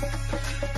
Música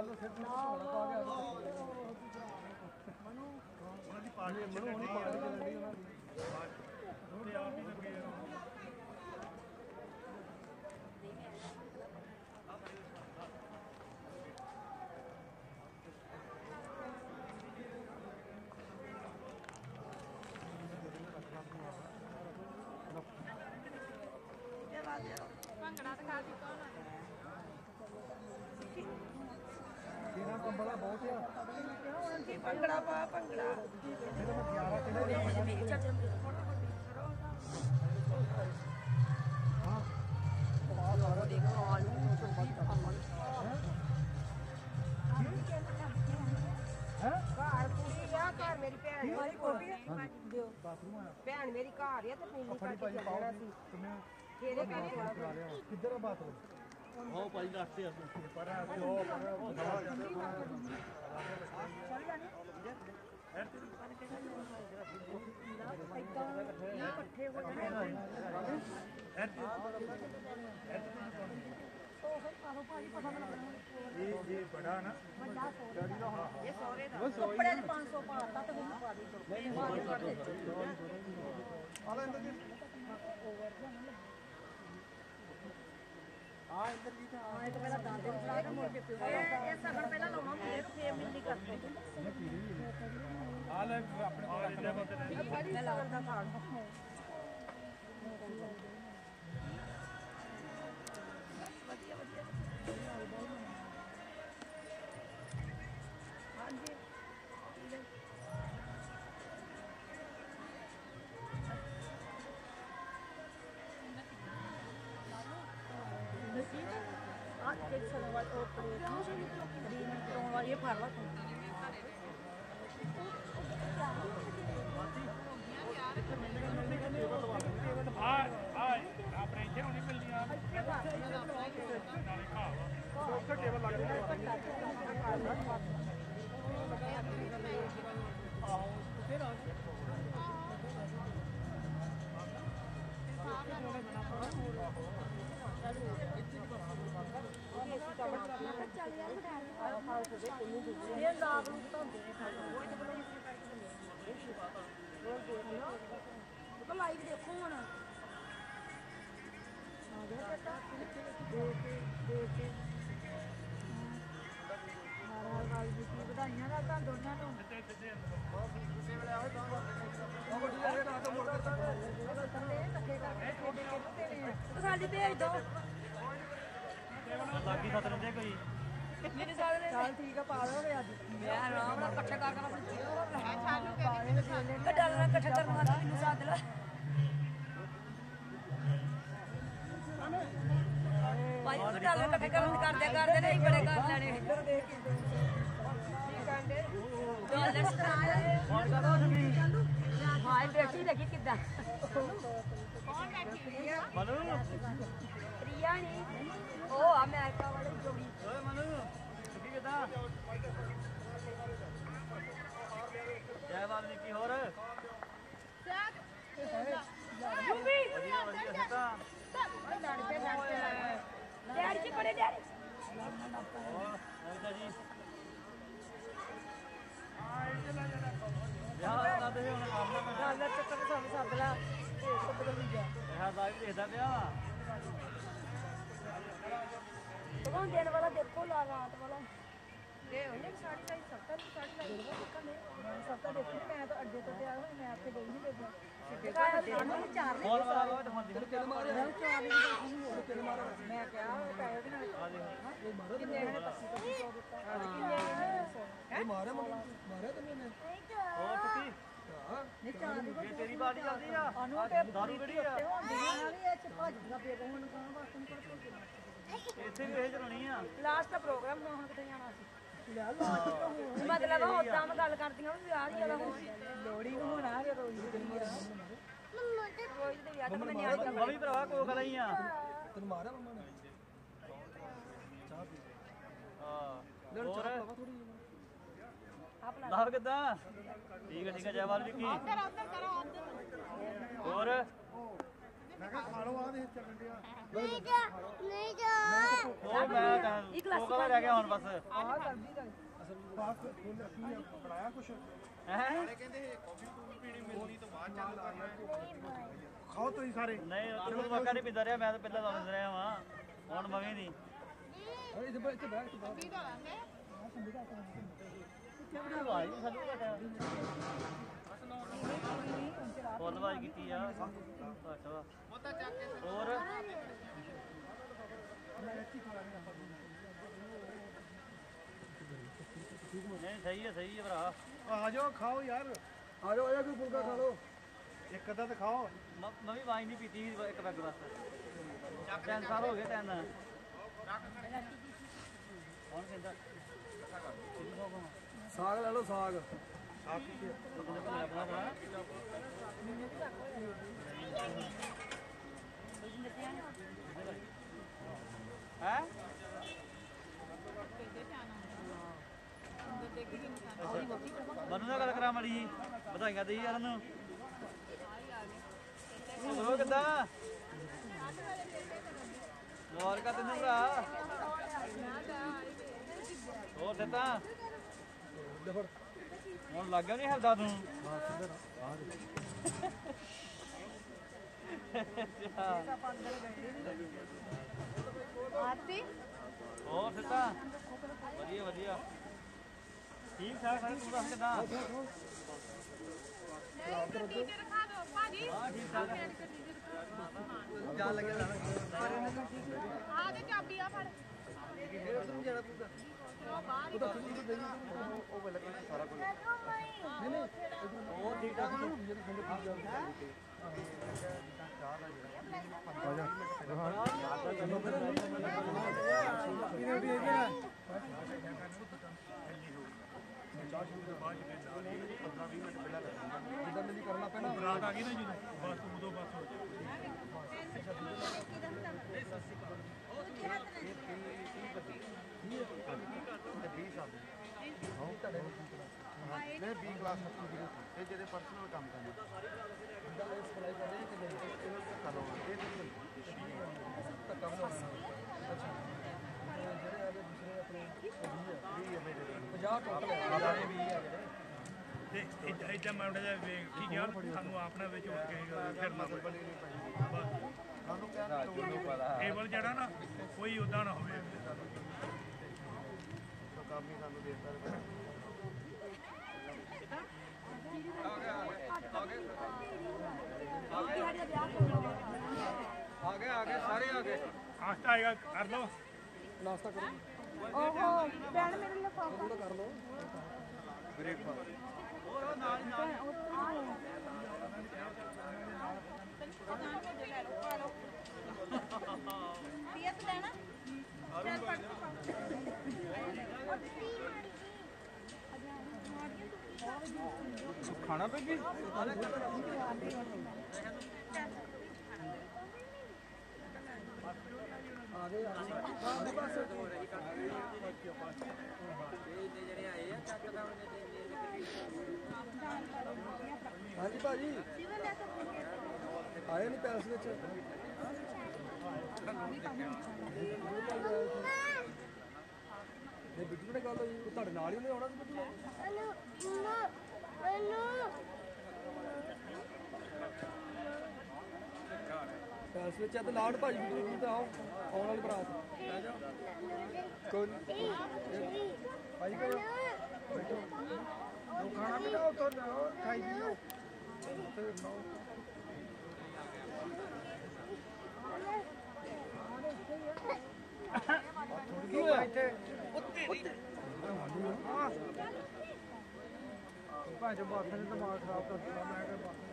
Manu ਉਹਨਾਂ ਦੀ party Manu ਹੋਣੀ party ਚੱਲਦੀ ਉਹਨਾਂ ਦੀ ਬੜਾ ਬਹੁਤ ਆ। ਭੰਗੜਾ ਪਾ ਭੰਗੜਾ। ਇਹਦੇ ਮੈਂ 11 ਕਿਹੜੇ ਹੈ? ਘਰ ਕੁੜੀ ਆ ਘਰ ਮੇਰੀ ਭੈਣ ਮੇਰੀ ਕੋਪੀ ਦਿਓ। ਭੈਣ ਮੇਰੀ ਘਰ ਆ ਤੇ ਪੀਲੀ ਕੱਟ ਕੇ ਜਾਣਾ ਸੀ। ਤੇਰੇ ਕਹਿੰਦੇ ਕਰਾ ਲਿਆ। ਕਿੱਧਰ ਆ ਬਾਥਰੂਮ? ਉਹ ਭਾਈ ਦੱਸਦੇ ਆ ਤੂੰ ਪਰ ਆ ਤੇ ਉਹ ਇਕੱਠੇ ਹੋ ਜਾਣਾ ਇਹ ਇਹ ਬੜਾ ਨਾ ਇਹ ਸੋਹਰੇ ਦਾ ਕੱਪੜੇ ਦੇ 500 ਪਾਤਾ ਤੇ ਹੁਣ ਪਾ ਦੇ ਆਲਾ ਇੰਦਰ ਜੀ ਹਾਂ ਇਹ ਤਾਂ ਪਹਿਲਾਂ ਦੰਦ ਦੇ ਫੜਾ ਕੇ ਮੁੜ ਕੇ ਪਿਓ ਇਹ ਇਹ ਸਗਣ ਪਹਿਲਾਂ ਲਾਉਣਾ ਹੁੰਦੇ ਤੇ ਫੇਰ ਮਿਲਣੀ ਕਰਦੇ ਆ ਲੈ। ਆਪਣੇ ਕੋਲ ਰੱਖ ਲਿਆ ਬੰਦੇ ਬੜੀ ਸਗਨ ਦਾ ਖਾਣ ਇਹ ਮਾਰਿਆ ਕਿੰਨੇ ਨੇ ਪੱਸੀ ਪੱਸੀ ਸੌ ਦਿੱਤਾ ਕਿੰਨੇ ਨੇ ਇਹ ਮਾਰਿਆ ਮੰਮੀ ਮਾਰਿਆ ਤੈਨੂੰ ਨੇ ਹੋਰ ਚੁੱਕੀ ਨਹੀਂ ਚਾਰ ਦੀ ਇਹ ਤੇਰੀ ਬਾੜੀ ਚੱਲਦੀ ਆ। ਅਨੂ ਤੇ ਦਾਰੂ ਕਿਹੜੀ ਆ। ਤੇ ਹੁੰਦੀਆਂ ਆ ਵੀ ਇਹ ਚ ਭੱਜਦਾ ਬੇਬਾ ਹੁਣ ਕਹਾਂ ਬਸ ਨੂੰ ਕਰ ਕੋਈ ਇੱਥੇ ਵੀ ਇਹ ਚਲਾਉਣੀ ਆ। ਲਾਸਟ ਦਾ ਪ੍ਰੋਗਰਾਮ ਨਾ ਹੁਣ ਕਿਤੇ ਜਾਣਾ ਸੀ? ਲੈ ਲਾਸਟ ਮਤਲਬ ਉਦਾਂ ਮੈਂ ਗੱਲ ਕਰਦੀਆਂ ਵੀ ਵਿਆਹ ਦੀ ਵਾਲਾ ਹੁਣ। ਲੋੜੀ ਨੂੰ ਹੋਣਾ ਜੇ ਰੋਈ ਤੇ ਰੋਈ ਦੇ ਵਿਆਹ ਤਾਂ ਮੈਂ ਨਿਆਣੀ ਦਾ ਮੰਮੀ ਭਰਾਵਾ ਕੋਕ ਲਈ ਆ। ਤੈਨੂੰ ਮਾਰਿਆ ਮੰਮਾ ਨੇ? ਹਾਂ। ਹੋਰ? ਕਿੱਦਾਂ? ਠੀਕ ਹੈ ਠੀਕ ਹੈ ਜੈ ਵਾਲਮੀਕੀ ਹੋਰ? ਮੈਂ ਕਿਹਾ ਖਾ ਲਓ ਆ ਦੇ ਚੱਲਣ ਡਿਆ। ਉਹ ਮੈਂ ਤਾਂ ਕੋਕ ਵਾਲਾ ਰਹਿ ਗਿਆ ਹੁਣ ਬਸ। ਆਹ ਕਰਦੀ ਦਾ ਬਾਸ ਖੋਲ ਰੱਖੀ ਆ ਬਣਾਇਆ ਕੁਛ? ਹੈ? ਖਾਓ ਤੁਸੀਂ ਸਾਰੇ। ਨਹੀਂ ਤੂੰ ਮੱਕਾ ਨਹੀਂ ਪੀਂਦਾ ਰਿਹਾ ਮੈਂ ਤਾਂ ਪਹਿਲਾਂ ਦੱਸ ਰਿਹਾ ਵਾਂ। ਹੁਣ ਮਵੇਂ ਨਹੀਂ ਅਰੇ ਇੱਥੇ ਬੈ ਇੱਥੇ ਬੈ ਇੱਥੇ ਬੈ ਆਵਾਜ਼ ਵੀ ਸਾਨੂੰ ਘਟਿਆ ਫੁੱਲ ਆਵਾਜ਼ ਕੀਤੀ ਆ ਘੱਟ ਵਾ ਹੋਰ? ਨਹੀਂ ਸਹੀ ਹੈ ਸਹੀ ਹੈ ਭਰਾ ਆ ਜਾਓ ਖਾਓ ਯਾਰ ਆ ਜਾਓ ਆਇਆ ਕੋਈ ਫੁਲਕਾ ਖਾ ਲਓ ਇੱਕ ਅੱਧਾ ਤਾਂ ਖਾਓ ਮੈਂ ਵੀ ਵਾਈਨ ਨਹੀਂ ਪੀਤੀ ਇੱਕ ਪੈਗ ਬਸ ਤਿੰਨ ਸਾਲ ਹੋ ਗਏ ਤਿੰਨ ਕਹਿੰਦਾ? ਸਾਗ ਲੈ ਲਓ ਸਾਗ। ਹੈ? ਮਨੂ ਨਾਲ ਗੱਲ ਕਰਾ ਮੜੀ ਵਧਾਈਆਂ ਦੇਈ ਯਾਰ ਨੂੰ ਬੋਲੋ ਕਿੱਦਾਂ? ਮੁਬਾਰਕਾਂ ਤੈਨੂੰ ਭਰਾ। ਹੋਰ ਦਿੱਤਾ? ਹੁਣ ਲੱਗ ਗਿਆ ਨਹੀਂ ਹਲਦਾ ਤੂੰ? ਆਰਤੀ? ਹੋਰ ਦਿੱਤਾ? ਵਧੀਆ ਵਧੀਆ। ਠੀਕ ਠਾਕ ਸਾਰੇ ਤੂੰ ਦੱਸ ਕਿੱਦਾਂ? ਹਾਂ ਠੀਕ ਠਾਕ। ਜਾਣ ਲੱਗਿਆ ਆ ਦੇ ਚਾਬੀ ਆ ਫੜ ਹੋਰ ਠੀਕ ਠਾਕ ਜਿੱਦਾਂ ਮੈਨੂੰ ਕਰਨਾ ਪੈਣਾ ਰਾਤ ਆ ਗਈ ਨਾ ਜਦੋਂ ਬਸ ਉਦੋਂ ਬਸ ਹੋ ਜਾਏ ਮੈਂ 20 ਕਲਾਸ ਤੱਕ ਦੀ ਇਹ ਜਿਹੜੇ ਪਰਸਨਲ ਕੰਮ ਜਿੱਦਾਂ ਸਪਲਾਈ ਕਰਦੇ ਨੇ ਕਿ ਇਹਨਾਂ ਨੂੰ। ਕਰ ਲਓ ਇਹ ਤਾਂ ਕੰਮ ਨਾ ਅੱਛਾ ਜਿਹੜੇ ਆ ਦੂਸਰੇ ਆਪਣੇ 20 ਹੈ। ਮੇਰੇ 50 ਟੋਟਲ ਹੈ ਆਪਣੇ 20 ਹੈ ਜਿਹੜੇ ਤੇ ਇਦਾਂ ਇਦਾਂ ਮੈਂ ਉਹਦਾ ਵੇਖ ਠੀਕ ਆ ਸਾਨੂੰ ਆਪਣਾ ਵਿੱਚ ਉੱਠ ਕੇ ਫਿਰਨਾ ਪਏ ਬਸ ਸਾਨੂੰ ਕਹਿੰਦਾ ਤੁਹਾਨੂੰ ਪਤਾ ਟੇਬਲ ਜਿਹੜਾ ਨਾ ਕੋਈ ਉਦਾਂ ਨਾ ਹੋਵੇ। ਕੰਮ ਹੀ ਸਾਨੂੰ ਦੇਤਾ ਰਿਹਾ ਆ ਸਾਰੇ ਆ ਗਏ ਆਸਤਾ ਆਏਗਾ ਕਰ ਲਓ ਨਾਸ਼ਤਾ ਕਰੋ। ਓਹੋ ਭੈਣ ਮੇਰੇ ਲਿਫਾਫਾ ਕਰ ਲਓ ਬ੍ਰੇਕਫਾਸਟ ਪੀਐਸ ਲੈਣਾ ਚੱਲ ਫੜ ਖਾਣਾ ਬਸ ਹਾਂਜੀ ਭਾਜੀ। ਆਏ ਨਹੀਂ ਪੈਲਸ ਵਿੱਚ? ਇਹ ਬਿੱਟੂ ਨੇ ਗੱਲ ਹੋਈ ਤੁਹਾਡੇ ਨਾਲ ਹੀ ਉਹਨੇ ਆਉਣਾ ਸੀ ਬਿੱਟੂ ਪੈਲਸ ਵਿੱਚ ਤੇ ਲਾੜ ਭਾਜੀ ਬਿੱਟੂ ਨੂੰ ਤਾਂ ਆਓ ਆਉਣ ਵਾਲੀ ਬਰਾਤ ਕੋਈ ਨੀ। ਭਾਈ ਕੋ ਉਹ ਖਾਣਾ ਪੀਣਾ ਉੱਥੋਂ ਲਿਆਓ, ਖਾਈ ਪੀਓ। ਉੱਥੇ ਬਣਾਓ ਕੀ ਹੋਇਆ ਇੱਥੇ ਉੱਤੇ ਭਾਂ ਜੋ ਬਾਤ ਨੇ ਦਿਮਾਗ ਖਰਾਬ ਕਰ ਦਿੱਤਾ ਮੈਂ ਕਿ ਬਾਤ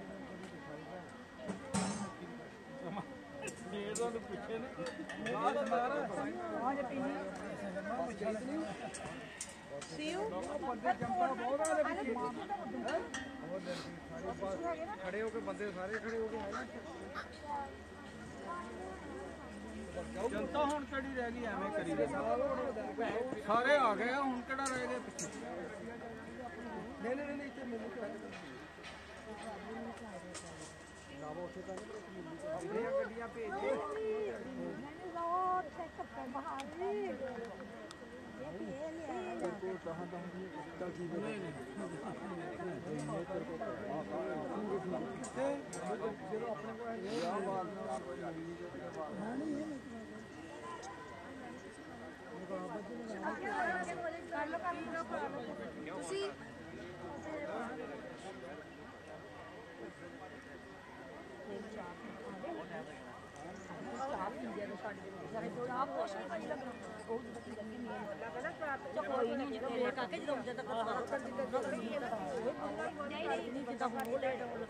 ਇਹ ਤਾਂ ਪਿੱਛੇ ਨੇ ਆਹ ਮਾਰ ਆਹ ਜੇ ਪੀਣੀ ਨਹੀਂ ਸੀਉ ਬੰਦੇ ਜੰਪਾ ਬਹੁਤ ਆ ਦੇ ਵਿੱਚ ਹੈਂ? ਬਹੁਤ ਦਿਨ ਦੀ ਸਾਰੀ ਬਾਤ ਖੜੇ ਹੋ ਕੇ ਬੰਦੇ ਸਾਰੇ ਖੜੇ ਹੋ ਕੇ ਆਏ ਜਨਤਾ ਹੁਣ ਕਿਹੜੀ ਰਹਿ ਗਈ ਐਵੇਂ ਕਰੀ ਸਾਰੇ ਆ ਗਏ ਹੁਣ ਕਿਹੜਾ ਰਹਿ ਗਿਆ ਪਿੱਛੇ? ਨਹੀਂ ਨਹੀਂ ਨਹੀਂ ਇੱਥੇ ਮੈਨੂੰ ਕਿਹੜਾ ਲਾਵੋ ਉੱਥੇ ਤਾਂ ਨਹੀਂ ਆਪਣੀਆਂ ਗੱਡੀਆਂ ਭੇਜ ਦੇ ਤੇਰੇ ਕੋਲ ਕਹਾਂ ਤਾਂ ਚੱਲ ਠੀਕ ਹੈ ਨਹੀਂ ਨਹੀਂ। ਤੇਰੇ ਕੋਲ ਤੇ ਜਦੋਂ ਆਪਣੇ ਕੋਲ ਹੈ ਯਾ ਬਾਤ ਨਾ ਕੋਈ ਨਹੀਂ ਤੁਸੀਂ ਆਪ ਕੁਛ ਨਹੀਂ। ਭਾਜੀ ਆਪ ਕੋਸ਼ਿਸ਼ ਕਰੀ ਲੱਗਣਾ ਉਹ ਜਿਹੜੀ ਨਹੀਂ ਹੈ ਲੱਗਣਾ ਕਿ ਆਪ ਕੋਈ ਨਹੀਂ ਜਿੱਦਾਂ ਮੇਰੇ ਕਾਕੇ ਜਦੋਂ ਜਦੋਂ ਤੱਕ ਬਾਹਰ ਚੱਲ ਜਿੱਦਾਂ ਨਹੀਂ ਹੈ ਉਹ ਨਹੀਂ ਹੈ ਜਿੱਦਾਂ ਹੁਣ ਉਹ ਲੈ ਜਾਣਾ ਉਹ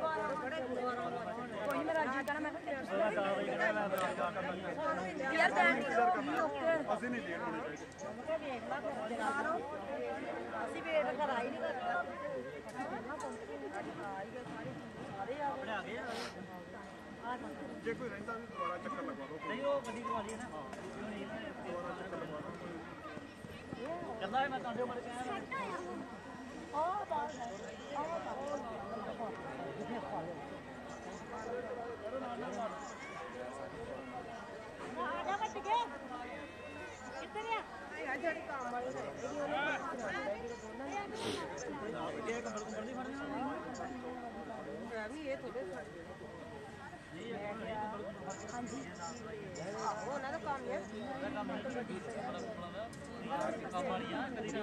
ਬਾਹਰ ਖੜੇ ਹੋ ਰਹੇ ਹਾਂ ਕੋਈ ਨਹੀਂ ਮੇਰਾ ਜੀ ਕਹਿਣਾ ਮੈਂ ਯਾਰ ਨਹੀਂ ਰੋ ਓਕੇ ਅਸੀਂ ਨਹੀਂ ਲੇਟ ਹੋਣੇ ਅਸੀਂ ਵੇਟ ਕਰਾਈ ਨਹੀਂ ਕਰਦਾ ਜੇ ਕੋਈ ਰਹਿੰਦਾ ਵੀ ਦੁਬਾਰਾ ਚੱਕਰ ਲਗਵਾ ਦਿਓ ਨਹੀਂ ਉਹ ਗੱਡੀ ਕਰਵਾ ਲਈ ਨਾ। ਦੁਬਾਰਾ ਚੱਕਰ ਲਗਵਾ ਦਿਓ ਕਹਿੰਦਾ ਹੈ ਮੈਂ ਤੁਹਾਡੇ ਬਾਰੇ ਕਹਿਣਾ ਆਜਾ ਕੱਟ ਕੇ ਕਿੱਥੇ ਗਿਆ ਇਹ ਜਿਹੜੀ ਕੰਮ ਵਾਲੀ ਰਹੇਗੀ ਉਹਨੇ ਇਹ ਕੰਬਲ ਕੰਬਲ ਨਹੀਂ ਫੜਨਾ ਮੈਂ ਵੀ ਇਹ ਥੋੜੇ ਹਾਂਜੀ ਆਹੋ ਉਹਨਾਂ ਦਾ ਕੰਮ ਹੈ ਕੰਮ ਵਾਲੀ ਆ। ਕਦੀ ਨਾ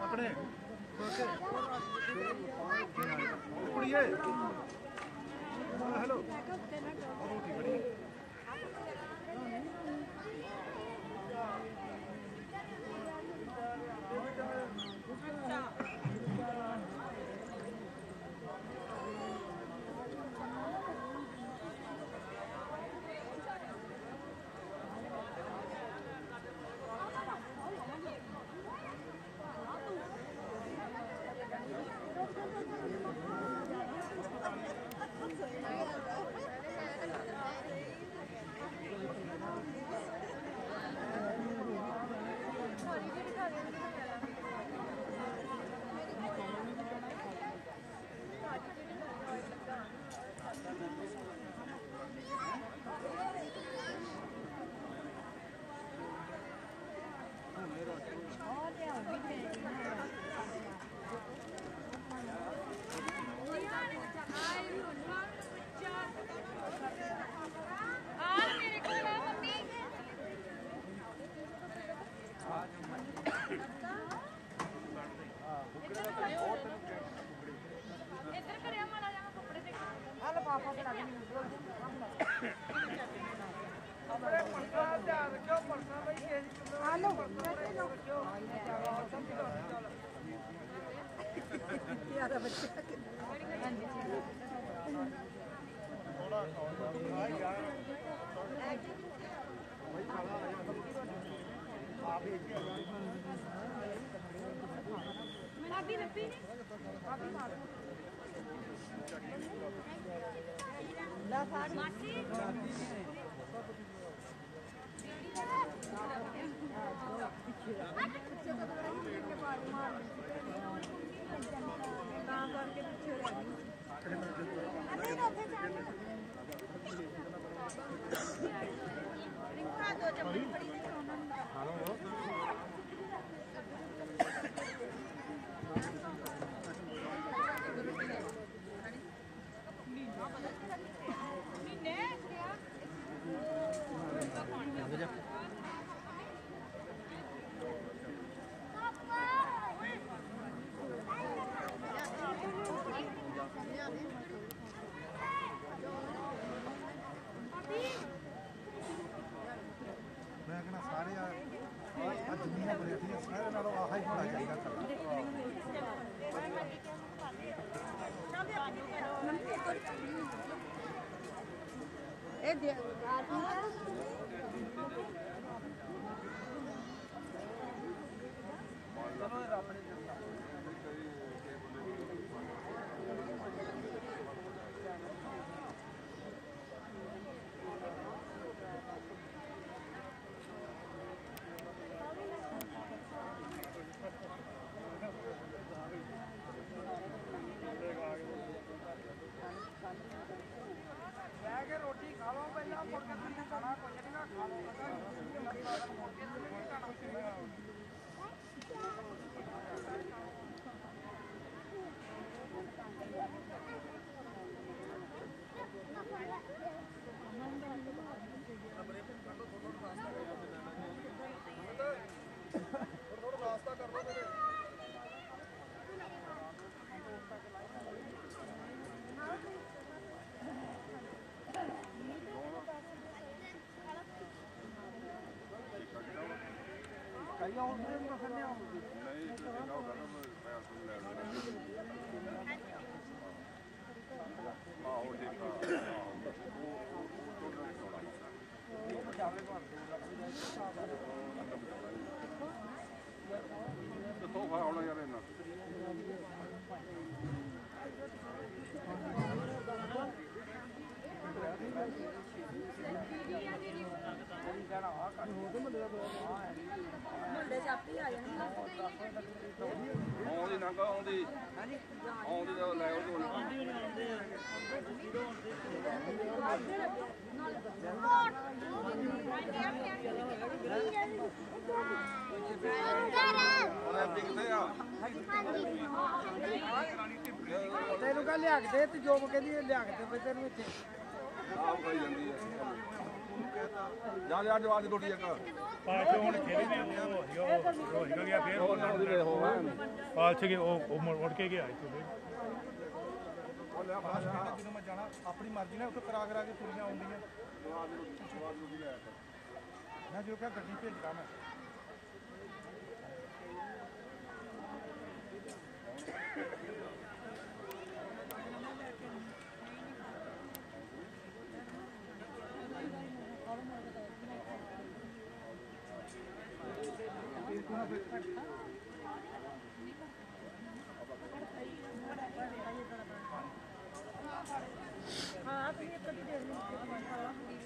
ਆਪਣੇ। ਓਕੇ ਕੁੜੀਏ। ਹੈਲੋ। ਉਹ ਰੋਟੀ ਬਣੀ। Rinka 点 jag håller med varför ni Nej, det är några de utmärker som läser. Ja, det är bara... ਆਉਂਦੀ ਆਉਂਦੀ ਲੈ ਉਹ ਉਹਨੇ ਦਿਖਦੇ ਆ ਤੈਨੂੰ ਕਹ ਲਿਆ ਕੇ ਦੇ ਤੇ ਜੋ ਕਹਿੰਦੀ ਲਿਆ ਕੇ ਦੇ ਤੈਨੂੰ ਇੱਥੇ ਆਪ ਖਾਈ ਜਾਂਦੀ ਜਾ ਜਾ ਜਵਾਜ ਟੁੱਟੀ ਇੱਕ। ਪਾਲਚ ਹੁਣ ਖੇਲੀ ਵੀ ਉਹ ਗਿਆ ਫੇਰ ਹੋਰ ਨਾ ਉਹਦੀ ਵੇ ਹੋ ਪਾਲਚ ਕੇ ਉਹ ਉਹ ਮੁੜ ਕੇ ਗਿਆ ਇੱਥੇ ਜਦੋਂ ਮੈਂ ਜਾਣਾ ਆਪਣੀ ਮਰਜ਼ੀ ਨਾਲ ਉੱਥੇ ਕਰਾ ਕਰਾ ਕੇ ਕੁੜੀਆਂ ਆਉਂਦੀਆਂ। ਮੈਂ ਜੋ ਕਿਹਾ ਗੱਡੀ ਭੇਜਦਾ ਮੈਂ ਹਾਂ ਤੁਸੀਂ ਇੱਕ ਦੀ ਦੇ ਦਿਓ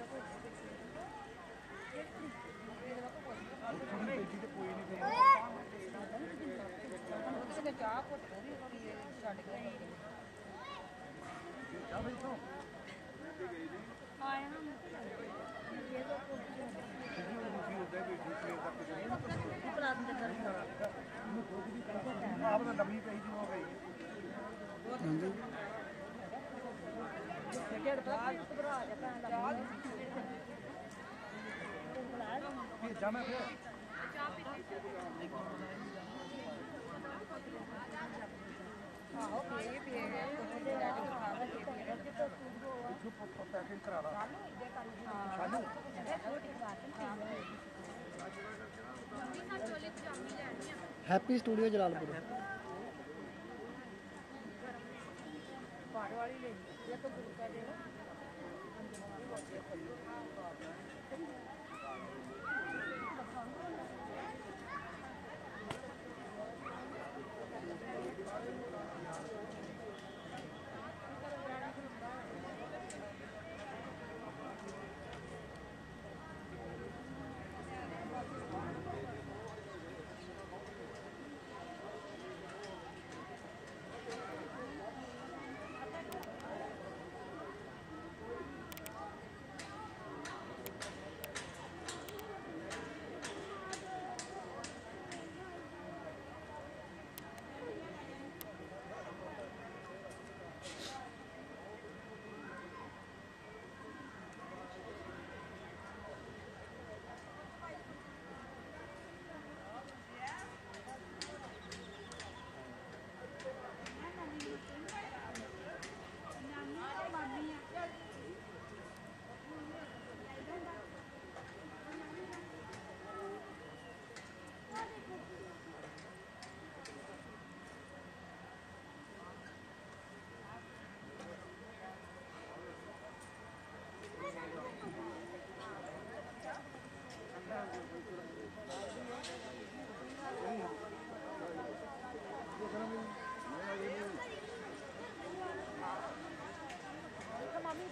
ਕਿਸੇ ਚਾਹ ਪੁੱਤ ਪੂਰੀ ਹੋਈ ਛੱਡ ਕੇ ਆਇਆ ਨਾ ਪਲਾਟ ਦੇ ਕਰ ਆਪ ਤਾਂ ਲੰਮੀ ਪਈ ਜੀ ਹੋ ਗਈ ਡੇਢ ਪਲਾਟ ਘਬਰਾ ਜਾ ਪੈਣ ਲੱਗ ਭੇਜਾਂ ਮੈਂ ਫਿਰ ਆਹੋ ਪੀ ਪੀ ਉਹਦੇ ਡੈਡੀ ਨੂੰ ਖਾ ਕੇ ਪੈਕਿੰਗ ਕਰਾ ਲਾ ਹੈਪੀ ਸਟੂਡੀਓ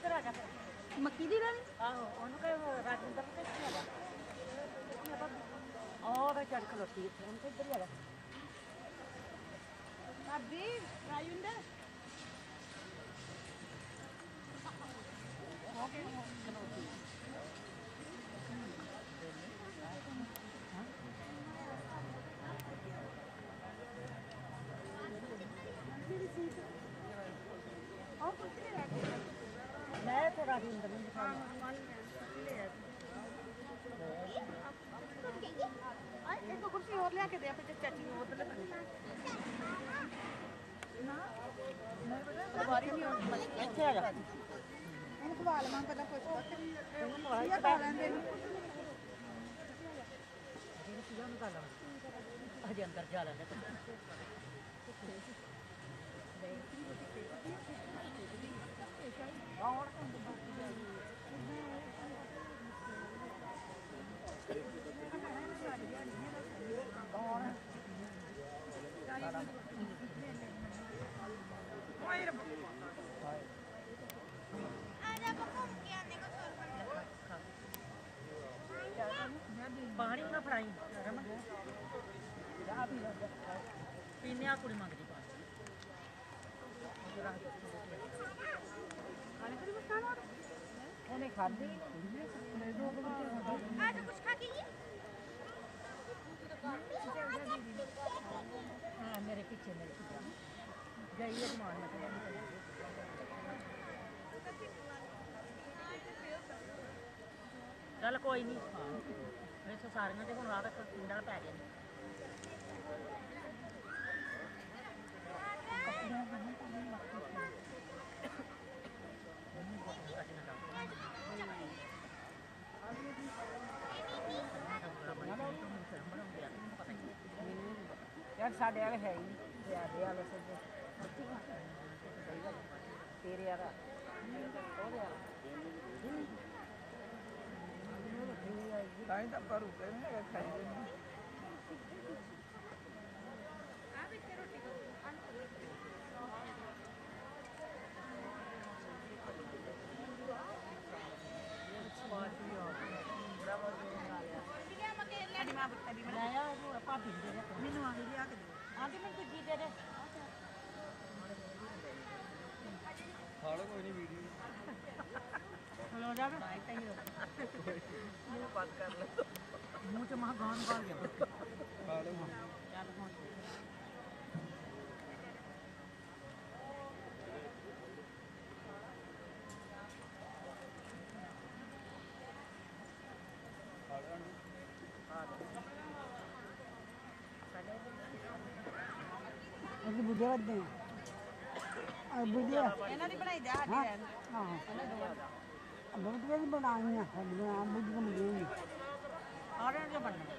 ਇੱਧਰ ਆ ਜਾ ਮੱਕੀ ਦੀ ਰਾਣੀ ਆਹੋ ਉਹਨੂੰ ਕਹੇ ਰਾਜਿੰਦਰ ਨੂੰ ਕਿੱਥੇ ਆ ਉਹ ਤਾਂ ਚੜ ਖਲੋਤੀ ਇੱਥੇ ਉਹਨੂੰ ਕਹੇ ਇੱਧਰ ਹੀ ਆ ਜਾ। ਭਾਬੀ ਰਾਜਿੰਦਰ। ਮੈਂ ਇੱਥੇ ਰਾਜਿੰਦਰ ਨੂੰ ਦਿਖਾਉਣਾ ਇੱਕ ਕੁਰਸੀ ਹੋਰ ਲਿਆ ਕੇ ਦੇ ਆਪਣੇ ਚਾਚੀ ਨੂੰ ਉਧਰ ਵਾਰੀ ਨਹੀਂ ਆਉਂਦੀ। ਇੱਥੇ ਆ ਜਾ। ਇਹਨੂੰ ਖਵਾ ਲਵਾਂ ਪਹਿਲਾਂ ਪੁੱਛ ਪੁੱਛ ਇਹਨੂੰ ਖਵਾ ਇਹ ਖਾ ਲੈਂਦੇ ਨੇ? ਜਿਹੜੀ ਚੀਜ਼ਾਂ ਨੂੰ ਗੱਲ ਹਜੇ ਅੰਦਰ ਜਾ ਲੈਂਦੇ ਪਾਣੀ ਨਾ ਫੜਾਈ। ਪੀ ਲੈ ਪੀਨੇ ਆ ਕੁੜੀ ਮੰਗਦੀ। ਪਾਣੀ ਉਹਨੇ ਖਾਧੀ आज कुछ खा के लिए ਹਾਂ ਮੇਰੇ ਪਿੱਛੇ ਮੇਰੇ ਪਿੱਛੇ ਗਈ ਹੈ ਸਮਾਨ ਮਤਲਬ ਚੱਲ ਕੋਈ ਨਹੀਂ ਇਹ ਸਾਰੀਆਂ ਤੇ ਹੁਣ ਰਾਤ ਤੱਕ ਪਿੰਡਾਂ ਪੈ ਗਏ ਨੇ ਯਾਰ ਸਾਡੇ ਵਾਲੇ ਹੈ ਹੀ ਨਹੀਂ। ਸਾਡੇ ਵਾਲੇ ਸੱਜੇ। ਤੇਰੇ ਵਾਲਾ। ਉਹਦੇ ਵਾਲਾ ਤਾਂ ਹੀ ਤਾਂ ਆਪਾਂ ਰੁਕੇ ਨਹੀਂ ਹੈਗੇ, ਖਾਈ ਦੇ ਲਾਇਆ ਉਹ ਭਾਬੀ ਦੇ ਦੇ ਮੈਨੂੰ ਆ ਲਿਆ ਕੇ ਦੇ ਆਂਦੀ ਮੈਨੂੰ ਦੂਜੀ ਦੇ ਦੇ ਖਾ ਲਓ ਕੋਈ ਨਹੀਂ ਵੀਡੀਓ ਖਲੋ ਜਾ ਨਾ ਮੂੰਹ ਬੰਦ ਕਰ ਲੈ ਮੂੰਹ ਚ ਮਹਾ ਗਾਣ ਗਾਲ ਗਿਆ ਖਾ ਲਓ ਚੱਲ ਹੁਣ ਅਸੀਂ ਬੁੱਢੇ ਵੱਡੇ ਆ ਬੁੱਢੇ ਇਹਨਾਂ ਦੀ ਬਣਾਈ ਜਾ ਸਾਡੀ ਰਹਿਣ ਹਾਂ ਬੁੱਢੇ ਦੀ ਬਣਾਈਆਂ ਸਾਡੀਆਂ ਬੁੱਢੀਆਂ ਮੁੰਡੀਆਂ ਆਰੇ ਜੋ ਬਣਨਾ।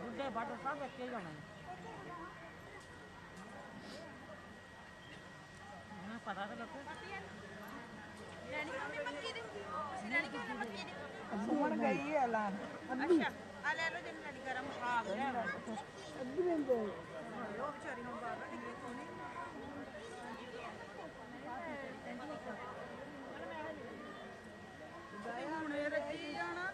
ਬੁੱਢੇ ਬਾਟ ਸਭ ਇੱਥੇ ਹੀ ਜਾਣਾ। ਮੈਨੂੰ ਪਤਾ ਤਾਂ ਲੱਗੇ ਲੈਣੀ ਮੰਮੀ ਮੱਕੀ ਦੀ। ਤੁਸੀਂ ਲੈਣੀ ਕਿ ਮੱਕੀ ਦੀ ਸੁਮਨ ਗਈ ਹੈ ਲਾ। ਅੱਛਾ ਆ ਲੈ ਲਓ ਜਿੰਨ ਲੈਣੀ ਗਰਮ ਆ ਗਿਆ ਅੱਧੀ ਮਿੰਟ ਉਹ ਵਿਚਾਰੀ ਹੁਣ ਬਾਹਰ ਨਾ ਡਿੱਗੇ ਕੋਣੀ ਹੁਣ ਇਹ ਰੱਜੀ ਜਾਣਾ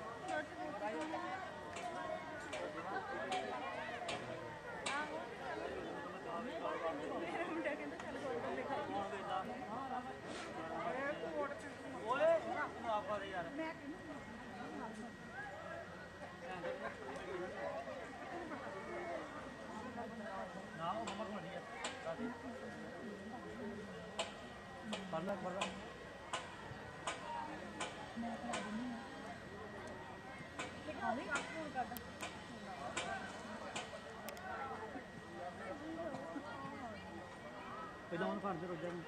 ਓਏ ਨੂੰ ਦੇ ਯਾਰ ਨਾ ਉਹ ਮਮਾ ਕੋਲ ਨਹੀਂ ਆ ਪੜਨਾ ਪੜਨਾ ਪਹਿਲਾਂ ਉਹਨੂੰ ਫੜ ਦੇ ਰੋਜਾ ਨੂੰ।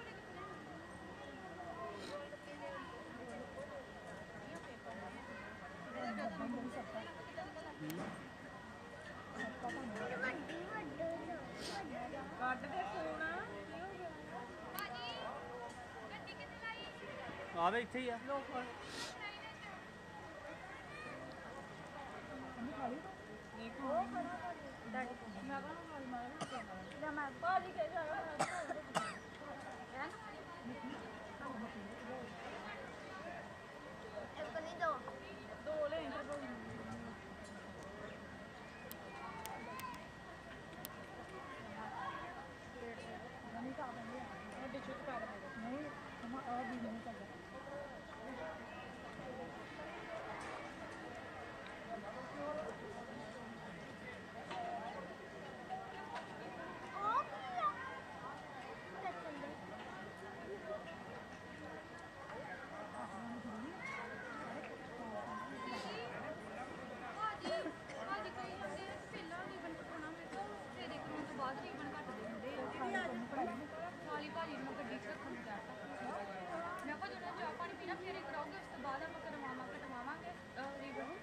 ਕੱਢ ਦੇ ਫੋਨ ਆਵੇ ਇੱਥੇ ਹੀ ਆ। Dito. Dito. Dito. Dito. Dito. Dito. Dito. Dito. ਚਾਹ ਪਾਣੀ ਪੀਣਾ ਕਰਾਓਗੇ ਉਸ ਤੋਂ ਬਾਅਦ ਆਪਾਂ ਕਰਵਾਵਾਂ, ਕਟਵਾਵਾਂਗੇ ਰੀਬਨ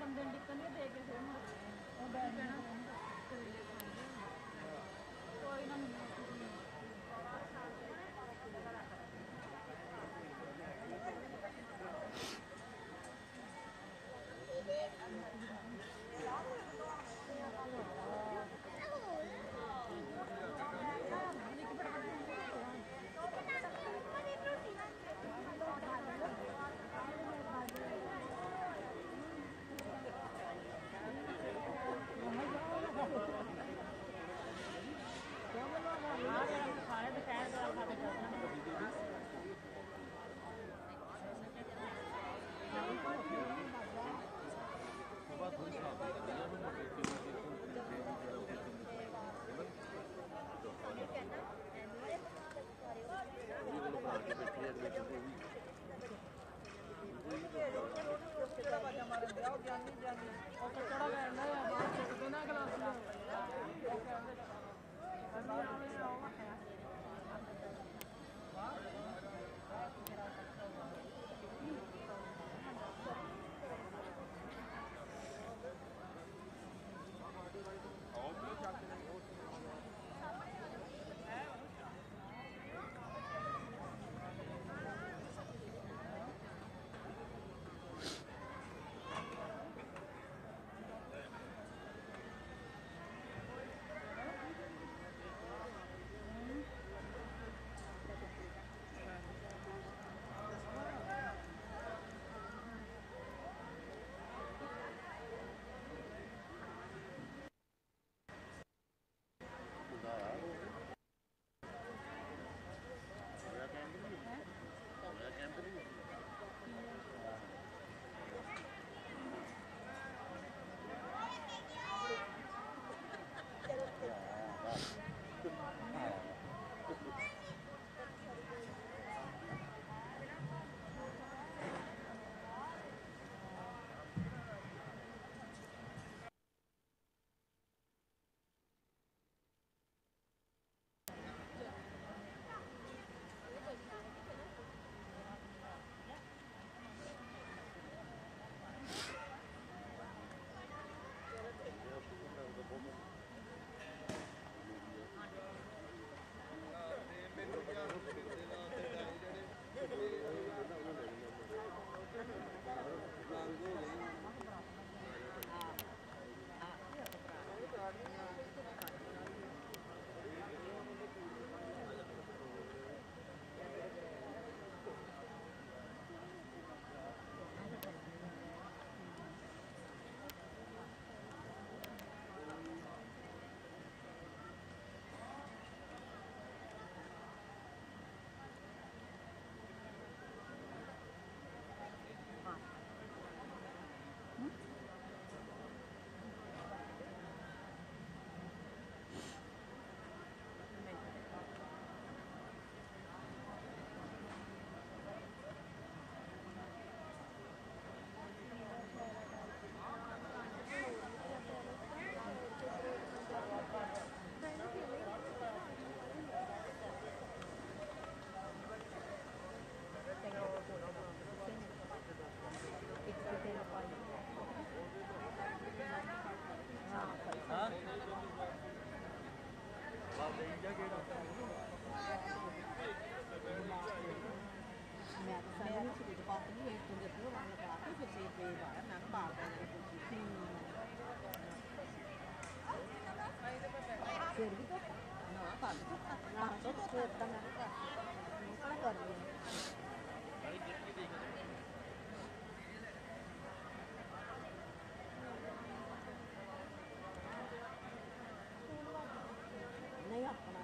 ਬੰਦੇ ਨੂੰ ਟਿਕਣ ਨਹੀਂ ਦੇ ਕੇ ਫਿਰ ਉਹ ਬੈਠ ਜਾਣਾ। ਨਾ ਧੋਤਾ ਫੇਰ ਤਾਂ ਮੈਂ ਕਿਹਾ ਨਿਕਲ ਕਰ ਲਈ ਨਹੀਂ ਆਪਣਾ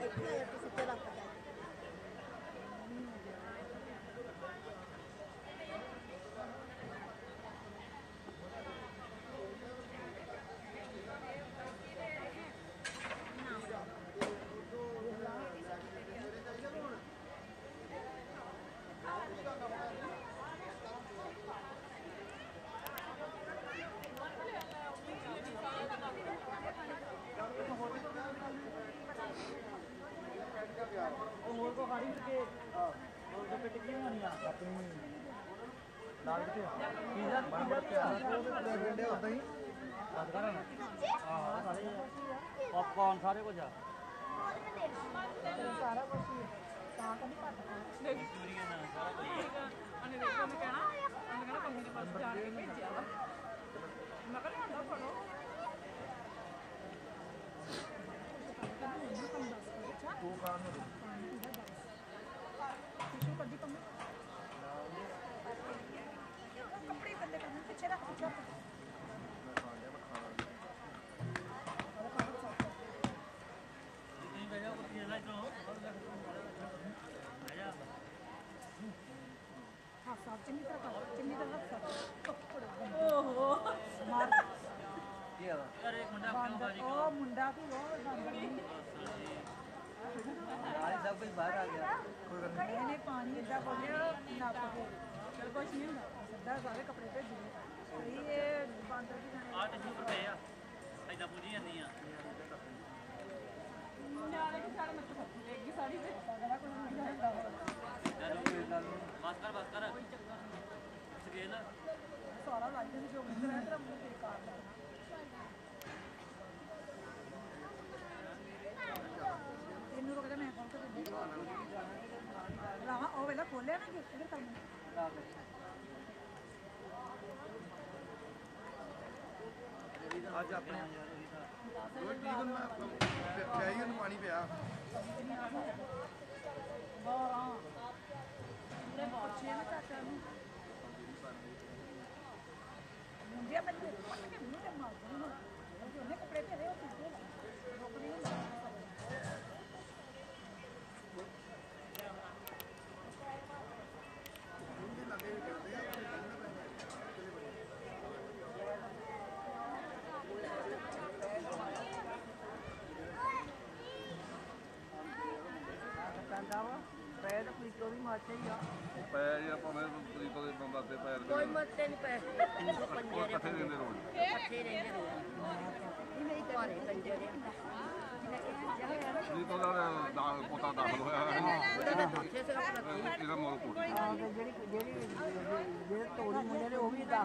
ਇੱਥੇ ਤੁਸੀਂ ਤੇ ਰੱਖ ਕੇ ਉਹ ਹੋਰ ਕੋ ਖਾੜੀ ਕੇ ਹੋਰ ਕੋ ਪਿੱਟ ਕੀ ਹੋਣੀ ਆ ਆਪਣੀ ਨਾਲ ਕਿਤੇ ਪੀਜ਼ਾ ਪੀਜ਼ਾ ਗੰਡੇ ਉਦਾਂ ਹੀ ਬੰਦ ਕਰ ਨਾ ਆਹ ਸਾਰੇ ਪੌਪਕਾਰਨ ਸਾਰੇ ਕੁਝ ਆ ਸਾਰਾ ਕੁਝ ਤਾਂ ਤਾਂ ਘੱਟ ਪਾਉਣਾ। ਚੂਰੀਆਂ ਨਾਲ ਸਾਰਾ ਕੁਝ ਉਹਨੇ ਵੇਖੋ ਉਹਨੇ ਕਹਿਣਾ ਉਹਨੇ ਕਹਿਣਾ ਮੰਮੀ ਨੇ ਬਸ ਜਾਣ ਕੇ ਭੇਜਿਆ ਵਾ ਮੈਂ ਕਹਿੰਦਾ ਹੁੰਦਾ ਫੜੋ ਤੂੰ ਖਾਣ ਨੂੰ ਕੱਪੜੇ ਬੰਦੇ ਕਰਨੇ ਪਿੱਛੇ ਰੱਖ ਪਿੱਛੇ ਰੱਖ ਤੁਸੀਂ ਬਹਿ ਜਾਓ ਕੁਰਸੀ ਲੈ ਇਧਰੋਂ ਬਹਿ ਜਾ ਹਾਂ ਸਾਬ ਚੰਗੀ ਤਰ੍ਹਾਂ ਕਰ ਚੰਗੀ ਆ ਗਿਆ ਇਹਨੇ ਪਾਣੀ ਇਦਾਂ ਬੋਲਿਆ ਨੱਪ ਕੇ ਚਲ ਕੁਛ ਨਹੀਂ ਹੁੰਦਾ ਸਿੱਧਾ ਸਾਰੇ ਕੱਪੜੇ ਭੇਜੇ ਇਹ ਬਾਂਦਰ ਵੀ ਜਾਣੇ ਆ ਟਿਸ਼ੂ ਪਏ ਆ। ਐਦਾਂ ਪੁੱਜੀ ਜਾਂਦੀ ਆ। ਨਿਆਣੇ ਕਿ ਸਾਡੇ ਮੱਥੇ ਫੱਟੀ ਦੇਗੀ ਸਾੜੀ ਤੇ ਸਾਡਾ ਕੋਈ ਨਹੀਂ ਹੁੰਦਾ ਬਸ ਕਰ ਬਸ ਕਰ ਸਕੇਲ। ਸਾਰਾ ਲੱਗ ਜਾਂਦਾ ਜੋ ਮਿੰਦਰ ਹੈ ਤੇਰਾ ਮੂੰਹ ਤੇ ਕਾਰ ਦਾ ਇਹਨੂੰ ਰੋਕਦਾ ਮੈਂ ਕੌਣ ਕਰ ਦਿੰਦੀ ਲਾਵਾ ਉਹ ਵੇਲਾ ਖੋਲਿਆ ਨਾ ਕਿ ਇਧਰ ਕੰਮ ਅੱਜ ਆਪਣੇ ਉਹ ਠੀਕ ਹੁੰਦਾ ਪਿਆ ਹੀ ਉਹਨੂੰ ਪਾਣੀ ਪਿਆ। ਬਾਰਾਂ। ਉਹਨੇ ਪੁੱਛਿਆ ਨਾ ਚਾਚਾ ਨੂੰ। ਮੁੰਡਿਆ ਮੈਨੂੰ ਪੱਟ ਕੇ ਮੂੰਹ ਤੇ ਮਾਰ ਦੂੰ ਉਹਨੇ ਕੱਪੜੇ ਤੇ ਉਹ ਕਿੱਥੇ ਲਾ ਰੁਕ ਨਹੀਂ ਹੁੰਦਾ ਕਹਿੰਦਾ ਵਾ ਪੈਰ ਤਾਂ ਕੋਈ ਕੋਈ ਮਾਰਦੇ ਹੀ ਆ ਪੈ ਜਾਂ ਭਾਵੇਂ ਤੁਸੀਂ ਕੋਲੇ ਬੰਦਾ ਤੇ ਪੈਰ ਕੋਈ ਮੱਤੇ ਨਹੀਂ ਪੈ ਪੰਜੇ ਦੇ ਇਕੱਠੇ ਰਹਿੰਦੇ ਰੋਜ਼ ਇਕੱਠੇ ਰਹਿੰਦੇ ਰੋਜ਼ ਭਾਰੇ ਪੰਜੇ ਦੇ ਜੀ ਤੋਂ ਦਾ ਦਾ ਪੋਤਾ ਦਾਖਲ ਹੋਇਆ ਹੈ ਪਿੱਛੇ ਸਿਰ ਆਪਣਾ ਇਹ- ਇਹਦਾ ਮੋਲ ਕੋਟ ਹਾਂ ਤੇ ਜਿਹੜੀ ਜਿਹੜੀ ਜਿਹੜੇ ਤੋੜੀ ਮੁੰਡੇ ਨੇ ਉਹ ਵੀ ਦਾਖਲ ਹੋਏ ਸੀ ਉਹ ਵੀ ਉੱਥੇ ਗਏ ਕਿ ਬੂਹੇ ਘਰ ਤਾਂ ਕੋਈ ਵੀ ਉਹ ਆ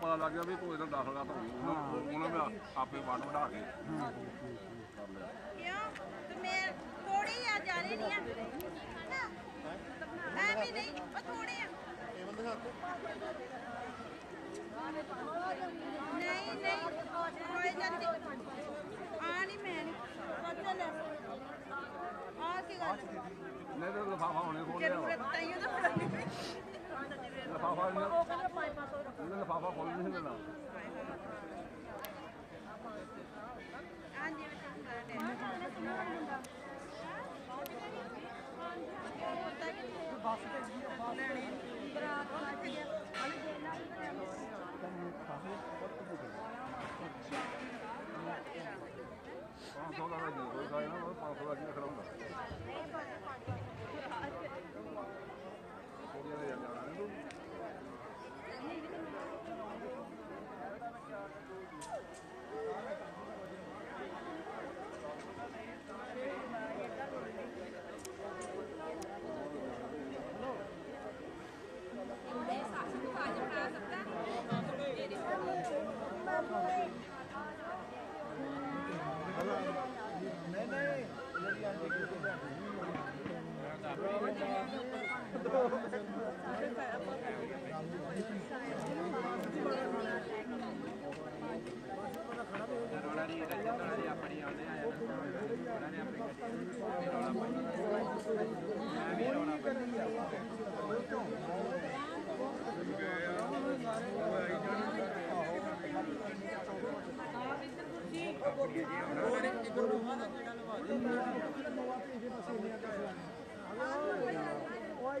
ਪਤਾ ਲੱਗ ਗਿਆ ਵੀ ਕੋਈ ਇਹਦਾ ਦਾਖਲ ਆ ਤਾਂ ਉਹਨਾਂ ਉਹਨਾਂ ਨੇ ਆਪੇ ਵੰਡ ਵਢਾ ਕੇ ਕਿਉਂ ਤੇ ਮੈਂ ਥੋੜੀ ਆ ਜਾਣੇ ਨਹੀਂ ਆ ਹਨਾ ਐਵੇਂ ਨਹੀਂ ਉਹ ਥੋੜੇ ਆ ਨਹੀਂ ਨਹੀਂ ਕੋਈ ਜਾਂਦੀ ਆ ਨਹੀਂ ਮੈਂ ਨਹੀਂ ਪਤਾ ਲੈ ਆ ਕੀ ਗੱਲ ਨਹੀਂ ਤੇ ਲਫਾਫਾ ਹੋਣੇ ਖੋਲ ਲਿਆ 你那个宝宝，我明天就来。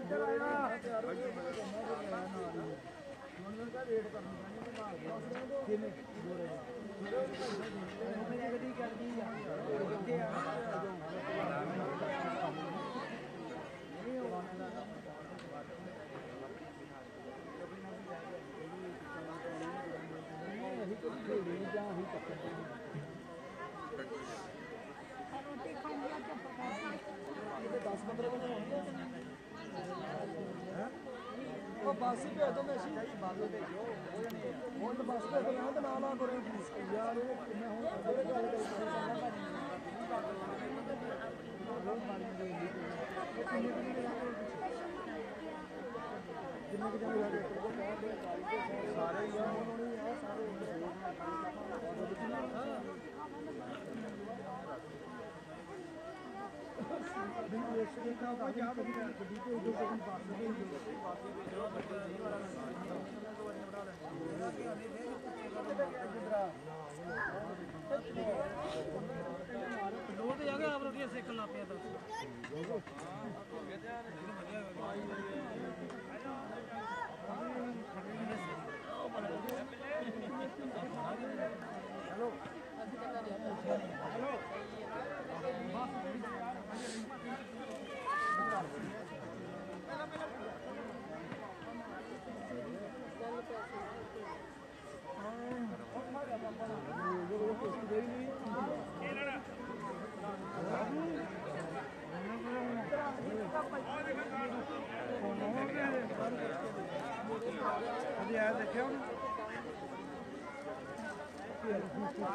ਇੱਧਰ ਆਇਆ। ਕਿੰਨੇ? ਗੋਰੇ ਗੱਡੀ ਕਰਦੀ ਆ ਅਸੀਂ ਕੋਈ ਢੇੜੀ ਜਾਂ ਅਸੀਂ ਚੱਕਰ ਇਹਦੇ 10 15 ਬਣੇ ਹੋਣਗੇ ਉਹ ਬੱਸ ਹੀ ਭੇਜ ਦੋ ਮੈਂ ਸੀ ਬੱਸ ਭੇਜੋ ਹੋ ਜਾਣੇ ਹੁਣ ਤਾਂ ਬੱਸ ਭੇਜ ਦੋ ਤੇ ਨਾਲ ਆ ਕਰੋ ਯਾਰ ਇਹ ਮੈਂ ਹੁਣ ਅੱਗੇ ਗੱਲ ਕਰ ਜਿੰਨੇ ਕਿ ਜਣੇ ਲੱਗੇ ਸਾਰੇ ਹੀ ਆ ਉਹਨਾਂ ਨੂੰ ਆ ਸਾਰੇ ਵੀ ਗੱਡੀ ਤੇ ਉਦੋਂ ਤੱਕ ਬਾਤ ਨਹੀਂ ਹੋਈ ਦੋ ਤੇ ਜਾ ਕੇ ਲੱਗ ਪਿਆ ਤਾਂ ਕਦੀ ਆਇਆ ਦੇਖਿਆ ਉਹਨੂੰ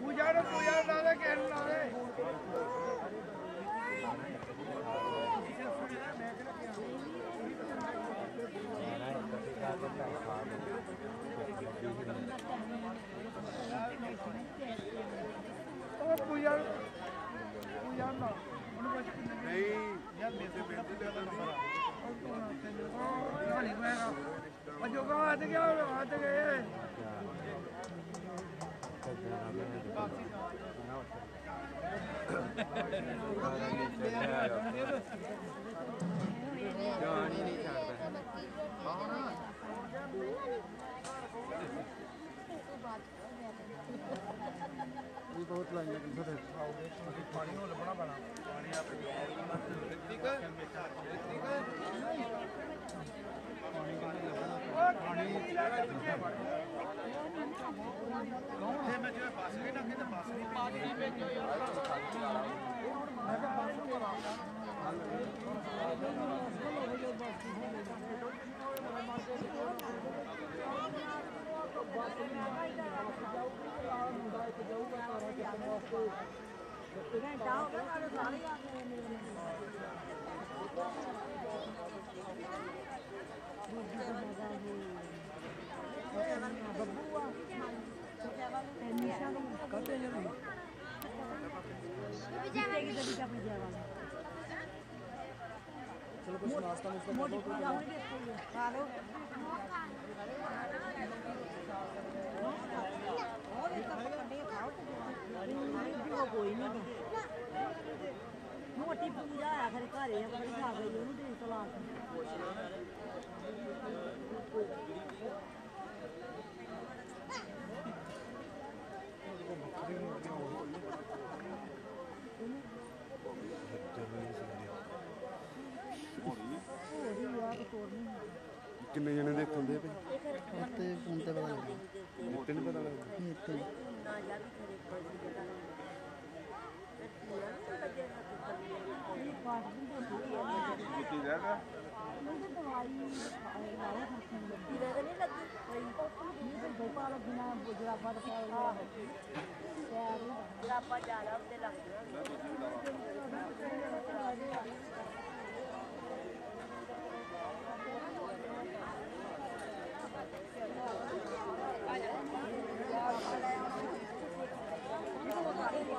ਪੂਜਾ ਨੂੰ ਪੂਜਾ ਲਾ ਦੇ ਕਹਿਣ ਲਾ ਦੇ ਉਹ ਪੂਜਾ ਪੂਜਾ ਨਾ ਉਹਨੂੰ ਕੁਝ ਨਹੀਂ ਯਾਰ ਮੇਰੇ ਬੇਟੀ ਦਾ ਨੰਬਰ ਆ ਨਹੀਂ ਹੋਏਗਾ ਉਹ ਜੋ ਕਾ ਹੱਥ ਗਿਆ ਹੱਥ ਗਏ। ਇਹ ਬਹੁਤ ਲਾਈਆਂ ਕਿ ਸਰ ਪਾਣੀ ਨੂੰ ਲੱਭਣਾ ਪੈਣਾ। ਪਾਣੀ ਆਪੇ ਘੰਟਾ ਹੋ। ਗਿਆ ਸਾਡੇ ਸਾਰੇ ਆ ਗਏ ਮੇਰੇ ਬੱਬੂ ਆ ਨਿਸ਼ਾ ਨੂੰ ਕਦੇ ਨਹੀਂ ਜਿੱਤੇ ਕੀ ਗੱਡੀ ਆਪਣੀ ਜਾਵਾ ਚਲੋ ਕੁਝ ਨਾਸਤਾ ਮੁਸਤਾ ਮੋਟੀ ਪੂਜਾ ਹੋਣੀ ਦੇਖੋ ਖਾ ਲਓ ਉਹ ਦੇ ਕੱਢੇ ਖਾਓ ਤੇ ਕੋਈ ਨਹੀਂ ਮੋਟੀ ਪੂਜਾ ਆ ਫਿਰ ਘਰੇ ਆ ਬੜੀ ਖਾ ਗਈ ਉਹਨੂੰ ਦੇ ਤਲਾਕ ਕਿੰਨੇ ਜਣੇ ਦੇ ਪਏ ਤੇ ਫੋਨ ਤੇ ਪਤਾ ਲੱਗਿਆ ਤੈਨੂੰ ਪਤਾ ਲੱਗਿਆ ਤੇ ਕੀਤੀ ਰਹਿ ਜਰਾਬਾਂ ਜ਼ਿਆਦਾ ਉੱਤੇ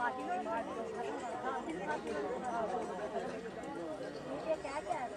ਇਹ ਕਹਿ ਕੇ ਆਇਆ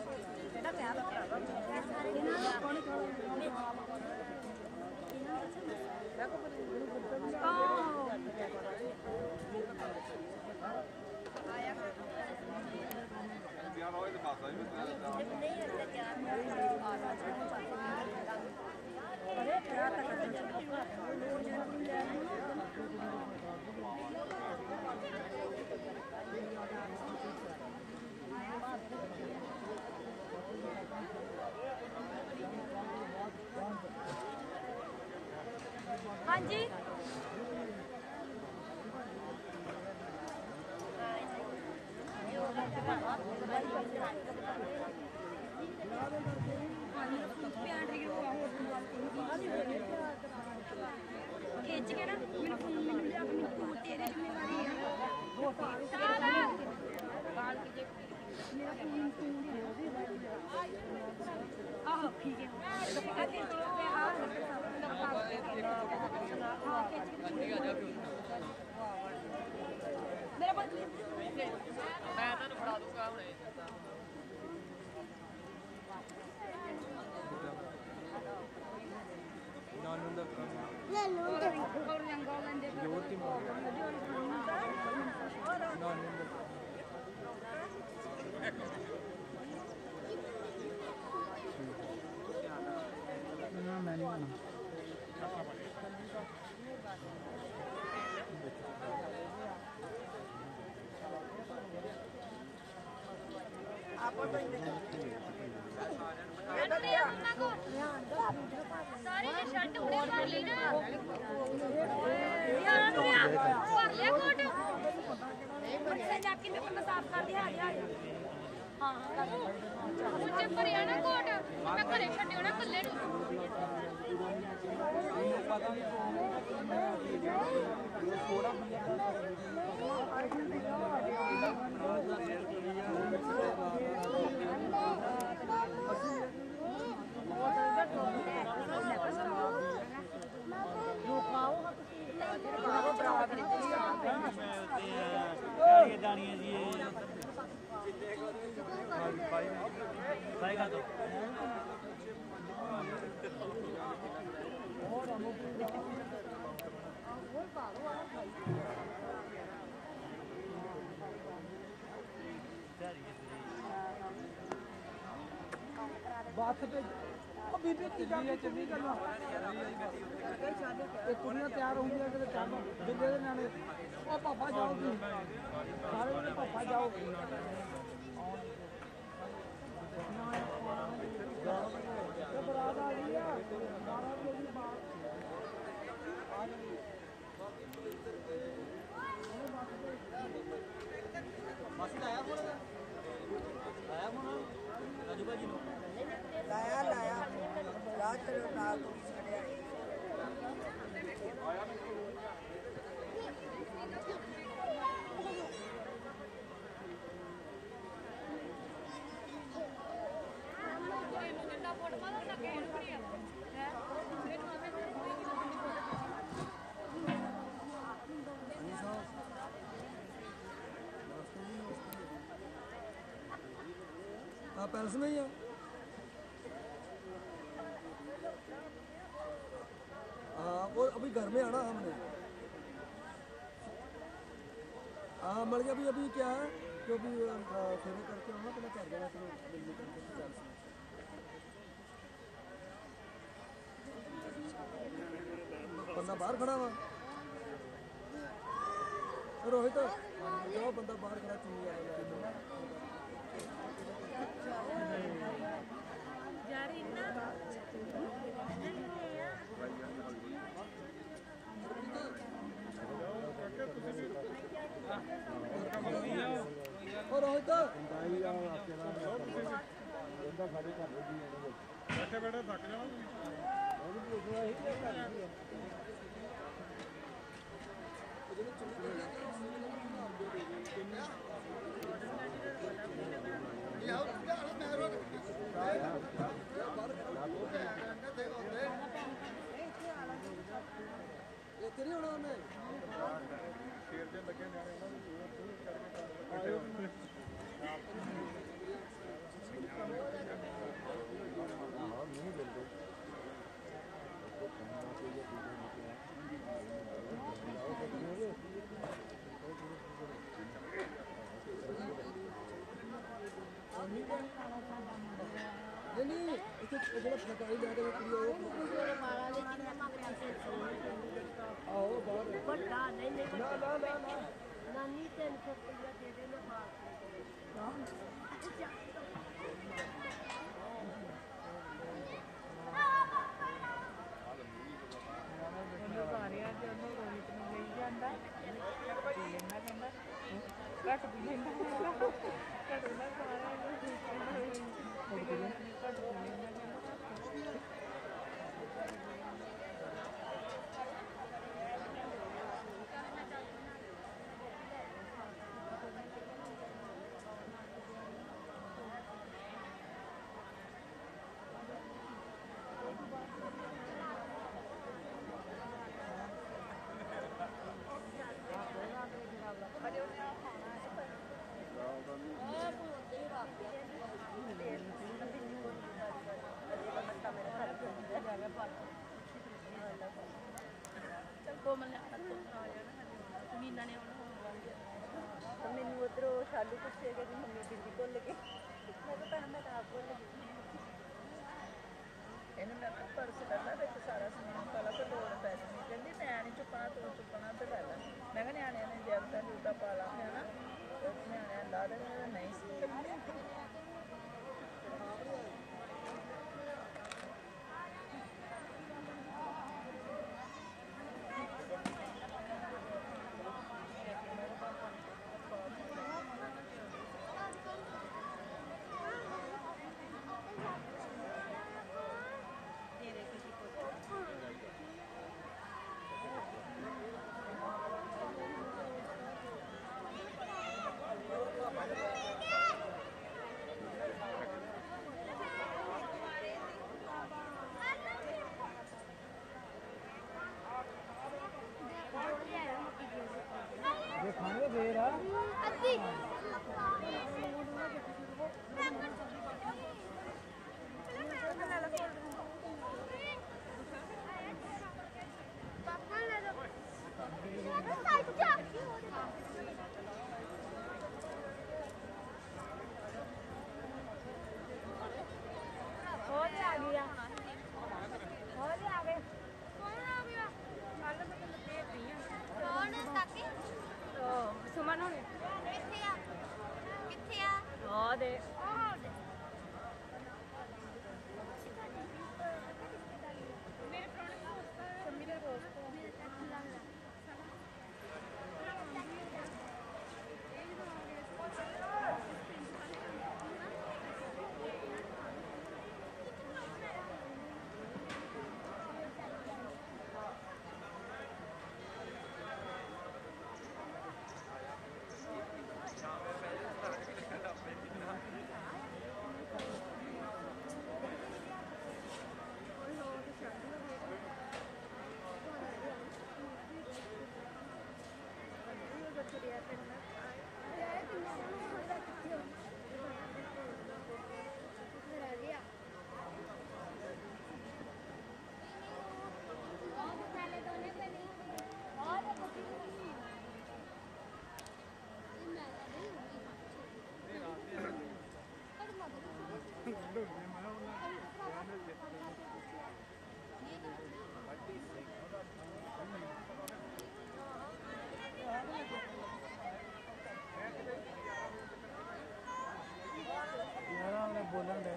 ਹੱਥ ਤੇ। ਉਹ ਬੀਬੀ ਕੀ ਕਰਦੀ ਚੰਗੀ ਗੱਲਾਂ ਇਹ ਕੁੜੀਆਂ ਤਿਆਰ ਹੁੰਦੀਆਂ ਕਿਤੇ ਕੰਮ ਜਿੱਦੇ ਦੇ ਨਿਆਣੇ। ਉਹ ਪਾਪਾ ਜਾਓ ਤੁਸੀਂ ਸਾਰੇ ਵੇਲੇ ਪਾਪਾ ਜਾਓ ਇਹ ਬਰਾਤ ਆ ਗਈ ਆ 12 ਵਜੇ ਦੀ ਬਾਤ ਲਾਇਆ ਲਾਇਆ ਰਾਤ ਚਲੋ ਨਾਲ ਕੋਈ ਛੱਡਿਆ हाँ पैलेस में ही है हाँ वो अभी घर में आना हमने हाँ मिल गया अभी अभी क्या है जो भी फेरे करके आना पहले कर देना फिर मिलने करके फिर पैलेस में बंदा बाहर खड़ा हुआ रोहित जो बंदा बाहर खड़ा चुनी 말이 있나? 안녕하세요. और होय तो भाई यार आपके नाम बंदा खड़े कर रही है बैठे बैठे थक जाओ और पूछ रहा है क्या कर रही है जो चुनी ले कर सुन ले आप दे दे ਇਹ ਤੇਰੀ ਹੋਣਾ ਉਹਨੇ? ਸ਼ੇਰ ਦੇ ਲੱਗੇ ਨਿਆਣੇ ਉਹਨਾਂ ਨੂੰ ਚੜ ਕੇ ਜਿਹੜਾ ਫਟਾਈ ਲੈ ਕੇ ਕੁੜੀ ਉਹ ਆਓ ਬਾਹਰ ਵੱਡਾ ਨਹੀਂ ਨਹੀਂ ਨਾ ਨਾ ਨਾ ਨਾ ਨਾਨੀ 300 ਰੁਪਇਆ ਦੇ ਦੇ ਮੈਂ ਪਾ ਉਹਨੂੰ ਸਾਰਿਆਂ ਚ ਉਹਨੂੰ ਰੋਹਿਤ ਨੂੰ ਲਈ ਜਾਂਦਾ ਪੀ ਲੈਂਦਾ ਕਹਿੰਦਾ ਘੱਟ ਪੀ ਲੈਂਦਾ ਘੱਟ ਨਾ ਸਾਰਿਆਂ ਨੂੰ ਠੀਕ ਕਹਿੰਦਾ ਘੱਟ ਪੀ ਲੈਂਦਾ ਕਹਿੰਦਾ ਮੈਨੂੰ ਉਧਰੋਂ ਸ਼ਾਲੂ ਪੁੱਛੇ ਕਿ ਮੰਮੀ ਬਿੰਦੀ ਭੁੱਲ ਗਈ ਮੈਂ ਕਿਹਾ ਭੈਣ, ਮੈਂ ਤਾਂ ਆਪ ਭੁੱਲ ਗਈ। ਇਹਨੂੰ ਮੈਂ ਕਿਹਾ ਪਰਸ ਲੱਲਾ ਵਿੱਚ ਸਾਰਾ ਸਮਾਨ ਪਾਲਾ ਤੇ ਲੋੜ ਪੈ ਜਾਣੀ ਕਹਿੰਦੀ ਮੈਂ ਨਹੀਂ ਚੁੱਕਣਾ, ਤੂੰ ਚੁੱਕਣਾ ਤੇ ਲੈ ਲੈ। ਮੈਂ ਕਿਹਾ ਨਿਆਣਿਆਂ ਨੇ ਜੈਕਟਾਂ ਜੂਟਾ ਪਾ ਲਾ ਹੈ ਨਾ ਨਿਆਣਿਆਂ ਲਾ ਦੇਣੇ, ਨਹੀਂ ਸੀ। No, no, no. Colombia.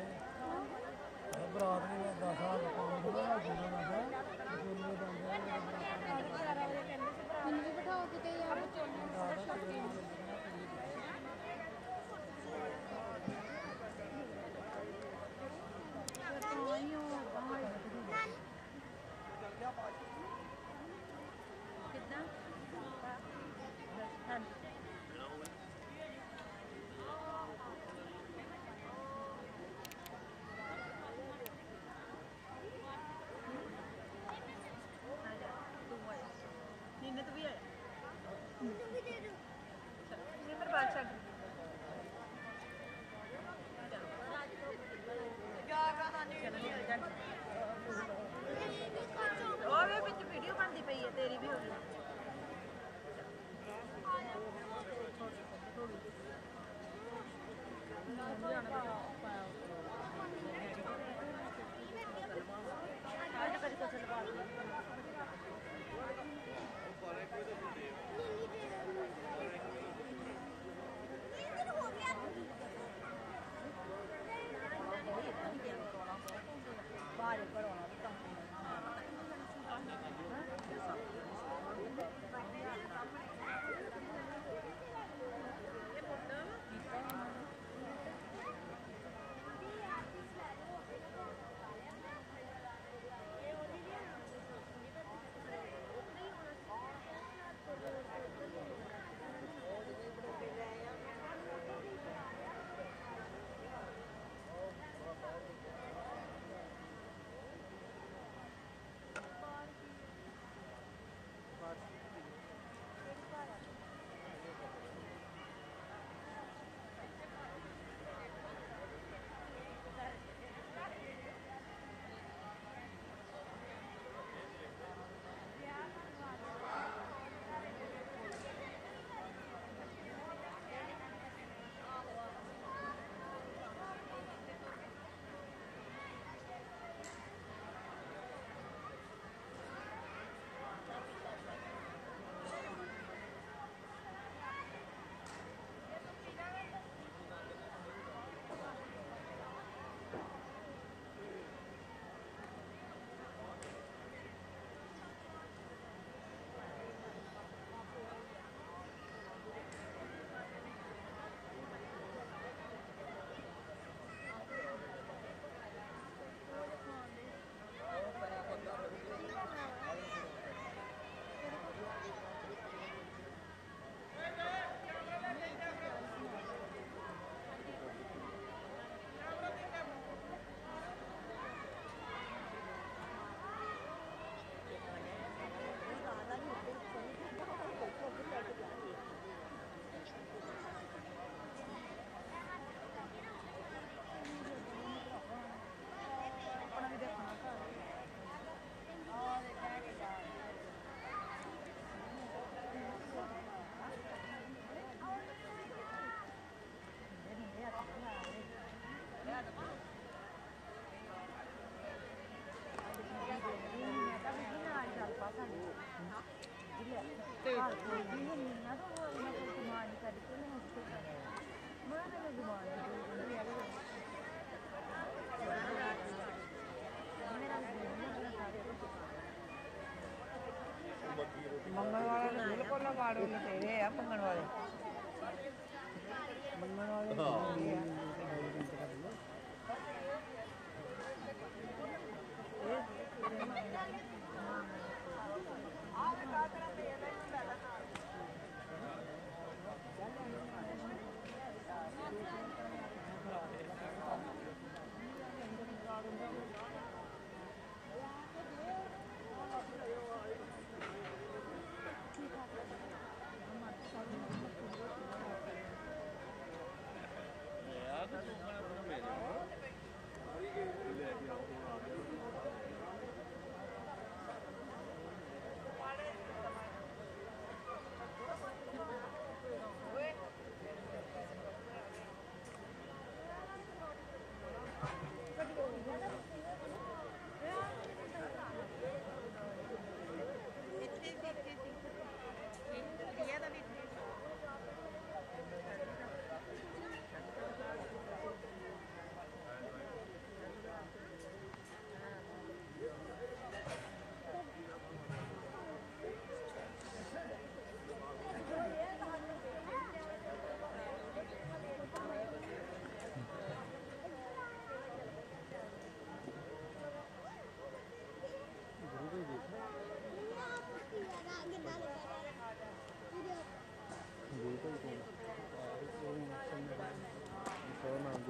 ਮੰਗਣ ਵਾਲੇ ਨੂੰ ਬਿਲਕੁਲ ਨਾ ਮਾੜੋ ਤੇਰੇ ਆ ਮੰਗਣ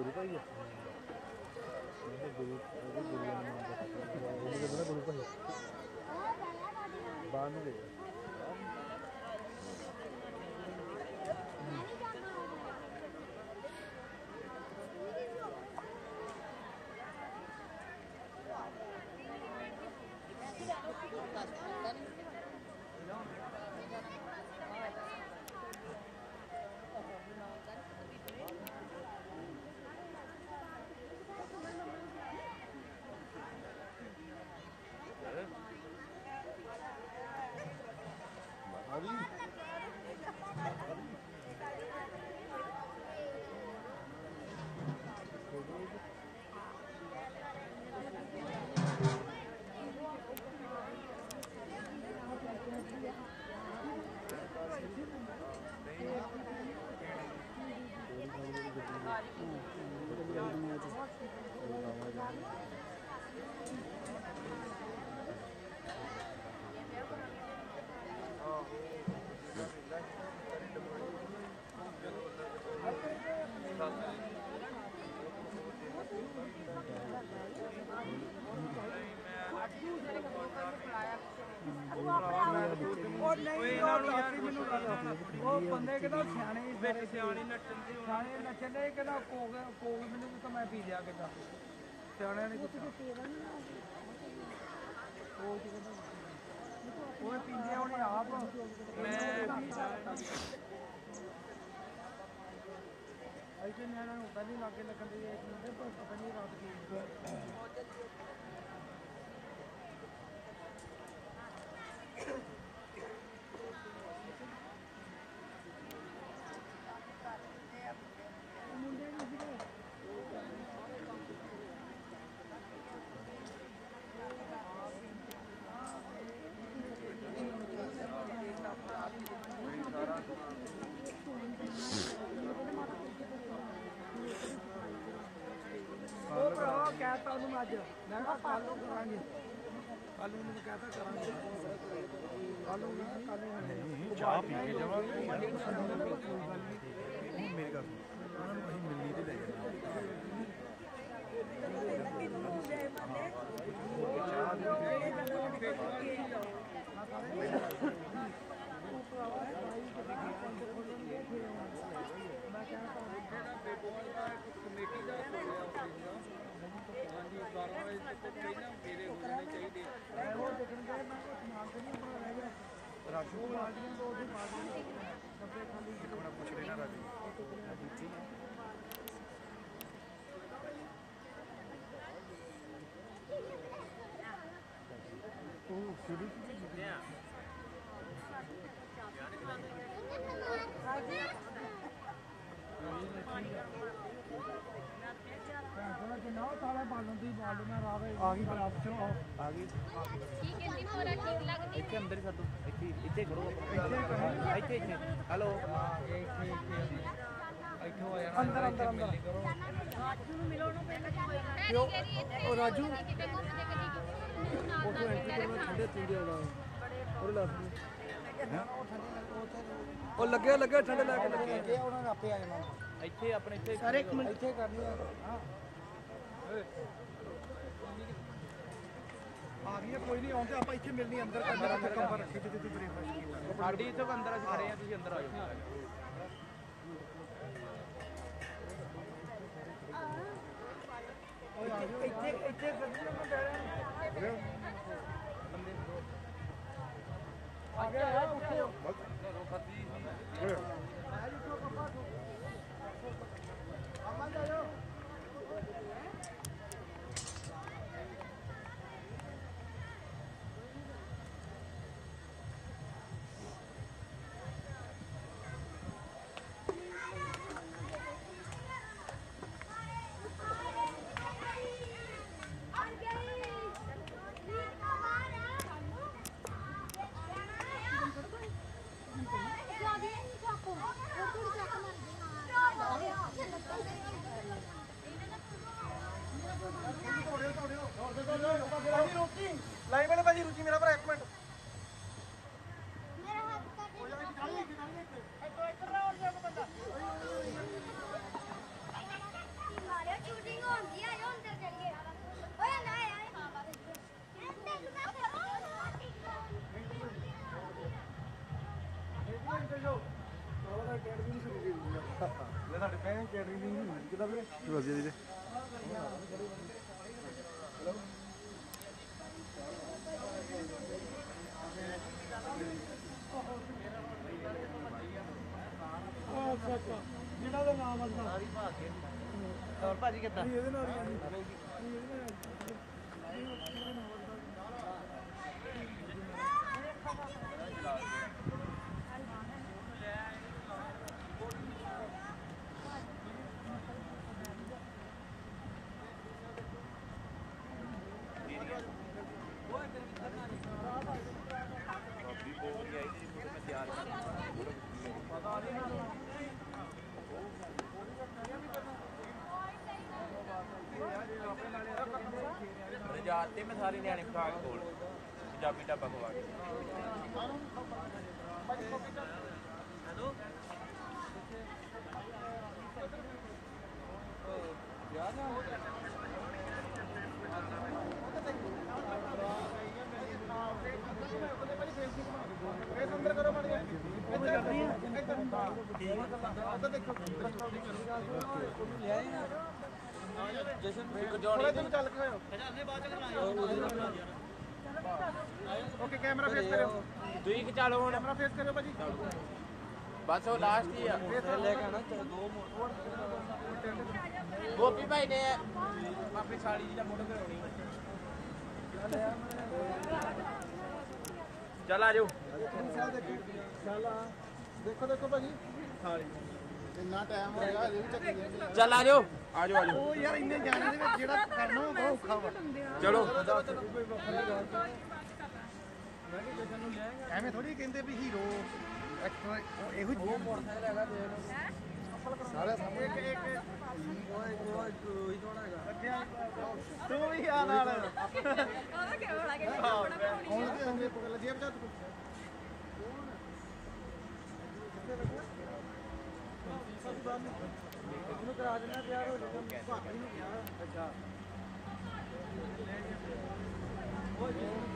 ਗੁਰੂ ਭਾਈ ਆ। ਮੈਂ ਗੁਰੂ ਉਹਦੇ ਗੁਰੂ ਨਾਮ ਦਾ। ਉਹਨੂੰ ਕਹਿੰਦਾ ਗੁਰੂ ਭਾਈ ਬਾਹਰ ਨੂੰ ਗਏ ਕਿਹਦਾ ਸਿਆਣੇ ਵਿੱਚ ਸਿਆਣੇ ਨੱਚਣ ਦੇ ਸਿਆਣੇ ਨੱਚਣ ਦੇ ਕਿਹਦਾ ਕੋਕ ਕੋਕ ਮੈਨੂੰ ਤਾਂ ਮੈਂ ਪੀ ਲਿਆ ਕਿੱਦਾਂ? ਸਿਆਣਿਆਂ ਨੇ ਕੁੱਤਾ। ਉਹ ਪੀਂਦੇ ਉਹਨੇ ਆਪ। ਮੈਂ ਐਸੇ ਨਿਆਣਿਆਂ ਨੂੰ ਪਹਿਲੀ ਲਾਗੇ ਲੱਗਣ ਦੀ ਇੱਕ ਮਿੰਟ ਪਰ ਪਤਾ ਨਹੀਂ ਰਾਤ ਕੀ ਉਹ ਭਰਾ ਕਹਿਤਾ ਉਹਨੂੰ ਮੈਂ ਅੱਜ ਮੈਂ ਕਿਹਾ ਕੱਲ ਨੂੰ ਕਰਾਂਗੇ ਕੱਲ ਨੂੰ ਮੈਨੂੰ ਕਹਿਤਾ ਕਰਾਂਗੇ ਕੱਲ ਨੂੰ ਮੈਂ ਕੱਲ ਨੂੰ ਚਾਹ ਪੀ ਕੇ ਜਾਵਾਂਗੇ ਮੇਰੀ ਗੱਲ ਸੁਣ ਉਹਨਾਂ ਨੂੰ ਅਸੀਂ ਮਿਲਣੀ ਤੇ ਲੈ ਜਾਣਾ ਰਾਜੂ ਬਾਲਟੀਆਂ ਤੋਂ ਉਹਦੀ ਬਾਲਟੀਆਂ ਡੱਬੇ ਖਾਲੀ ਇੱਕ ਬੜਾ ਪੁੱਛ ਲੈਣਾ ਰਾਜੂ ਉਹ ਸ਼ੁਰੂ ਭੈਣ ਜਿੰਨਾ ਉਹ ਸਾਲਾ ਬਾਲਣ ਦੀ ਬਾਲ ਮੈਂ ਰਾਤ ਆ ਗਈ। ਬਰਾਤ ਚਲੋ ਆਓ ਆ ਗਈ। ਠੀਕ ਹੈ ਜੀ ਪੂਰਾ ਠੀਕ ਲੱਗਦੀ। ਇੱਥੇ ਅੰਦਰ ਕਰ ਦੋ ਇੱਥੇ ਇੱਥੇ ਕਰੋ। ਇੱਥੇ ਇੱਥੇ ਹੈਲੋ। ਅੰਦਰ ਅੰਦਰ ਅੰਦਰ। ਰਾਜੂ ਨੂੰ ਮਿਲੋ ਨੂੰ ਪਹਿਲਾਂ। ਉਹ ਰਾਜੂ? ਨਾਲ ਨਾਲ ਕਹਿੰਦਾ ਠੰਡੇ ਪੀਂਦੇ ਆਉਣਾ ਉਹ ਲਾ ਉਹ ਲੱਗੇ ਲੱਗੇ ਠੰਡੇ ਲੈ ਕੇ ਲੱਗੇ ਉਹਨਾਂ ਨੇ ਆਪੇ ਆ ਜਾਣਾ। ਇੱਥੇ ਆਪਣੇ ਇੱਥੇ ਸਾਰੇ ਇੱਕ ਮਿੰਟ। ਇੱਥੇ ਕਰਨੀ ਆ। ਹਾਂ। ਆ ਗਈ ਆ, ਕੋਈ ਨਹੀਂ ਆਉਂਦੇ ਆਪਾਂ ਇੱਥੇ ਮਿਲਣੀ ਅੰਦਰ ਅੰਦਰ ਅੰਦਰ ਕੰਬਰ ਰੱਖੀ ਜਿੱਥੇ ਤੂੰ ਬ੍ਰੇਕਫਾਸਟ ਕੀਤਾ। ਸਾਡੀ ਇੱਥੇ ਅੰਦਰ ਅਸੀਂ ਖੜੇ ਆ ਤੁਸੀਂ ਅੰਦਰ ਆ ਜਾਓ। ਇੱਥੇ ਇੱਥੇ ਗੱਡੀ ਨੂੰ ਬੈਠਾ ਆ ਗਿਆ ਆ ਉੱਥੇ ਲਾਈ ਸਾਡੇ ਪੈਣ ਕੈਟਰਿੰਗ ਵੀਰੇ ਜਿਹੜਾ ਦਾ ਨਾਮ ਆ ਸਾਰੀ ਭਾਗ ਹੋਰ ਭਾਜੀ ਕਿੱਦਾਂ ਇਹਦੇ ਨਾਲ ਹੀ ਸਾਰੇ ਨਿਆਣੇ ਖਾ ਕੇ ਕੋਲ ਪੰਜਾਬੀ ਢਾਬਾ ਖਵਾ ਕੇ। ਹੈਲੋ ਯਾਰ ਨਾ ਹੋ ਗਿਆ ਕੋਈ ਲਿਆ ਬਾਅਦ ਚ ਕਰਨਾ ਓਕੇ ਕੈਮਰਾ ਫੇਸ ਕਰਿਓ। ਤੁਸੀਂ ਕਿ ਚੱਲ ਹੁਣ। ਕੈਮਰਾ ਫੇਸ ਕਰਿਓ ਭਾਜੀ। ਬਸ ਉਹ ਲਾਸਟ ਹੀ ਆ। ਲੈ ਕੇ ਆਣਾ ਦੋ ਮੋੜ ਗੋਪੀ ਭਾਈ ਨੇ ਆਪਣੀ ਸਾਲੀ ਜੀ ਦਾ ਮੋੜ ਕਰਾਉਣੀ। ਚੱਲ ਆ ਜਾਓ। ਦੇਖੋ ਦੇਖੋ ਭਾਜੀ। ਇੰਨਾ ਟਾਈਮ ਹੋ ਗਿਆ ਅਜੇ ਵੀ ਚੱਕੀ ਜਾਂਦੇ ਚੱਲ ਆ ਜਾਓ। ਆ ਜਾਓ ਆ ਜਾਓ। ਉਹ ਯਾਰ ਇੰਨੇ ਜਾਣੇ ਦੇ ਵਿੱਚ ਜਿਹੜਾ ਕਰਨਾ ਉਹ ਔਖਾ ਵਾ। ਚਲੋ। ਐਵੇਂ ਥੋੜੀ ਕਹਿੰਦੇ ਵੀ ਹੀਰੋ ਐਕਟਰ ਇਹੋ ਜਿਹੀ ਮੋਟਰਸਾਈਕਲ ਹੈਗਾ ਸਾਰੇ ਸਾਹਮਣੇ। ਇੱਕ ਇੱਕ ਤੂੰ ਵੀ ਆ ਨਾਲ। ਉਹਦਾ ਕਿਉਂ ਬੜਾ ਕਿ ਹੁਣ ਤੇ ਹਮੇ ਪਕੜ ਲੱਗੀ ਬਚਾ ਤੂੰ ਇਹਨੂੰ ਕਰਾ ਦੇਣਾ ਤਿਆਰ ਹੋ ਜਾਊਗਾ ਭਾਬੀ ਨੂੰ ਕਿਹਾ ਅੱਛਾ। ਹੈ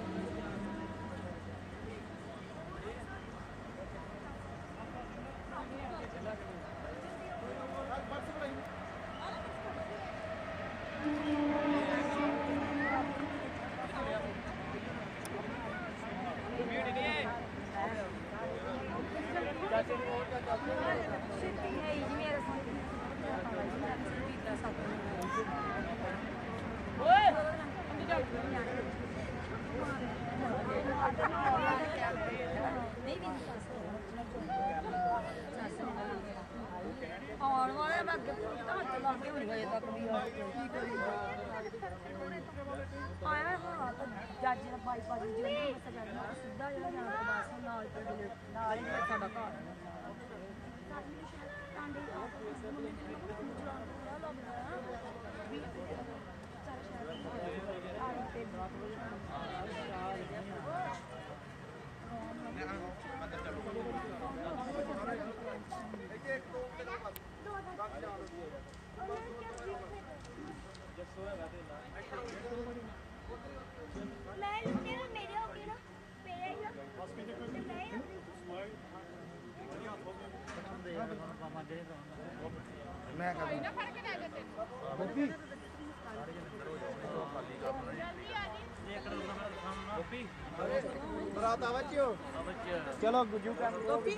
ਚਲੋ ਗੁੱਜੂ ਕਰ ਗੋਪੀ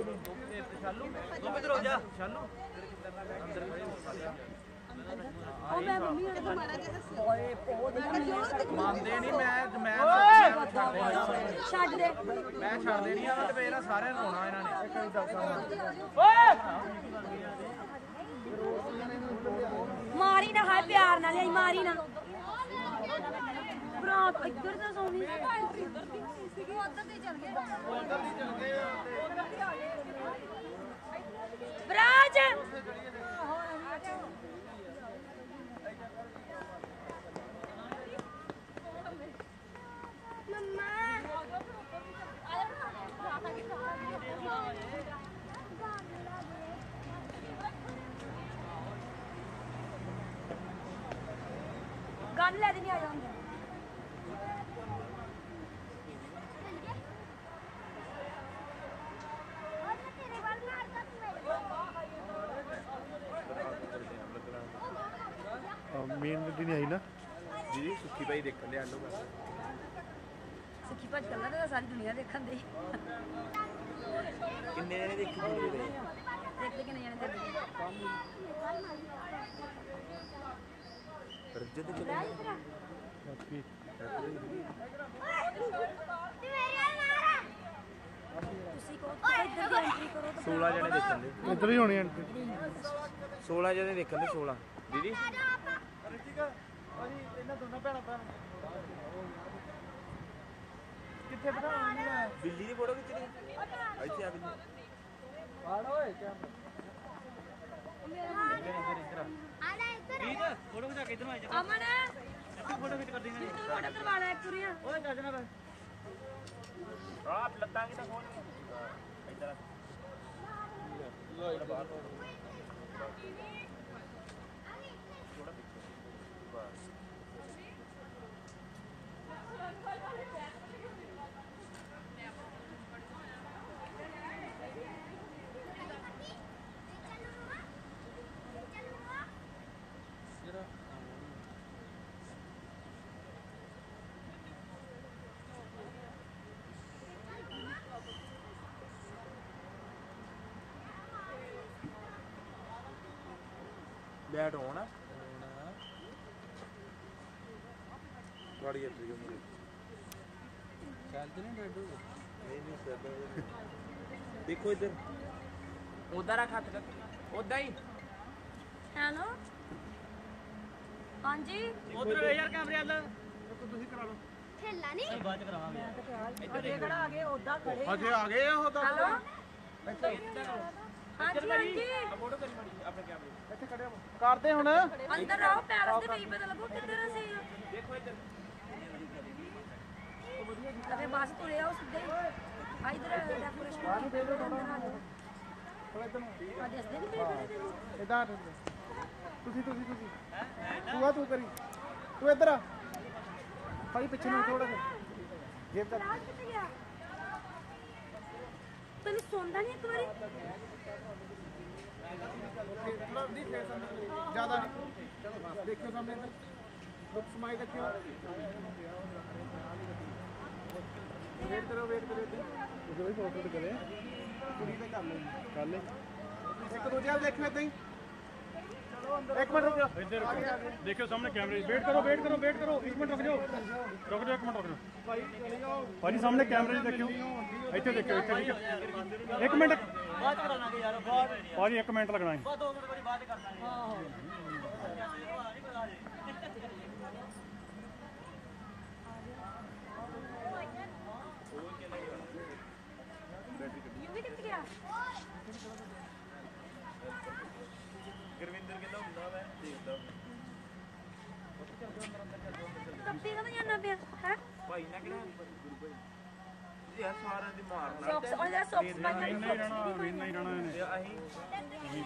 ਉਹ ਮੈਂ ਮੰਮੀ ਨੂੰ ਤਾਂ ਮਾਰਾ ਜਿਹਾ ਓਏ ਬਹੁਤ ਮੰਨਦੇ ਨਹੀਂ ਮੈਂ ਮੈਂ ਛੱਡ ਦੇ ਮੈਂ ਛੱਡ ਦੇਣੀ ਆ ਤੇ ਮੇਰਾ ਸਾਰਿਆਂ ਨੂੰ ਰੋਣਾ ਇਹਨਾਂ ਨੇ ਮਾਰੀ ਨਾ ਹਾਏ, ਪਿਆਰ ਨਾਲ ਆਈ ਮਾਰੀ ਨਾ। ਬਰਾਤ ਇੱਧਰ ਤਾਂ ਸੋਣੀ ਉਧਰ ਦੀ ਚੱਲ ਗਏ। ਬਰਾਜ ਗਨ ਲੈ ਦੇਣੀ ਆ ਜਾਂਦੇ ਤੇਰੇ ਵੱਲ ਮਾਰਦਾ ਤੂੰ ਮੇਰੇ ਮੇਨ ਗੱਡੀ ਨਹੀਂ ਆਈ ਨਾ ਜੀ ਸੁੱਖੀ ਭਾਈ ਦੇਖਣ ਦੇ ਆਲੂ ਬਸ। ਸੁੱਖੀ ਭੱਜ ਕਰਨਾ ਤੇ ਸਾਰੀ ਦੁਨੀਆ ਦੇਖਣ ਦੇ ਕਿੰਨੇ ਜਣੇ ਦੇਖੀ ਵੀਡੀਓ ਦੇ ਦੇਖਦੇ ਕਿੰਨੇ ਜਾਣੇ ਦੇਖਦੇ ਰੱਜਤ ਦੇ ਚਲੇ ਤੁਸੀਂ ਕਹੋ ਤੁਸੀਂ ਇੱਧਰ ਦੀ ਐਂਟਰੀ ਕਰੋ 16 ਜਣੇ ਦੇਖਣ ਦੇ ਇੱਧਰ ਹੀ ਹੋਣੀ ਆਂਟੀ 16 ਜਣੇ ਦੇਖਣ ਦੇ 16 ਦੀਦੀ? ਰਿਤਿਕਾ ਭਾਜੀ ਇਹਨਾਂ ਦੋਨਾਂ ਭੈਣਾਂ ਭੈਣਾਂ ਕਿੱਥੇ ਬਿਠਾਉਣੀ ਹੈ ਬਿੱਲੀ ਦੀ ਫੋਟੋ ਖਿੱਚਣੀ। ਇੱਥੇ ਆ ਬਿੱਲੀ। ਆੜ ਓਏ ਕਿਆ ਆਲਾ ਇੱਧਰ ਅਮਨ। ਫੋਟੋ ਖਿੱਚ ਕਰ ਦੇਣਾ ਫੋਟੋ ਕਰਵਾ ਲੈ ਇੱਕ ਕੁੜੀਆਂ ਓਏ ਚੱਜ ਨਾਲ ਆਪ ਲੱਤਾਂਗੇ ਤਾਂ ਫੋਨ ਇੱਧਰ ਬੈਟ ਆਉਣ ਆ ਗਾੜੀ ਇੱਥੇ ਜੋ ਮੇਰੇ ਚੱਲ ਤੇ ਨਹੀਂ ਡੱਡੂ ਨਹੀਂ ਨਹੀਂ ਸਰ ਦੇਖੋ ਇੱਧਰ। ਉਧਰ ਆ ਖੱਤ ਉਦਾਂ ਹੀ। ਹੈਲੋ? ਹਾਂਜੀ? ਉਧਰ ਯਾਰ ਕੈਮਰੇ ਵੱਲ। ਠੇਲਾ ਨਹੀਂ? ਅਜੇ ਕਿਹੜਾ ਆ ਗਏ ਉਦਾਂ ਖੜੇ ਅਜੇ ਆ। ਗਏ ਉਹ ਤਾਂ। ਹੈਲੋ? ਹਾਂਜੀ ਹਾਂਜੀ। ਫੋਟੋ ਕਰੀ ਮੜੀ ਆਪਣੇ ਕੈਮਰੇ ਕਰਦੇ ਹੁਣ। ਅੰਦਰ ਰਹੋ ਪੈਰਸ ਦੇ ਨਹੀਂ ਪਤਾ ਲੱਗੋ ਕਿੱਧਰ ਅਸੀਂ। ਦੇਖੋ ਇੱਧਰ। ਅਰੇ ਬਸ ਤੁਰੇ ਆਓ ਸਿੱਧੇ। ਆ ਇਧਰ ਡੈਕੋਰੇਸ਼ਨ ਬਾਹਰ ਦੇ ਦੋ ਥੋੜਾ ਥੋੜਾ ਇਧਰ ਆ ਦੱਸਦੇ ਨਹੀਂ ਮੇਰੇ ਇਦਾਂ ਤੁਸੀਂ ਤੁਸੀਂ ਤੁਸੀਂ। ਤੂੰ ਆ ਤੂੰ ਕਰੀ। ਤੂੰ ਇੱਧਰ ਆ। ਭਾਈ ਪਿੱਛੇ ਨੂੰ ਥੋੜਾ ਜਿਹਾ। ਜੇਬ ਤੱਕ ਤੈਨੂੰ ਸੌਂਦਾ ਨਹੀਂ ਇੱਕ ਵਾਰੀ? ਥੋੜਾ ਨਹੀਂ ਫੇਰ ਸਾਹਮਣੇ ਜ਼ਿਆਦਾ ਨਹੀਂ ਚਲੋ ਦੇਖਿਓ ਸਾਹਮਣੇ ਇੱਧਰ। ਲੁੱਕ ਸਮਾਈ ਰੱਖਿਓ ਵੇਟ ਕਰੋ ਵੇਟ ਕਰੋ ਇੱਧਰ। ਤੁਸੀਂ ਵੀ ਫੋਟੋ ਤੇ ਕਰੇ ਕੁੜੀ ਤੇ ਕਰ ਲੈ ਕਰ ਲੈ ਇੱਕ ਦੂਜੇ ਵੱਲ ਦੇਖਣਾ ਇਦਾਂ ਹੀ। ਇੱਕ ਮਿੰਟ ਰੁਕੋ ਇੱਧਰ ਦੇਖਿਓ ਸਾਹਮਣੇ ਕੈਮਰੇ ਵੇਟ ਕਰੋ ਵੇਟ ਕਰੋ ਵੇਟ ਕਰੋ। ਇੱਕ ਮਿੰਟ ਰੁਕ ਜਾਓ। ਰੁਕ ਜਾਓ ਇੱਕ ਮਿੰਟ ਰੁਕ ਜਾਓ। ਭਾਜੀ ਸਾਹਮਣੇ ਕੈਮਰੇ 'ਚ ਦੇਖਿਓ। ਇੱਥੇ ਦੇਖਿਓ ਇੱਥੇ ਦੇਖਿਓ। ਇੱਕ ਮਿੰਟ। ਬਾਅਦ ਚ ਕਰਾਂਗੇ ਯਾਰ ਬਾਅਦ ਭਾਜੀ ਇੱਕ ਮਿੰਟ ਲੱਗਣਾ ਹੈ ਬਾਅਦ ਦੋ ਮਿੰਟ ਵਾਰੀ ਬਾਅਦ ਚ ਕਰਾਂਗੇ ਯੂ ਵੀ ਕਿੱਥੇ ਗਿਆ ਗੁਰਵਿੰਦਰ ਕਹਿੰਦਾ ਹੁੰਦਾ ਮੈਂ ਦੇਖਦਾ ਕੱਪੀ ਕਦੋਂ ਜਾਣਾ ਪਿਆ ਹੈ ਭਾਈ ਨਾ ਕਿਹੜਾ ਯਾਰ ਸਾਰਿਆਂ ਦੀ ਮਾਰਨਾ ਸੌਕਸ ਉਹ ਜਿਹੜਾ ਸੌਕਸ ਪਾਈ ਇੰਨਾ ਹੀ ਰਹਿਣਾ ਇੰਨਾ ਹੀ ਰਹਿਣਾ ਇਹਨੇ ਅਸੀਂ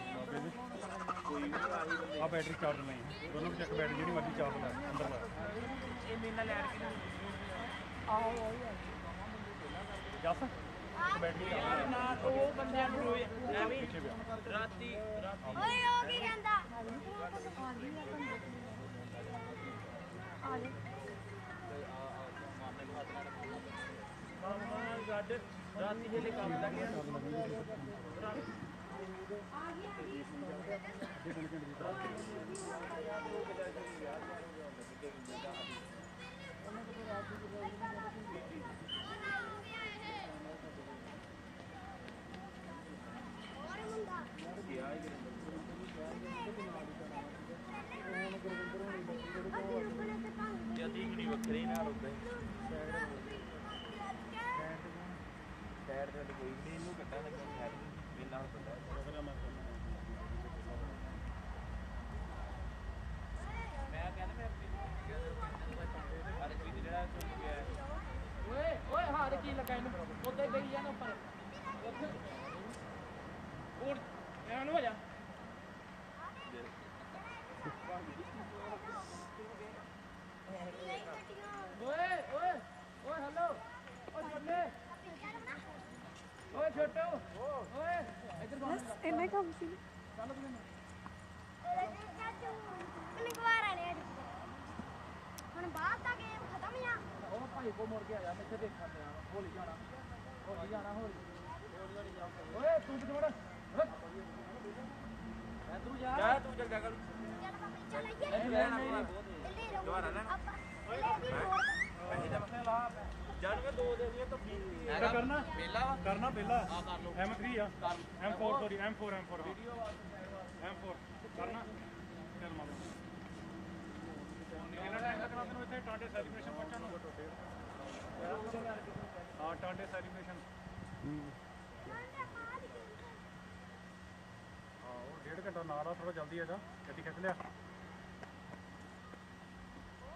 ਕੋਈ ਵੀ ਆਹੀ ਆ ਬੈਟਰੀ ਚਾਰਜ ਨਹੀਂ। ਦੋਨੋਂ ਵਿੱਚ ਇੱਕ ਬੈਟਰੀ ਜਿਹੜੀ ਮਰਜ਼ੀ ਚਾਰਜ ਲੈ ਅੰਦਰ ਲਾ। ਇਹ ਮੇਰੇ ਨਾਲ ਲੈਣ ਕੇ ਜੱਸ? ਇੱਕ ਬੈਟਰੀ ਚਾਰਜ ਨਾ ਉਹ ਬੰਦਿਆਂ ਨੂੰ ਰੋਏ। ਐਵੇਂ ਰਾਤੀ ਰਾਤੀ। ਓਏ ਉਹ ਕੀ ਕਹਿੰਦਾ? ਮਾਮਾ ਗੱਡ ਰਾਤੀ ਵੇਲੇ ਕੰਮ ਦਾ ਗਿਆ। ਜਦੀ ਕਿਹੜੀ ਵੱਖਰੀ ਨਾਲ ਹੁੰਦਾ ਟਾਇਰ ਤੇ ਕੋਈ ਨਹੀਂ ਇਹਨੂੰ ਕੱਟਾ ਲੱਗਾ ਟਾਇਰ ਮੇਰੇ ਨਾਲ ਪਤਾ ਮੈਂ ਕਹਿੰਦਾ ਮੈਂ ਅਰੇ ਕੋਈ ਜਿਹੜਾ ਸੁਣ ਗਿਆ ਓਏ ਓਏ ਹਾਰ ਕੀ ਲਗਾ ਇਹਨੂੰ ਉੱਤੇ ਗਈ ਜਾਣਾ ਉੱਪਰ ਹੋਰ ਐਨ ਹੋ ਜਾ ਓਏ ਓਏ ਓਏ ਹੈਲੋ ਓ ਛੋਟੇ ਓਏ ਛੋਟੋ ਓਏ ਇੱਧਰ ਮੈਨੂੰ ਗਵਾਰਾ ਨੇ ਹੁਣ ਬਾਹਰ ਦਾ ਗੇਮ ਖਤਮ ਆ। ਉਹ ਭਾਈ ਕੋ ਮੁੜ ਕੇ ਆ ਜਾ ਮੈਂ ਇੱਥੇ ਦੇਖਾਂ ਤੇ ਆਵਾਂ ਹੋਲੀ ਜਾਣਾ। ਹੋਲੀ ਜਾਣਾ ਹੋਲੀ। ਓਏ ਤੂੰ ਕਿੱਥੇ ਵੜ ਮੈਂ ਤੂੰ ਜਾ। ਜਾ ਤੂੰ ਚੱਲ ਜਾ ਕਰ ਚੱਲ ਪਾਪਾ ਚੱਲ ਆਈਏ। ਦੁਬਾਰਾ ਦੀ ਹੋਰ ਪੈਸੇ ਦਾ ਮਸਲਾ ਲਾ ਜਦ ਮੈਂ ਦੋ ਦੇ ਦੀਆਂ ਤਾਂ 20 ਇਹਦਾ ਕਰਨਾ? ਪਹਿਲਾ ਵਾ? ਕਰਨਾ ਪਹਿਲਾ? ਆ। ਕਰ ਲਓ। M3 ਆ M4 sorry M4 M4 M4 ਕਰਨਾ? ਚੱਲ ਮਾਰ। ਕਿੰਨਾ ਟਾਈਮ ਲੱਗਣਾ ਤੈਨੂੰ ਇੱਥੇ ਟਾਂਡੇ ਸੈਲੀਬ੍ਰੇਸ਼ਨ ਪਹੁੰਚਣ ਨੂੰ ਹਾਂ ਟਾਂਡੇ ਸੈਲੀਬ੍ਰੇਸ਼ਨ ਹਾਂ ਉਹ ਡੇਢ ਘੰਟਾ ਨਾਲ ਆ ਥੋੜਾ ਜਲਦੀ ਆ ਜਾ। ਗੱਡੀ ਖਿੱਚ ਲਿਆ।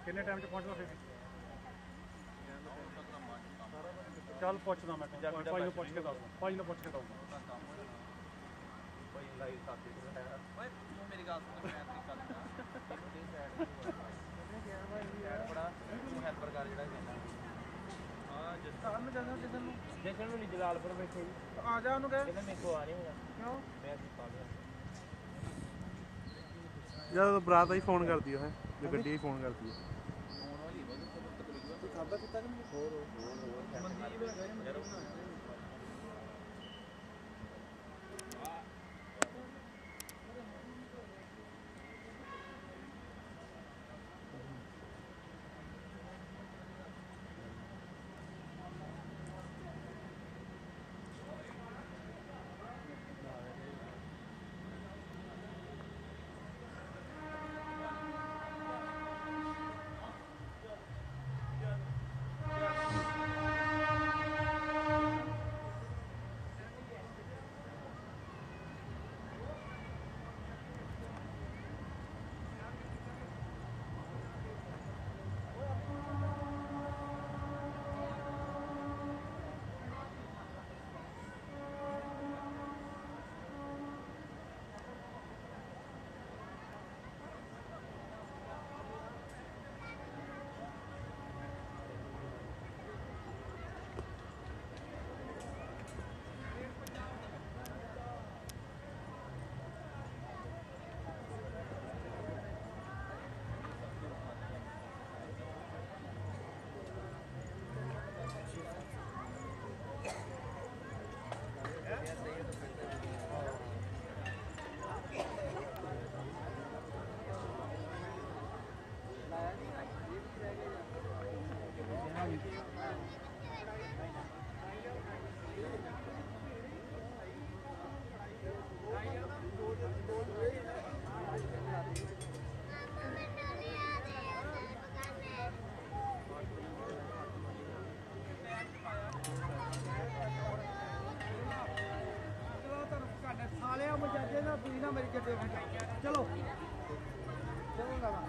ਕਿੰਨੇ ਟਾਈਮ 'ਚ ਪਹੁੰਚਦਾ ਫਿਰ? ਚੱਲ ਪੁੱਛਦਾ ਮੈਂ ਭਾਈ ਨੂੰ ਪੁੱਛ ਕੇ ਦੱਸਦਾ ਭਾਈ ਨੂੰ ਪੁੱਛ ਕੇ ਦੱਸਦਾ ਭਾਈ ਲਾਈਵ ਸਾਥੀ ਤੇ ਓਏ ਤੂੰ ਮੇਰੀ ਗੱਲ ਸੁਣ ਮੈਂ ਤੇਰੀ ਗੱਲ ਕਰ ਇਹਨੂੰ ਦੇ ਸਾਈਡ ਸਾਈਡ ਬੜਾ ਤੂੰ ਹੈਲਪਰ ਕਰ ਜਿਹੜਾ ਕਹਿੰਦਾ ਹਾਂ ਜਿਸ ਕਰਨ ਜਾਂਦਾ ਜਿੱਦਨ ਨੂੰ ਜਸ਼ਨ ਨੂੰ ਨਹੀਂ ਜਲਾਲਪੁਰ ਬੈਠੇ ਜੀ ਆ ਜਾ ਉਹਨੂੰ ਕਹਿ ਕਹਿੰਦਾ ਮੇਰੇ ਕੋ ਆ ਨਹੀਂ ਹੋਇਆ ਕਿਉਂ ਮੈਂ ਸੀ ਪਾ ਲਿਆ ਜਦ ਬਰਾਤ ਆਈ ਫੋਨ ਕਰਦੀ ਉਹ ਹੈ ਜੇ ਗੱਡੀ ਆਈ ਫੋਨ ਕਰਦੀ ਹੈ ਖਾਦਾ ਪੀਤਾ ਕਿ ਨਹੀਂ ਹੋਰ ਨਾ ਤੁਸੀਂ ਨਾ ਮੇਰੀ ਗੱਡੀ ਚਲੋ ਚਲੋ ਲਗਾ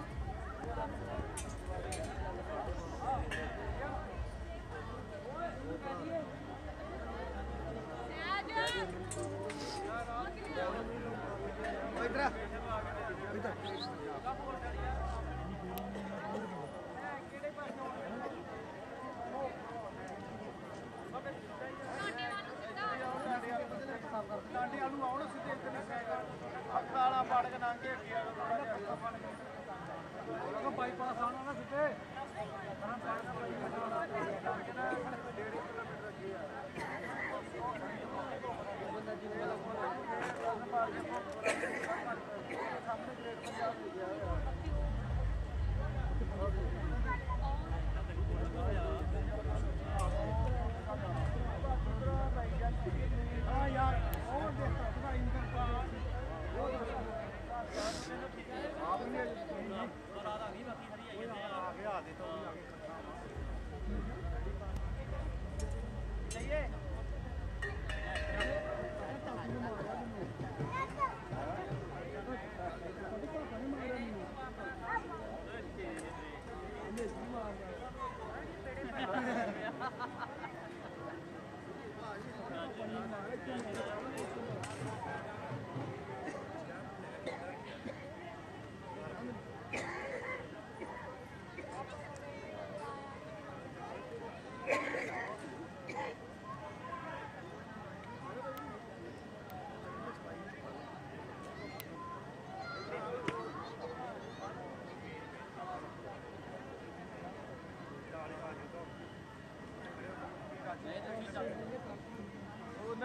ਇਧਰ ਆ ਇਧਰ ਲਾਂਡੀਆਂ ਨੂੰ ਆਉਣ ਸਿੱਧੇ ਇੱਥੇ ਨਾ ਅੱਖ ਵਾਲਾ ਪੜ ਕੇ ਲੰਘ ਕੇ ਅੱਗੇ ਆ ਥੋੜਾ ਜਿਹਾ ਅੱਖਾਂ ਬਣ ਕੇ ਉਹ ਬਾਈਪਾਸ ਆਉਣਾ ਨਾ ਸਿੱਧੇ ਹਾਂ ਪੜਨਾ ਪਈ ਹਾਂ ਯਾਰ ਉਹ ਦੇਖੋ ਉਹਦਾ ਇਨਕਮ ਉਹਨਾਂ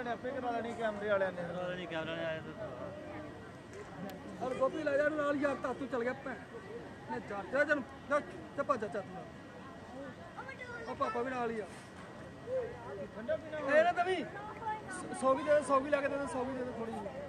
ਨੇ ਆਪੇ ਕਰਾ ਲੈਣੀ ਕੈਮਰੇ ਵਾਲਿਆਂ ਨੇ। ਨਹੀਂ ਕੈਮਰਾ ਨਹੀਂ ਆਇਆ ਔਰ ਗੋਪੀ ਲੈ ਜਾ ਨਾਲ ਯਾਰ ਤਾਤੂ ਚਲ ਗਿਆ ਭੈਣ। ਨੇ ਚਾਚਾ ਜਨ ਨਾ ਤੇ ਭੱਜ ਉਹ ਪਾਪਾ ਵੀ ਨਾਲ ਹੀ ਆ। ਇਹ ਨਾ ਤਵੀ 100 ਵੀ ਦੇ 100 ਵੀ ਲਾ ਕੇ ਦੇ 100 ਵੀ ਦੇ ਥੋੜੀ ਜਿਹੀ।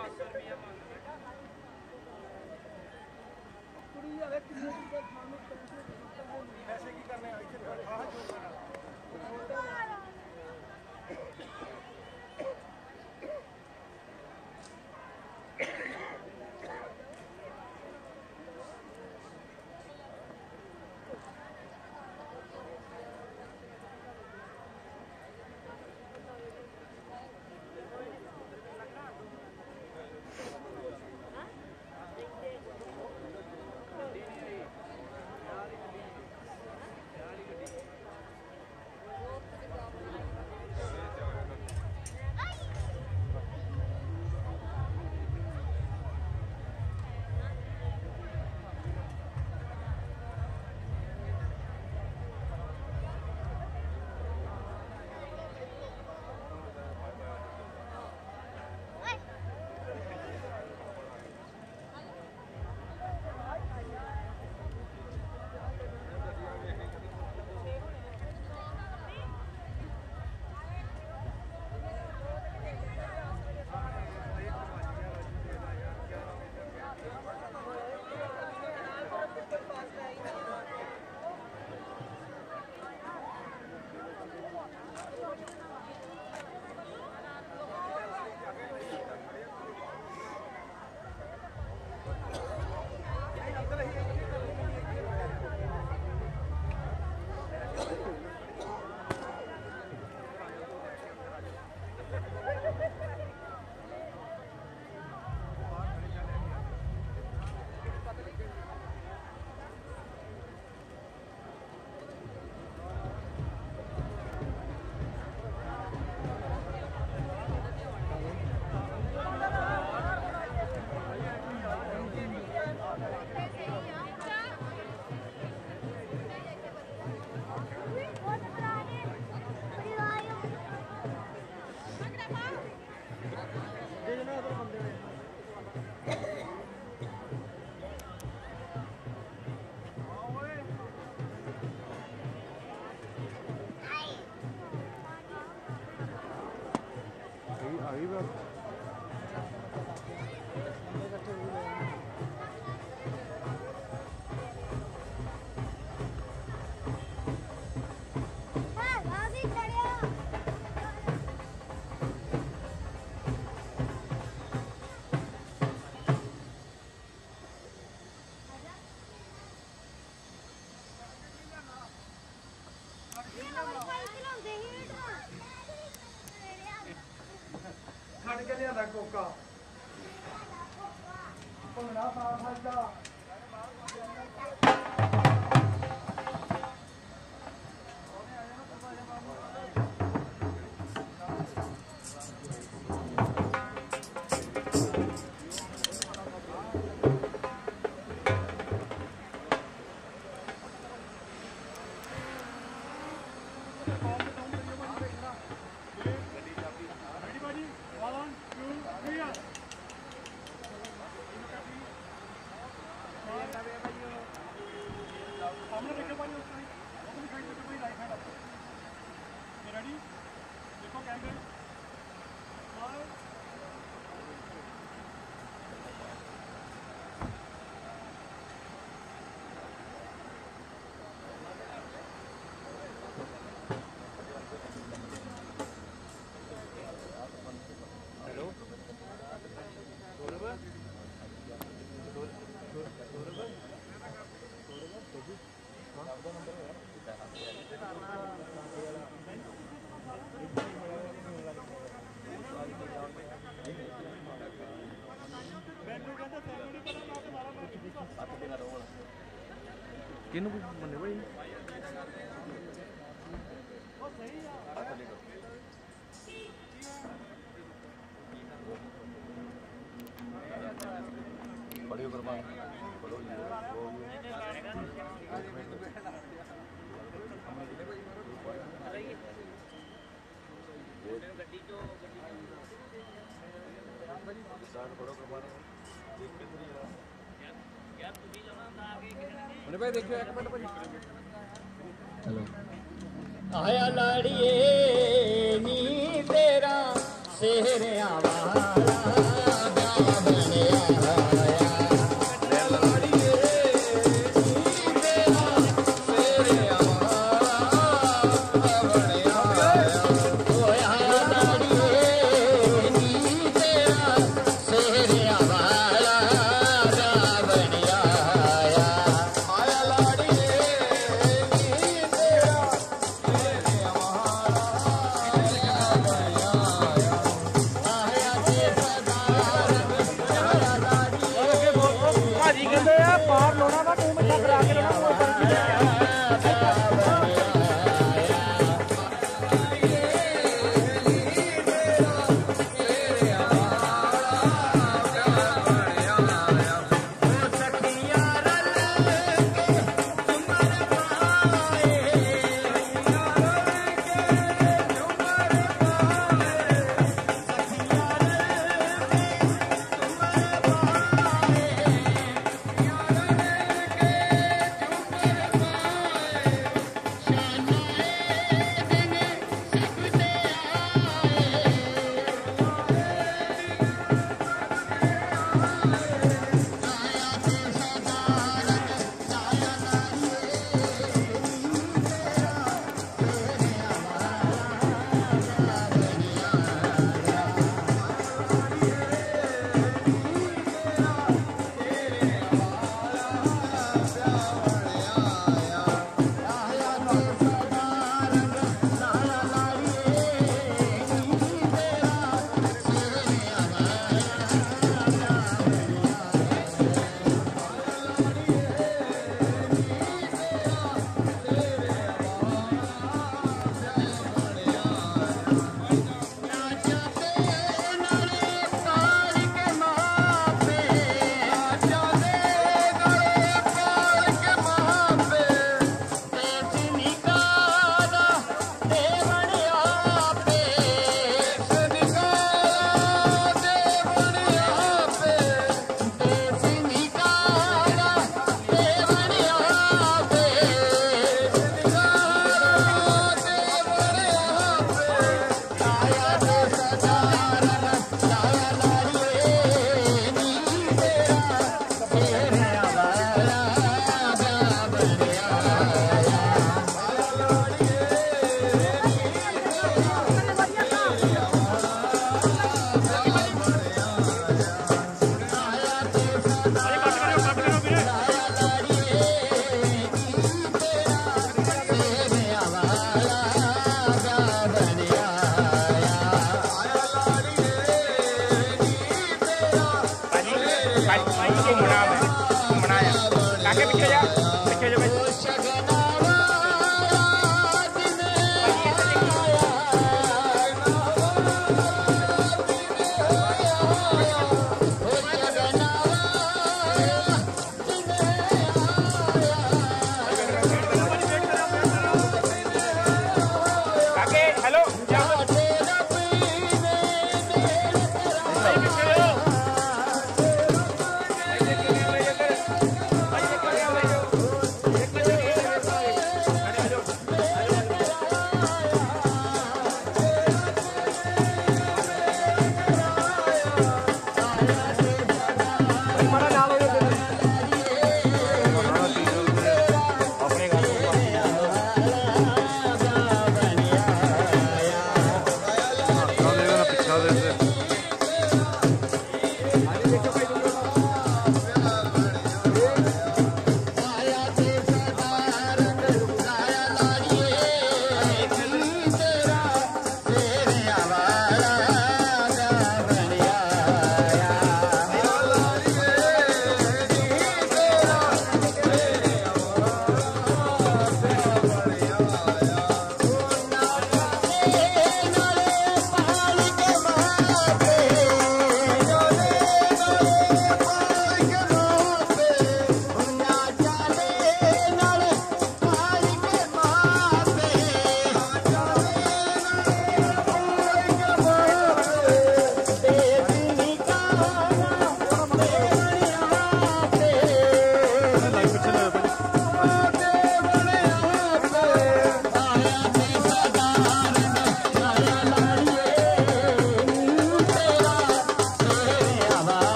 ਪੈਸੇ ਪੈਸੇ ਕੀ ਕਰਨੇ ਆ ਇੱਥੇ ਆਹ ਜੋ ਕਰਨਾ ਕੇ ਲਿਆਂਦਾ ਕੋਕਾ ਭੰਗੜਾ ਪਾ ਫਾਇਦਾ Ready, ਕਿਹਨੂੰ ਮੰਨੇ ਭਾਈ ਪੜਿਓ ਕੁਰਬਾਨ ਪੜੋ ਜੀ ਉਹਨੇ ਭਾਈ ਦੇਖਿਓ ਇੱਕ ਮਿੰਟ ਭਾਈ। ਆਇਆ ਲਾੜੀਏ ਨੀ ਤੇਰਾ ਸਿਹਰਿਆਂ ਵਾਲਾ।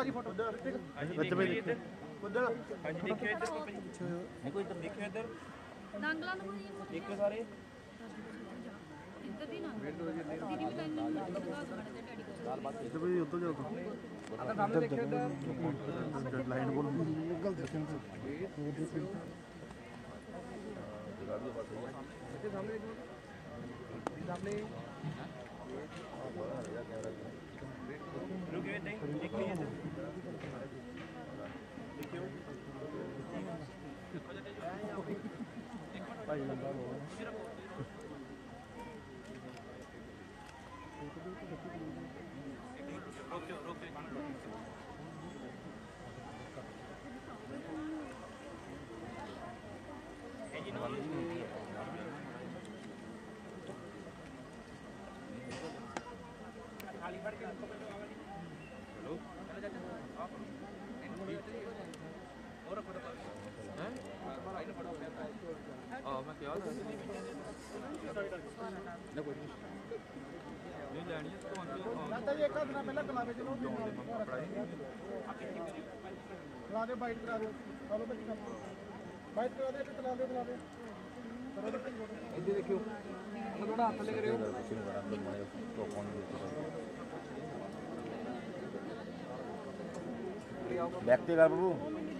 ਭਾਜੀ ਫੋਟੋ ਵਿੱਚ ਵੀ ਉਧਰ। ਹਾਂਜੀ ਦੇਖਿਓ ਇੱਧਰ। ਨਹੀਂ ਕੋਈ ਇੱਧਰ ਦੇਖਿਓ ਇੱਧਰ। ਨੰਗਲਾਂ ਨੂੰ ਕੋਈ ਇੱਕ ਸਾਰੇ। ਇੱਧਰ ਦੀ ਨਾ ਦੀਦੀ ਵੀ ਲਾਈਨ ਨੂੰ ਦਿਖਾ ਦੋ ਸਾਡੇ ਤੇ ਡੈਡੀ ਕੋਲ। ਇੱਧਰ ਵੀ ਉੱਧਰ ਜਾਓ। ਅਗਰ ਸਾਹਮਣੇ ਦੇਖਿਓ ਇੱਧਰ। ਲਾਈਨ ਬੋਲ। ਗਲਤ ਦੇਖਣ ਇੱਥੇ ਸਾਹਮਣੇ ਦੇਖੋ। ਸਾਹਮਣੇ। ਰੁਕਿਓ ਇੱਥੇ ਦੇਖਿਓ ਇੱਧਰ ਦੇਖਿਓ ਭਾਈ ਲੰਬਾ ਬੋਲ ਰੁਕਿਓ ਰੁਕਿਓ ਇਹ ਜੀ ਨਵਾਂ ਖਾਲੀ ਫੜ ਕੇ ਚਲੋ ਹੋਰ ਰੱਖੋ ਰੱਖੋ ਹੈ ਇਹਨੂੰ ਫੜੋ ਆ ਮੈਂ ਕਿਹਾ ਨਾ ਕੋਈ ਨਹੀਂ ਲੈਣੀ ਹੈ ਤੁਹਾਨੂੰ ਚਾਚਾ ਜੀ ਇੱਕ ਹੱਥ ਨਾਲ ਪਹਿਲਾਂ ਕਲਾਵੇ ਚਲੋ ਕਲਾ ਦੇ ਬਾਈਟ ਕਰਾ ਦਿਓ ਚਲੋ ਬੱਚੀ ਬਾਈਟ ਕਰਾ ਦੇ ਤੇ ਚਲਾ ਦਿਓ ਚਲਾ ਦਿਓ ਕਰੋ ਬੱਚੀ ਫੋਟੋ ਇੱਥੇ ਦੇਖਿਓ ਹੁਣ ਥੋੜਾ ਹੱਥ ਲੈ ਕਰਿਓ ਬੈਕ ਤੇ ਕਰ ਬਾਬੂ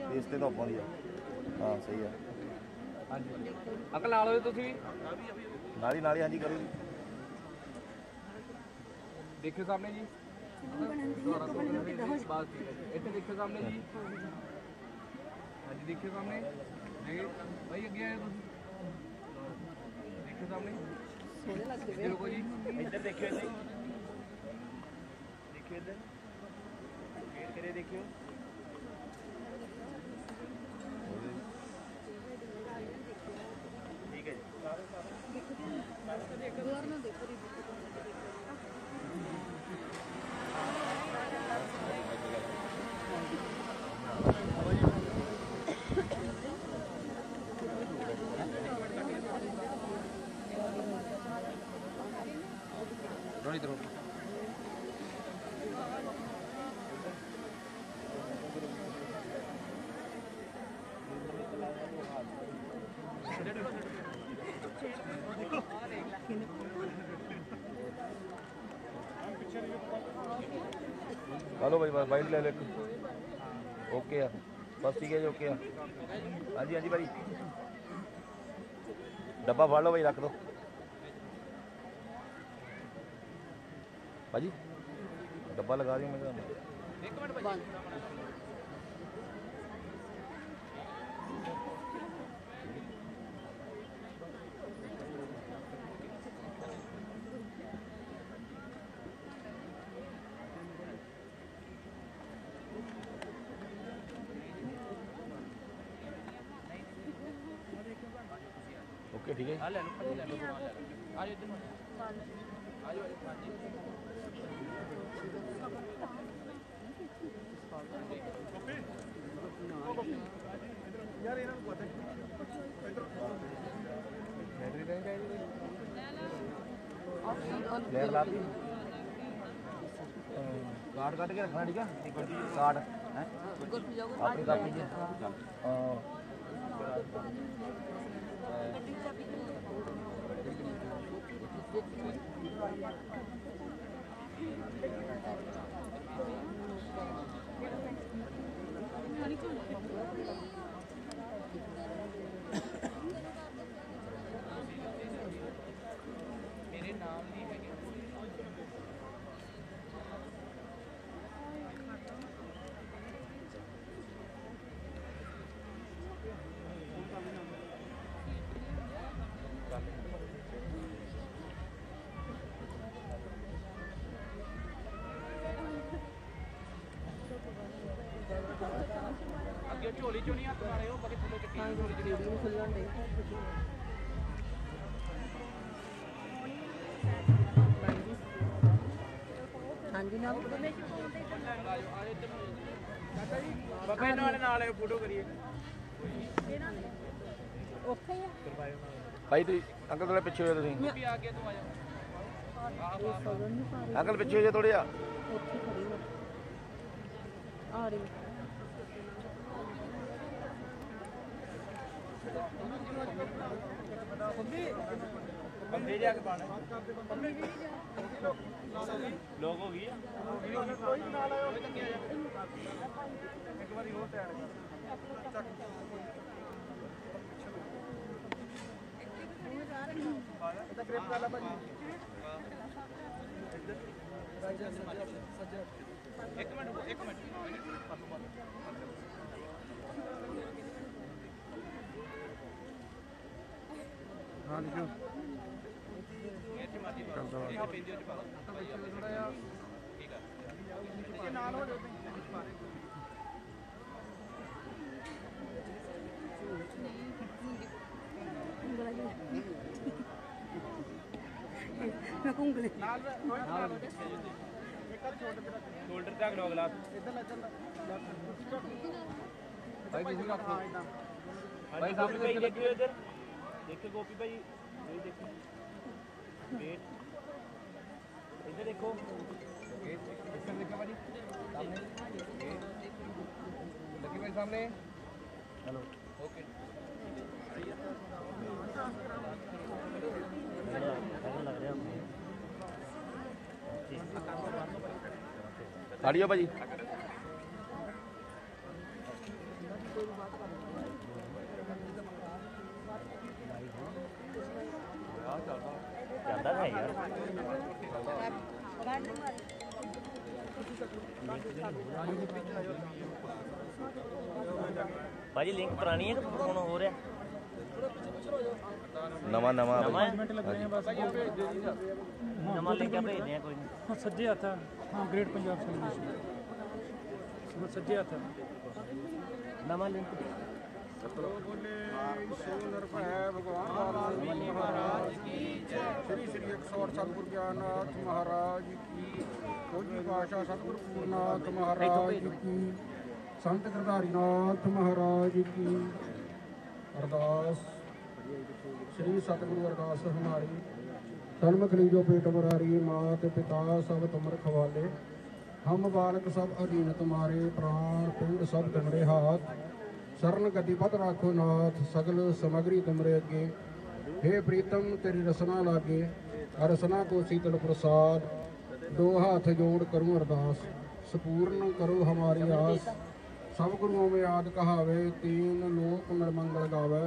ਫੇਸ ਤੇ ਧੁੱਪ ਆਉਂਦੀ ਆ ਹਾਂ ਸਹੀ ਆ ਹਾਂਜੀ ਅਕਲ ਲਾ ਲਓ ਤੁਸੀਂ ਨਾਲੀ ਨਾਲੀ ਹਾਂਜੀ ਕਰੋ ਜੀ ਦੇਖਿਓ ਸਾਹਮਣੇ ਜੀ ਦੁਬਾਰਾ ਤੋਂ ਕਰਾਂਗੇ ਬਾਤ ਠੀਕ ਹੈ ਜੀ। ਇੱਥੇ ਦੇਖਿਓ ਸਾਹਮਣੇ ਜੀ ਹਾਂਜੀ ਦੇਖਿਓ ਸਾਹਮਣੇ ਹੈਗੇ ਭਾਈ ਅੱਗੇ ਆਏ ਤੁਸੀਂ। ਦੇਖਿਓ ਸਾਹਮਣੇ। ਸੋਹਣੇ ਲੱਗਦੇ ਨੇ ਦੇਖੋ ਜੀ। ਇੱਧਰ ਦੇਖਿਓ ਇੱਧਰ। ਦੇਖਿਓ ਇੱਧਰ। ਫੇਰ ਕਰੇ ਦੇਖਿਓ। ਹਲੋ ਬਸ ਬਾਈਟ ਲੈ ਲੈ ਓਕੇ ਆ। ਬਸ ਠੀਕ ਹੈ ਜੀ, ਓਕੇ ਆ। ਹਾਂਜੀ ਹਾਂਜੀ ਭਾਈ ਡੱਬਾ ਫੜ ਲਓ ਭਾਈ ਰੱਖ ਦਿਓ ਭਾਜੀ, ਡੱਬਾ ਲਗਾ ਦਿਓ ਮੈਂ ਤੁਹਾਨੂੰ। ਇੱਕ ਮਿੰਟ ਭਾਈ ਓਕੇ ਠੀਕ ਹੈ ਆ ਲੈ ਲਓ ਭਾਜੀ ਲੈ ਲਓ ਸਮਾਨ ਲੈ ਲਓ ਆ ਜਾਓ ਇੱਧਰ ਨੂੰ। ਆ ਜਾਓ ਹਾਂਜੀ ਯਾਰ ਇਹਨਾਂ ਨੂੰ ਪਤਾ ਇੱਧਰ ਬੈਟਰੀ ਤਾਂ ਚਾਹੀਦੀ ਲੈ ਲਾ ਤੀ ਕਾਰਡ ਕੱਢ ਕੇ ਰੱਖਣਾ ਠੀਕ ਆ ਕਾਰਡ ਹੈ ਆਪਣੀ ਕਾਪੀ ਚ ਹਾਂ ਝੋਲੀ ਚੋਂ ਨਹੀਂ ਹੱਥ ਮਾਰੇ ਉਹ ਬਾਕੀ ਥੱਲੇ ਚੱਕੀ ਝੋਲੀ ਚ ਹਾਂਜੀ ਨਾ ਬਾਬੇ ਨਾਲ ਨਾਲ ਫੋਟੋ ਕਰੀਏ। ਉੱਥੇ ਹੀ ਆ। ਭਾਈ ਤੁਸੀਂ ਅੰਕਲ ਥੋੜੇ ਪਿੱਛੇ ਹੋਏ ਤੁਸੀਂ। ਵੀ ਆ ਗਿਆ ਤੂੰ ਆ ਜਾ। ਇਹ ਸਗਨ ਨਹੀਂ ਪਾ ਰਹੀ। ਅੰਕਲ ਪਿੱਛੇ ਹੋ ਜਾ ਥੋੜੇ ਜਿਹਾ। ਉੱਥੇ ਖੜੀ ਆ। ਆ ਰਹੀ। ਬੰਦੇ ਜਾ ਕੇ ਪਾਣਾ ਲੋਕ ਹੋ ਗਈ ਆ ਇੱਕ ਮਿੰਟ ਇੱਕ ਮਿੰਟ ਹਾਂ ਲਿਖੋ ਮੈਂ ਕੁੰਗਲੇ ਸ਼ੋਲਡਰ ਤੇ ਅਗਲਾ ਗਲਾਸ ਭਾਈ ਤੁਸੀਂ ਰੱਖੋ ਭਾਈ ਸਾਹਿਬ ਭਾਈ ਦੇਖਿਓ ਇੱਧਰ ਦੇਖਿਓ ਗੋਪੀ ਭਾਈ ਇਹ ਦੇਖੋ। ਵੇਟ ਇੱਧਰ ਦੇਖੋ। ਇੱਧਰ ਦੇਖੋ। ਭਾਜੀ। ਸਾਹਮਣੇ। ਲੱਗੀ ਭਾਈ ਸਾਹਮਣੇ। ਹੈਲੋ। ਓਕੇ। ਖਾੜੀਓ ਭਾਜੀ। ਭਾਜੀ ਲਿੰਕ ਪੁਰਾਣੀ ਹੈ ਕਿ ਹੁਣ ਹੋ ਰਿਹਾ ਨਵਾਂ ਨਵਾਂ ਨਵਾਂ ਹੈ? ਹਾਂਜੀ। ਨਵਾਂ ਲਿੰਕ ਭੇਜਦੇ ਆ ਕੋਈ ਨਹੀਂ ਸੱਜੇ ਹੱਥ ਆ। ਹਾਂ ਗ੍ਰੇਟ ਪੰਜਾਬ ਸੈਲੀਬ੍ਰੇਸ਼ਨ ਉਹ ਸੱਜੇ ਹੱਥ ਆ। ਨਵਾਂ ਲਿੰਕ ਭਗਵਾਨ ਮਹਾਰਾਜ ਕੀ ਸ੍ਰੀ ਸ੍ਰੀ 108 ਸਤਿਗੁਰ ਗਿਆਨਨਾਥ ਮਹਾਰਾਜ ਕੀ ਕੋਜੀ ਪਾਸ਼ਾ ਸਤਿਗੁਰ ਪੂਰਨਾਥ ਮਹਾਰਾਜ ਕੀ ਸੰਤ ਗਰਧਾਰੀ ਮਹਾਰਾਜ ਕੀ ਅਰਦਾਸ ਸ੍ਰੀ ਸਤਿਗੁਰੂ ਅਰਦਾਸ ਹਮਾਰੀ ਸਨਮੁਖ ਲੀਜੋ ਪੇਟ ਮਰਾਰੀ ਮਾਤ ਪਿਤਾ ਸਭ ਤੁਮਰ ਖਵਾਲੇ ਹਮ ਬਾਲਕ ਸਭ ਅਧੀਨ ਤੁਮਾਰੇ ਪ੍ਰਾਣ ਪਿੰਡ ਸਭ ਤੁਮਰੇ ਹਾਥ ਸਰਨ ਗਦੀ ਰਾਖੋ ਨਾਥ, ਸਗਲ ਸਮਗਰੀ ਤੁਮਰੇ ਅੱਗੇ। हे ਪ੍ਰੀਤਮ, ਤੇਰੀ ਰਸਨਾ ਲਾਗੇ ਰਸਨਾ ਕੋ ਸੀਤਲ ਪ੍ਰਸਾਦ। ਦੋ ਹੱਥ ਜੋੜ ਕਰੂੰ ਅਰਦਾਸ, ਸਪੂਰਨ ਕਰੋ ਹਮਾਰੀ ਆਸ। ਸਭ ਗੁਰੂਆਂ ਮੇ ਆਦ ਕਹਾਵੇ, ਤੀਨ ਲੋਕ ਮਿਲ ਮੰਗਲ ਗਾਵੇ।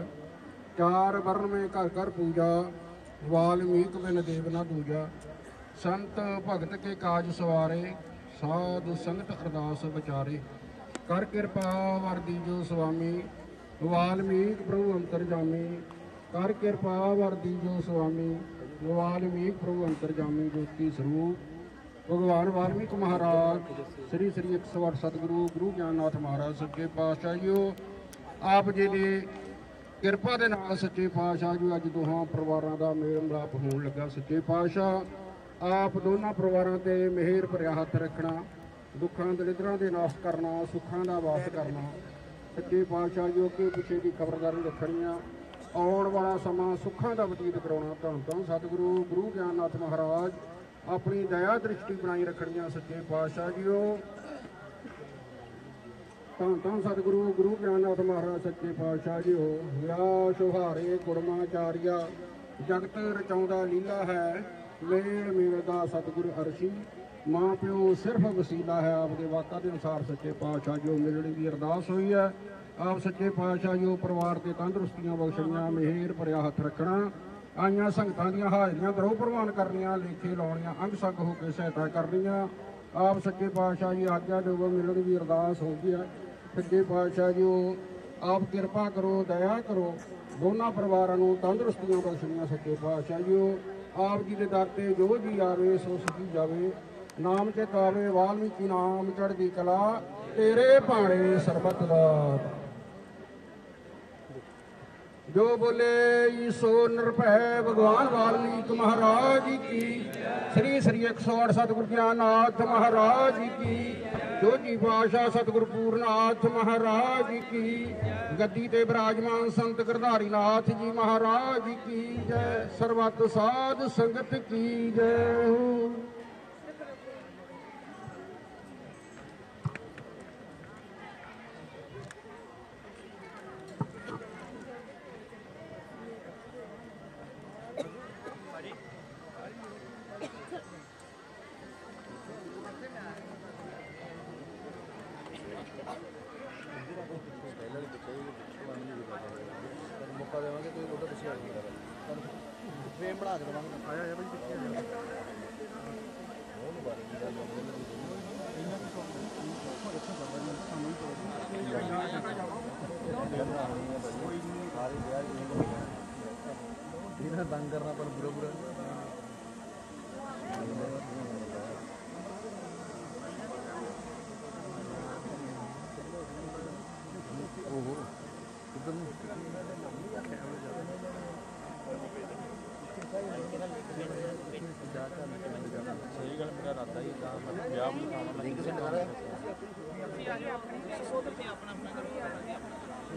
ਚਾਰ ਵਰਨ ਮੇ ਘਰ ਘਰ ਪੂਜਾ, ਵਾਲਮੀਕ ਬਿਨ ਦੇਵ ਨਾ ਦੂਜਾ। ਸੰਤ ਭਗਤ ਕੇ ਕਾਜ ਸਵਾਰੇ, ਸਾਧ ਸੰਗਤ ਅਰਦਾਸ ਵਿਚਾਰੇ। ਕਰ ਕਿਰਪਾ ਵਰਦੀ ਜੋ ਸੁਆਮੀ ਵਾਲਮੀਕ ਪ੍ਰਭੂ ਅੰਤਰਜਾਮੀ। ਕਰ ਕਿਰਪਾ ਵਰਦੀ ਜੋ ਸੁਆਮੀ ਵਾਲਮੀਕ ਪ੍ਰਭੂ ਅੰਤਰਜਾਮੀ ਜੋਤੀ ਸਰੂਪ। ਭਗਵਾਨ ਵਾਲਮੀਕ ਮਹਾਰਾਜ, ਸ੍ਰੀ ਸ੍ਰੀ 108 ਸਤਿਗੁਰੂ, ਗੁਰੂ ਗਿਆਨਨਾਥ ਮਹਾਰਾਜ, ਸੱਚੇ ਪਾਤਸ਼ਾਹ ਜੀਓ ਆਪ ਜੀ ਦੀ ਕਿਰਪਾ ਦੇ ਨਾਲ ਸੱਚੇ ਪਾਤਸ਼ਾਹ ਜੀ, ਅੱਜ ਦੋਹਾਂ ਪਰਿਵਾਰਾਂ ਦਾ ਮੇਲ ਮਿਲਾਪ ਹੋਣ ਲੱਗਾ ਸੱਚੇ ਪਾਤਸ਼ਾਹ। ਆਪ ਦੋਨਾਂ ਪਰਿਵਾਰਾਂ ਤੇ ਮਿਹਰ ਭਰਿਆ ਹੱਥ ਰੱਖਣਾ। ਦੁੱਖਾਂ ਦਲਿਦਰਾਂ ਦੇ ਨਾਸ਼ ਕਰਨਾ, ਸੁੱਖਾਂ ਦਾ ਵਾਸ ਕਰਨਾ। ਸੱਚੇ ਪਾਤਸ਼ਾਹ ਜੀ ਅੱਗੇ ਪਿੱਛੇ ਦੀ ਖਬਰਦਾਰੀ ਰੱਖਣੀਆਂ ਆਉਣ ਵਾਲਾ ਸਮਾਂ ਸੁੱਖਾਂ ਦਾ ਬਤੀਤ ਕਰਾਉਣਾ ਧੰਨ ਧੰਨ ਸਤਿਗੁਰੂ, ਗੁਰੂ ਗਿਆਨਨਾਥ ਮਹਾਰਾਜ, ਆਪਣੀ ਦਇਆ ਦ੍ਰਿਸ਼ਟੀ ਬਣਾਈ ਰੱਖਣੀਆਂ ਸੱਚੇ ਪਾਤਸ਼ਾਹ ਜੀਓ। ਧੰਨ ਧੰਨ ਸਤਿਗੁਰੂ, ਗੁਰੂ ਗਿਆਨਨਾਥ ਮਹਾਰਾਜ, ਸੱਚੇ ਪਾਤਸ਼ਾਹ ਜੀਓ। ਵਿਆ ਸੁਹਾਰੇ ਗੁਰਮਾਚਾਰੀਆ ਜਗਤ ਰਚਾਉਂਦਾ ਲੀਲਾ ਹੈ। ਮੇਲ ਦਾ ਸਤਿਗੁਰ ਅਰਸ਼ੀ। ਮਾਂ ਪਿਓ ਸਿਰਫ ਵਸੀਲਾ ਹੈ, ਆਪਦੇ ਵਾਕਾਂ ਦੇ ਅਨੁਸਾਰ ਸੱਚੇ ਪਾਤਸ਼ਾਹ ਜੋ ਮਿਲਣੀ ਦੀ ਅਰਦਾਸ ਹੋਈ ਹੈ। ਆਪ ਸੱਚੇ ਪਾਤਸ਼ਾਹ ਜੋ ਪਰਿਵਾਰ ਤੇ ਤੰਦਰੁਸਤੀਆਂ ਬਖਸ਼ਣੀਆਂ, ਮਿਹਰ, ਭਰਿਆ ਹੱਥ ਰੱਖਣਾ, ਆਈਆਂ ਸੰਗਤਾਂ ਦੀਆਂ ਹਾਜ਼ਰੀਆਂ ਦਰੋਹ ਪ੍ਰਵਾਨ ਕਰਨੀਆਂ, ਲੇਖੇ ਲਾਉਣੀਆਂ, ਅੰਗ ਸੰਗ ਹੋ ਕੇ ਸਹਾਇਤਾ ਕਰਨੀਆਂ। ਆਪ ਸੱਚੇ ਪਾਤਸ਼ਾਹ ਜੀ, ਆਗਿਆ ਦੇਵੋ ਮਿਲਣ ਦੀ ਅਰਦਾਸ ਹੋ ਗਈ ਹੈ। ਸੱਚੇ ਪਾਤਸ਼ਾਹ ਜੀ ਆਪ ਕਿਰਪਾ ਕਰੋ, ਦਇਆ ਕਰੋ। ਦੋਨਾਂ ਪਰਿਵਾਰਾਂ ਨੂੰ ਤੰਦਰੁਸਤੀਆਂ ਬਖਸ਼ਣੀਆਂ, ਸੱਚੇ ਪਾਤਸ਼ਾਹ ਜੀ ਆਪ ਜੀ ਦੇ ਦਰ ਤੇ ਜੋ ਜੀ ਆਵੇ, ਸੋ ਸੁਖੀ ਜਾਵੇ। ਨਾਮ ਚਿਤ ਆਵੇ ਵਾਲਮੀਕੀ ਨਾਮ ਚੜ੍ਹਦੀ ਕਲਾ, ਤੇਰੇ ਭਾਣੇ ਸਰਬਤ ਦਾ। ਜੋ ਬੋਲੇ ਸੋ ਨਿਰਭੈ ਭਗਵਾਨ ਵਾਲਮੀਕ ਮਹਾਰਾਜ ਕੀ, ਸ੍ਰੀ ਸ੍ਰੀ 108 ਸਤਿਗੁਰ ਗਿਆਨਨਾਥ ਮਹਾਰਾਜ ਕੀ ਜੋਜੀ ਪਾਸ਼ਾ ਸਤਿਗੁਰ ਪੂਰਨਾਥ ਮਹਾਰਾਜ ਕੀ, ਗੱਦੀ ਤੇ ਬਿਰਾਜਮਾਨ ਸੰਤ ਗਰਧਾਰੀ ਨਾਥ ਜੀ ਮਹਾਰਾਜ ਕੀ ਜੈ, ਸਰਬੱਤ ਸਾਧ ਸੰਗਤ ਕੀ ਜੈ ਮੌਕਾ ਦੇਵਾਂਗੇ ਕੋਈ ਉਹਦਾ ਪਿੱਛੇ ਆ ਜਾਊਗਾ ਫਰੇਮ ਬਣਾ ਕੇ ਦੇਵਾਂਗੇ ਆਇਆ ਆਇਆ ਬਈ ਪਿੱਛੇ ਆ ਜਾ ਉਹਨੂੰ ਬਾਰੇ ਕੀ ਗੱਲ ਇਹਨਾਂ ਤੰਗ ਕਰਨਾ ਪਰ ਬੁਰਾ ਬੁਰਾ ਓਹੋ ਕਿੱਧਰ ਨੂੰ ਸਹੀ ਗੱਲ ਮੇਰਾ ਇਰਾਦਾ ਹੀ ਤਾਂ ਮੈਂ ਵਿਆਹ ਵੀ ਖਾਣਾ ਲਿੰਕ ਸੈਂਡ ਕਰ ਤੁਸੀਂ ਆ ਕੇ ਆਪਣੇ ਸੋਧ ਤੇ ਆਪਣਾ ਆਪਣਾ ਕਰੋ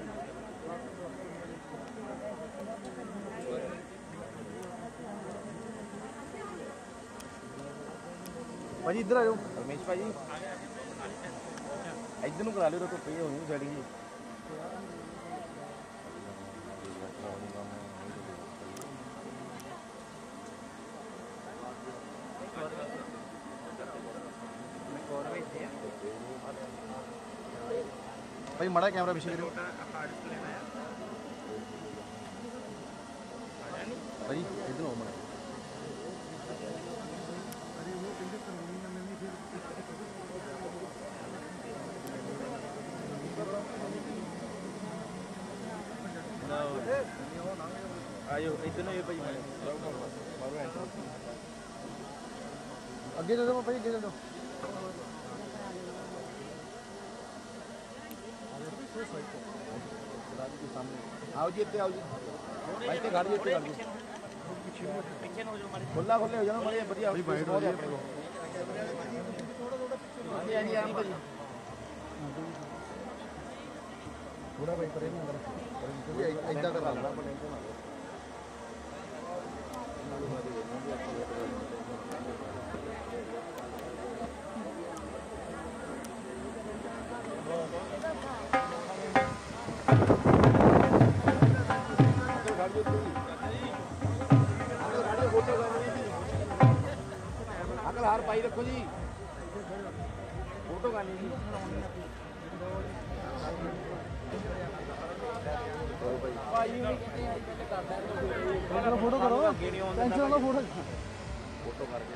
ਭਾਜੀ ਇੱਧਰ ਆਇਓ ਰਮੇਸ਼ ਭਾਜੀ ਇੱਧਰ ਨੂੰ ਕਰਾ ਲਿਓ ਤਾਂ ਧੁੱਪੇ ਹੋਣੀ ਸੈਟਿੰਗ ਜੀ ਭਾਈ ਮੜਾ ਕੈਮਰਾ ਪਿੱਛੇ ਕਰਿਓ ਭਾਜੀ ਇੱਧਰ ਆਓ ਮੜਾ ਆਇਓ ਇੱਧਰ ਨੂੰ ਇਹ ਭਾਈ ਮੈਂ ਅੱਗੇ ਦੇ ਦਿਓ ਭਾਈ ਅੱਗੇ ਦੇ ਦਿਓ ਆਓ ਜੀ ਇੱਥੇ ਆਓ ਜੀ। ਭਾਈ ਇੱਥੇ ਖੜ ਜੀ ਇੱਥੇ ਖੜ ਜੀ ਪਿੱਛੇ ਨੂੰ ਹੋ ਜਾਓ। ਮਾਰੇ ਖੁੱਲਾ ਖੁੱਲੇ ਹੋ ਜਾਣਾ ਮੜੇ ਵਧੀਆ ਭਾਈ ਬਾਈਟ ਹੋ ਜੀ ਆਪਣੇ ਕੋਲ। ਹਾਂਜੀ ਹਾਂਜੀ ਹਾਂਜੀ ਭਾਜੀ ਥੋੜਾ ਭਾਈ ਪਰੇ ਨੂੰ ਅੰਦਰ ਇਦਾਂ ਕਰ ਲਾ ਅਕਲ ਰੱਖੋ ਜੀ। ਫੋਟੋ ਕਰਨੀ ਜੀ ਫੋਟੋ ਕਰੋ। ਟੈਨਸ਼ਨ ਨਾ ਫੋਟੋ। ਫੋਟੋ ਕਰਕੇ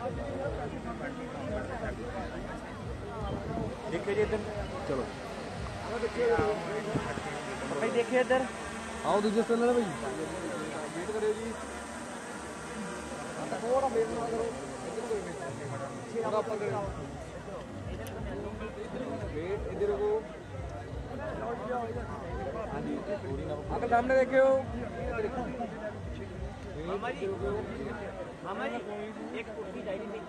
ਦੇਖਿਓ ਜੀ ਇੱਧਰ। ਚਲੋ। ਭਾਈ ਦੇਖਿਓ ਇੱਧਰ। ਆਓ ਦੂਜੇ ਸਟੈਂਡ ਨਾਲ ਭਾਈ ਵੇਟ ਕਰਿਓ ਜੀ ਥੋੜਾ ਵੇਟ ਨਾ ਕਰੋ ਇੱਧਰ ਕੋਈ ਵੇਟ ਥੋੜਾ ਆਪਾਂ ਕਰੋ ਵੇਟ ਇੱਧਰ ਕੋ ਹਾਂਜੀ ਥੋੜੀ ਨਾ ਅਗਰ ਸਾਹਮਣੇ ਦੇਖਿਓ। ਮਾਮਾ ਜੀ ਮਾਮਾ ਜੀ ਇੱਕ ਕੁਰਸੀ ਚਾਹੀਦੀ ਸੀ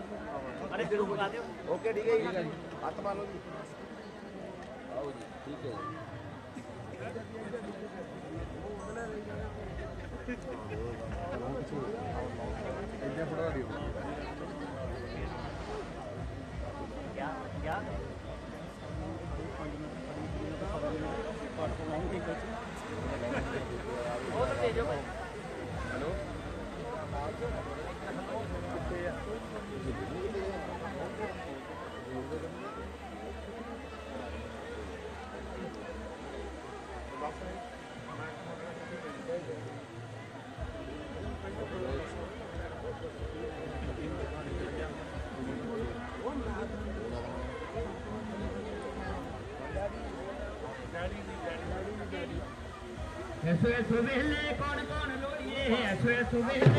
ਅਰੇ ਦਿਲ ਬੁਲਾ ਦਿਓ ਓਕੇ, ਠੀਕ ਹੈ ਜੀ। ਹੱਥ ਮਾਰ ਲਓ ਜੀ। ਆਓ ਜੀ, ਠੀਕ ਹੈ ਜੀ ਇੱਧਰ ਫੋਟੋ ਦਿਓ ਕਿਆ ਕਿਆ ਉਹ ਤਾਂ ਦੇ ਦਿਓ ਭਾਈ ਹੈਲੋ ਐਸੋ ਐਸੋ ਵੇਲੇ ਕੌਣ ਕੌਣ ਲੋੜੀਏ? ਐਸੋ ਐਸੋ ਵੇਲੇ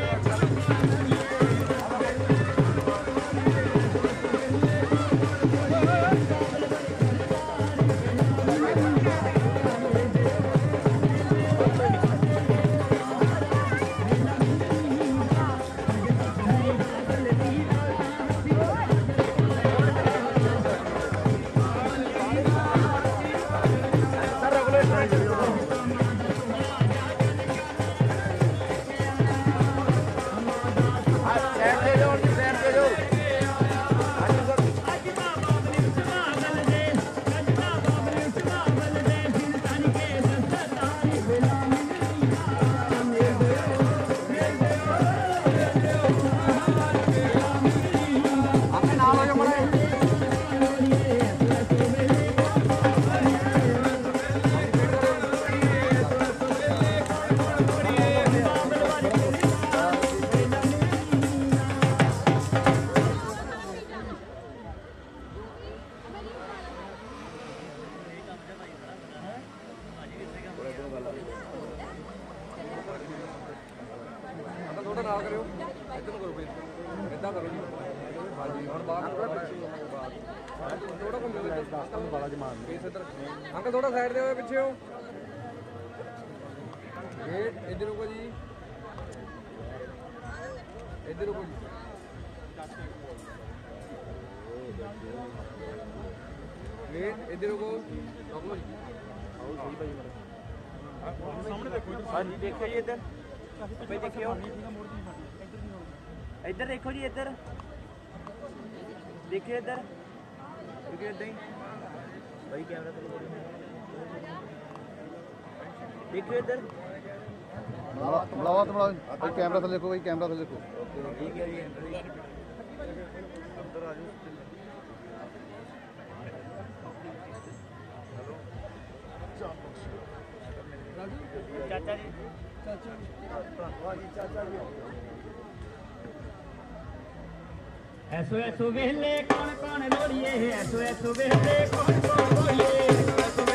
ਇੱਧਰ ਦੇਖੋ ਜੀ ਇੱਧਰ। ਦੇਖਿਓ ਇੱਧਰ। ਦੇਖਿਓ ਇੱਧਰ ਹੀ। ਭਾਈ ਕੈਮਰਾ ਕੋਲ ਦੇਖਿਓ ਇੱਧਰ। ਬੜਾਵਾ ਬੜਾਵਾ ਭਾਈ ਕੈਮਰਾ ਥੱਲੇ ਦੇਖੋ ਕੈਮਰਾ ਥੱਲੇ ਦੇਖੋ। ਠੀਕ ਹੈ ਜੀ। ਅੰਦਰ ਆ ਜਾਓ ਐਸੋ ਐਸੋ ਵੇਲੇ ਕੌਣ ਕੌਣ ਲੋੜੀਏ? ਐਸੋ ਐਸੋ ਵੇਲੇ ਕੌਣ ਕੌਣ ਲੋੜੀਏ?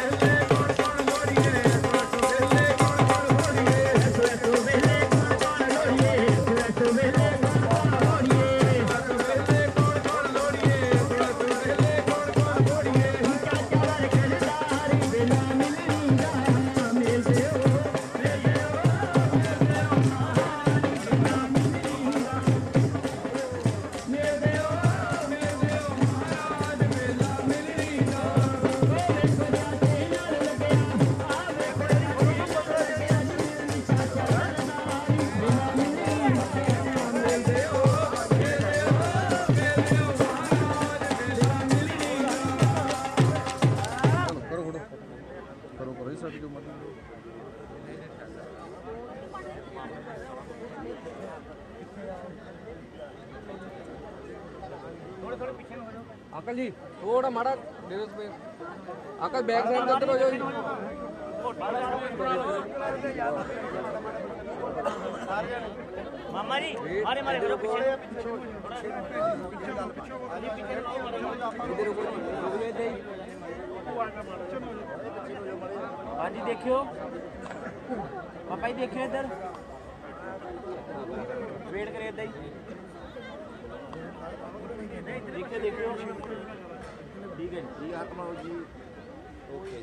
కూడా మడ అక్కడ బ్యాక్ సైడ్ కట్టరు भाजी देखियो। पापा देखियो इधर। वेट करे इधर देखियो। ਠੀਕ ਹੈ ਜੀ ਠੀਕ ਆਤਮਾ ਜੀ ਓਕੇ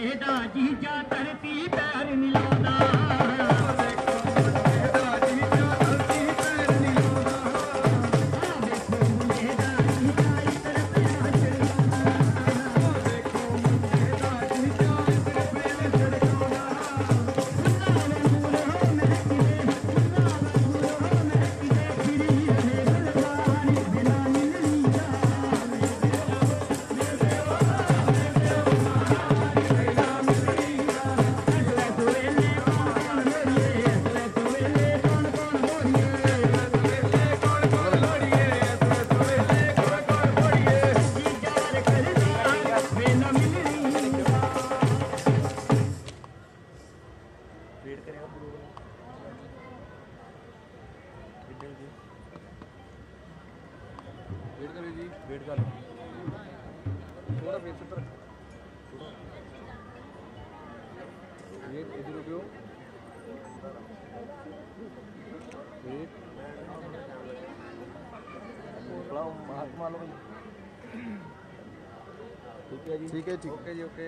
ਇਹਦਾ ਜੀਜਾ ਧਰਤੀ ਪੈਰ ਮਿਲਾ ओके जी ओके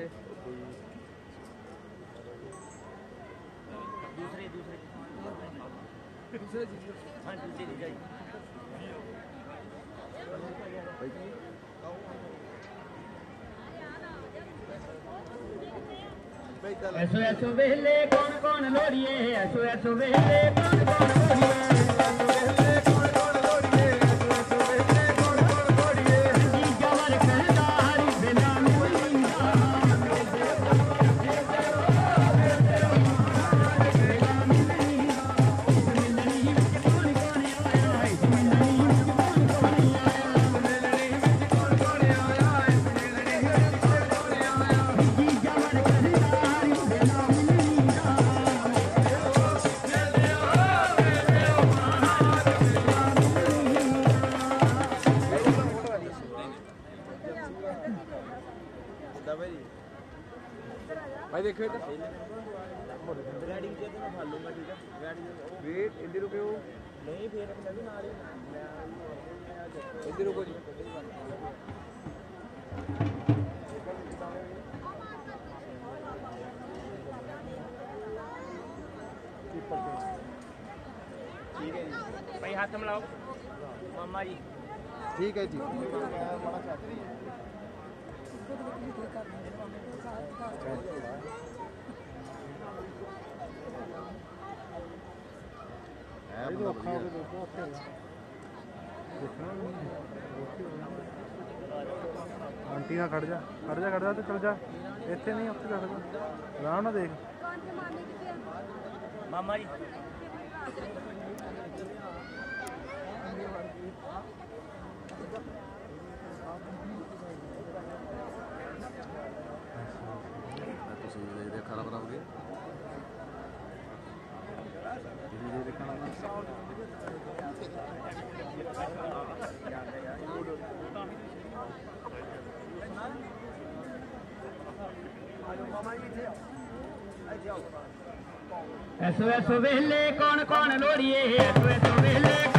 दूसरे दूसरे। हाँ, ऐसो ऐसो वेले कौन कौन लोड़िए ऐसो ऐसो वेले ਠੀਕ ਹੈ ਜੀ। ਆਂਟੀ ਨਾਲ ਖੜ ਜਾ ਖੜ ਜਾ ਖੜ ਜਾ ਤੇ ਚਲ ਜਾ। ਇੱਥੇ ਨਹੀਂ ਉੱਥੇ ਖੜ ਜਾ। ਆਰਾਮ ਨਾਲ ਦੇਖ। ਮਾਮਾ ਜੀ। ਵੇਲੇ ਕੌਣ ਕੌਣ ਲੋੜੀਏ ਵੇਲੇ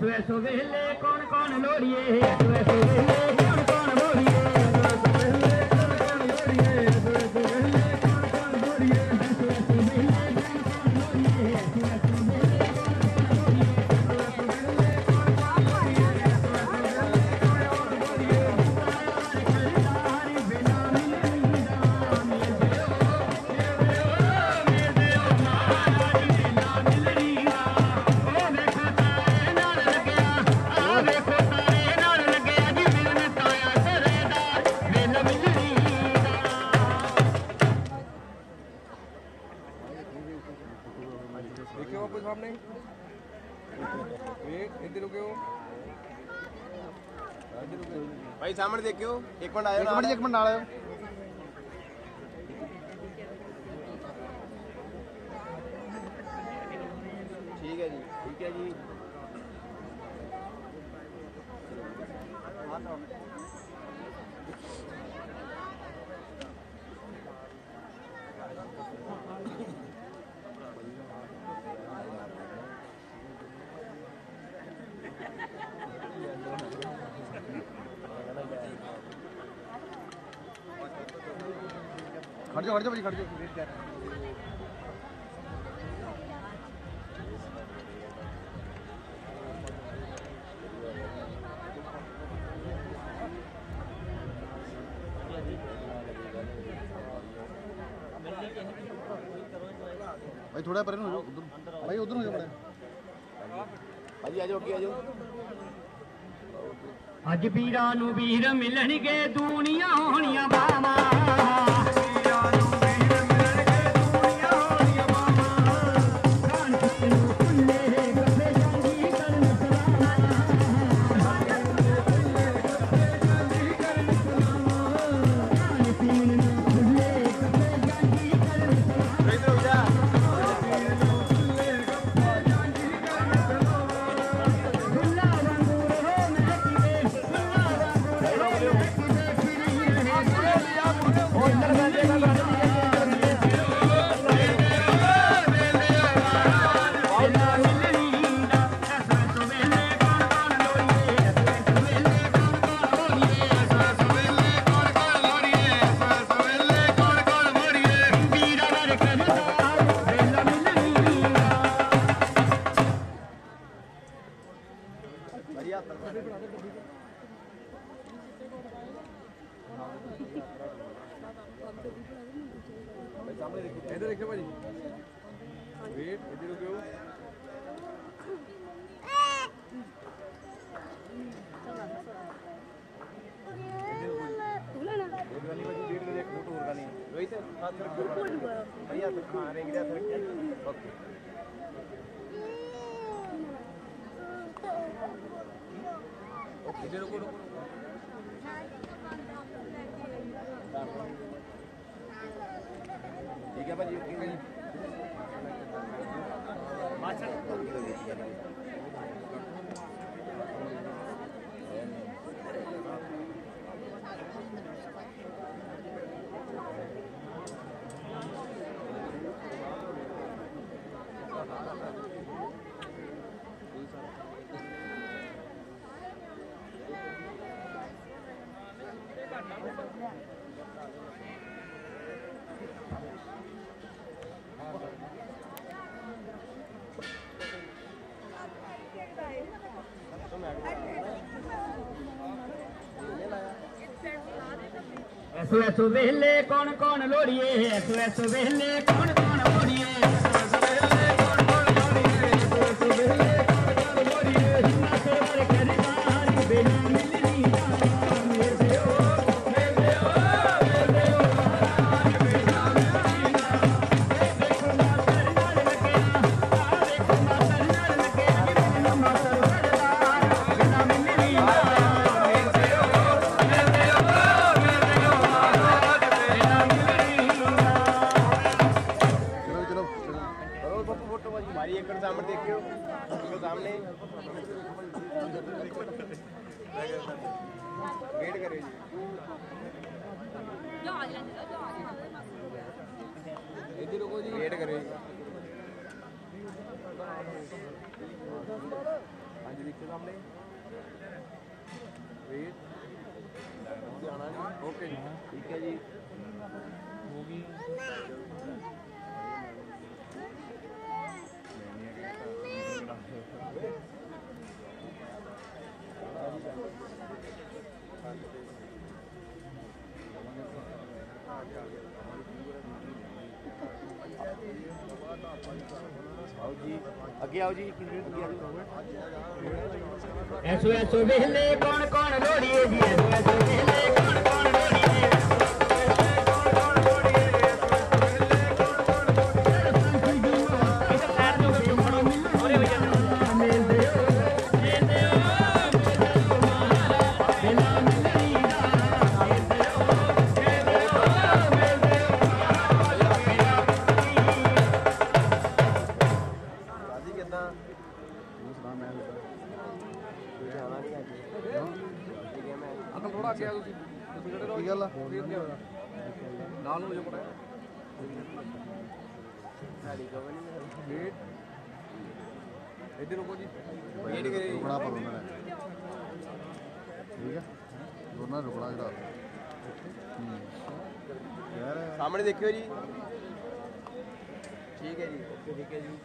ਸਵੇਸੋ ਵੇਲੇ ਕੌਣ ਕੌਣ ਲੋੜੀਏ? ਸਵੇਸੋ ਵੇਲੇ ਦੇਖਿਓ। ਇੱਕ ਮਿੰਟ ਆਇਓ ਇੱਕ ਮਿੰਟ ਇੱਕ ਮਿੰਟ ਨਾਲ ਆਇਓ। ਜਾ ਖੜ ਜਾ। ਭਾਈ ਥੋੜਾ ਪਰੇ ਨੂੰ ਉਧਰ ਭਾਈ ਉਧਰ ਨੂੰ ਜਾ ਬੜਾ ਭਾਈ ਆ ਅੱਗੇ ਆ ਅੱਜ ਵੀਰਾਂ ਨੂੰ ਵੀਰ ਮਿਲਣਗੇ ਦੂਣੀਆਂ ਹੋਣੀਆਂ ਬਾਵਾ এদের ওপর ਐਸੋ ਐਸੋ ਵੇਲੇ ਕੌਣ ਕੌਣ ਲੋੜੀਏ? ਐਸੋ ਐਸੋ ਵੇਲੇ ਕੌਣ ਐਸੋ ਐਸੋ ਵੇਲੇ ਕੌਣ ਕੌਣ ਲੋੜੀਏ ਜੀ ਦੇਖਿਓ ਜੀ। ਠੀਕ ਹੈ ਜੀ ਠੀਕ ਹੈ ਜੀ।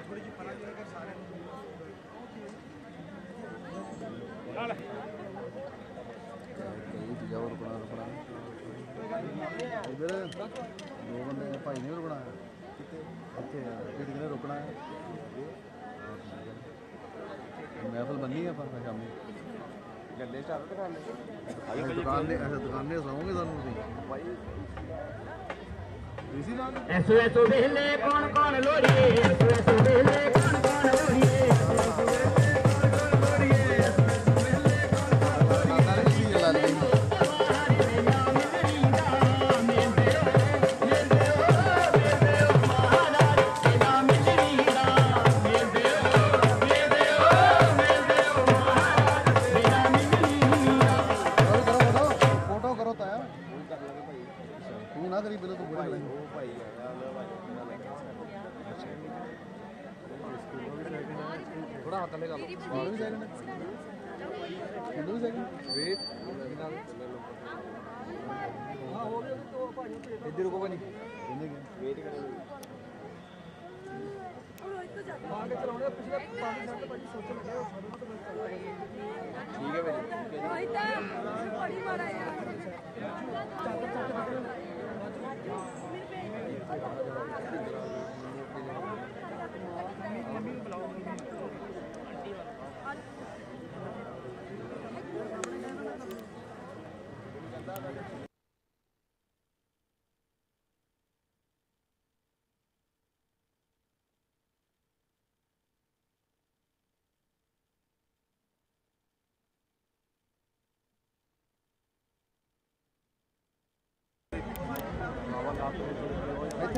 ਥੋੜੀ ਜਿਹੀ ਪਰਾਂ ਜਿਹੜਾ ਸਾਰੇ ਕਈ ਚੀਜ਼ਾਂ ਹੋਰ ਰੁਕਣਾ ਇਧਰ ਦੋ ਬੰਦੇ ਭਾਈ ਨੇ ਵੀ ਰੁਕਣਾ ਹੈ ਇੱਥੇ ਕਿਹੜੀ ਕਿਹਨੇ ਰੁਕਣਾ ਹੈ। ਮਹਿਫਲ ਬੰਨੀ ਹੈ ਸ਼ਾਮੀ। ਗੱਲੇ ਸਟਾਰਟ ਦੁਕਾਨ ਅਸੀਂ ਦੁਕਾਨ ਦੇ ਅੱਛਾ ਦੁਕਾਨ ਦੇ ਸੌਂਗੇ ਸਾਨੂੰ ਤੁਸੀਂ। ਭਾਈ ਇਸੀ ਨਾਲ ਐਸੋ ਐਸੋ ਵੇਲੇ ਕੌਣ ਕੌਣ ਲੋੜੀਏ? ਐਸੋ ਐਸੋ ਵੇਲੇ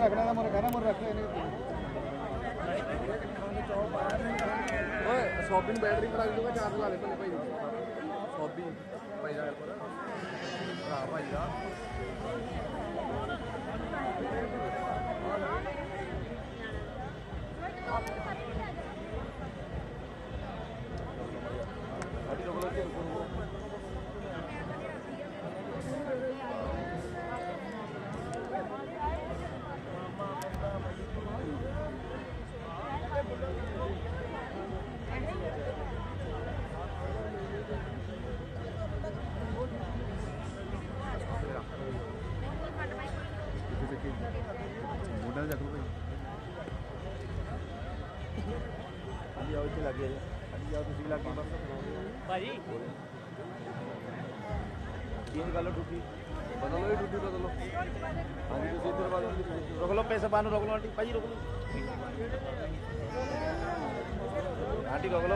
ਰੱਖਣਾ ਨਾ ਮੋਰ ਕਹਿਣਾ ਮੋਰ ਰੱਖ ਇਹਨੇ ਓਏ, ਸੌਬੀ ਨੂੰ ਬੈਟਰੀ ਫੜਾ ਦੂੰਗਾ ਚਾਰਜ ਲਾ ਲੈ ਭਲੇ ਭਾਈ ਸੌਬੀ, ਭਾਈ ਦਾ ਭਰਾ ਭਾਈ ਦਾ। ਰੋਕ ਲਓ ਪੈਸੇ ਬਾਹਰ ਨੂੰ ਆਂਟੀ ਭਾਜੀ ਰੋਕ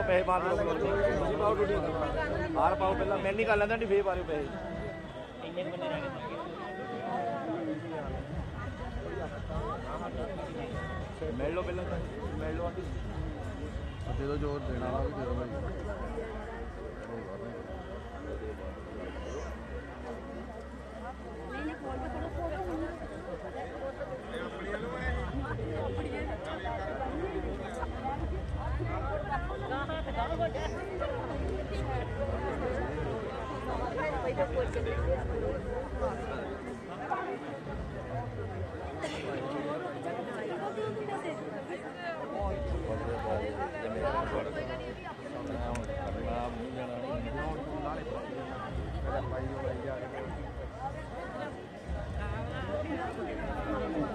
ਪੈਸੇ ਬਾਹਰ ਨੂੰ ਤੁਸੀਂ ਪਾਓ ਟੁੱਟੀ ਬਾਹਰ ਪਾਓ ਪਹਿਲਾਂ। ਮੈਂ ਨਹੀਂ ਕਰ ਲੈਂਦਾ ਆਂਟੀ, ਫੇਰ ਬਾਰੇ ਪੈਸੇ। ਇੰਨੇ ਬੰਦੇ ਰਹਿ ਗਏ ਮਿਲ ਲਓ ਪਹਿਲਾਂ ਮਿਲ ਲਓ ਆਂਟੀ। ਦੇ ਦੋ ਜੋ ਦੇਣਾ ਵਾ ਵੀ ਦੇ ਦੋ ਭਾਈ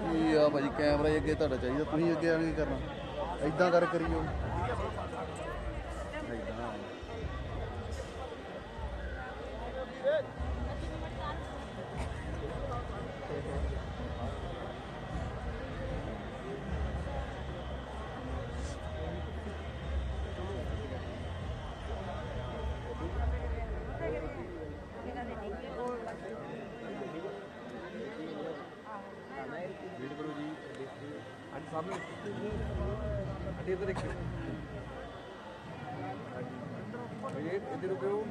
ਕੀ ਆ ਭਾਜੀ ਕੈਮਰਾ ਹੀ ਅੱਗੇ ਤੁਹਾਡਾ ਚਾਹੀਦਾ ਤੁਸੀਂ ਅੱਗੇ ਆ ਕੀ ਕਰਨਾ। ਐਦਾਂ ਕਰ ਕਰੀਓ ਐਦਾਂ ਵੇਟ ਕਰੋ ਜੀ ਅੱਜ ਸਾਹਮਣੇ ਅੱਡੇ ਇੱਧਰ ਦੇਖਿਓ ਹਾਂਜੀ ਵੇਟ ਇੱਧਰ ਰੁਕਿਓ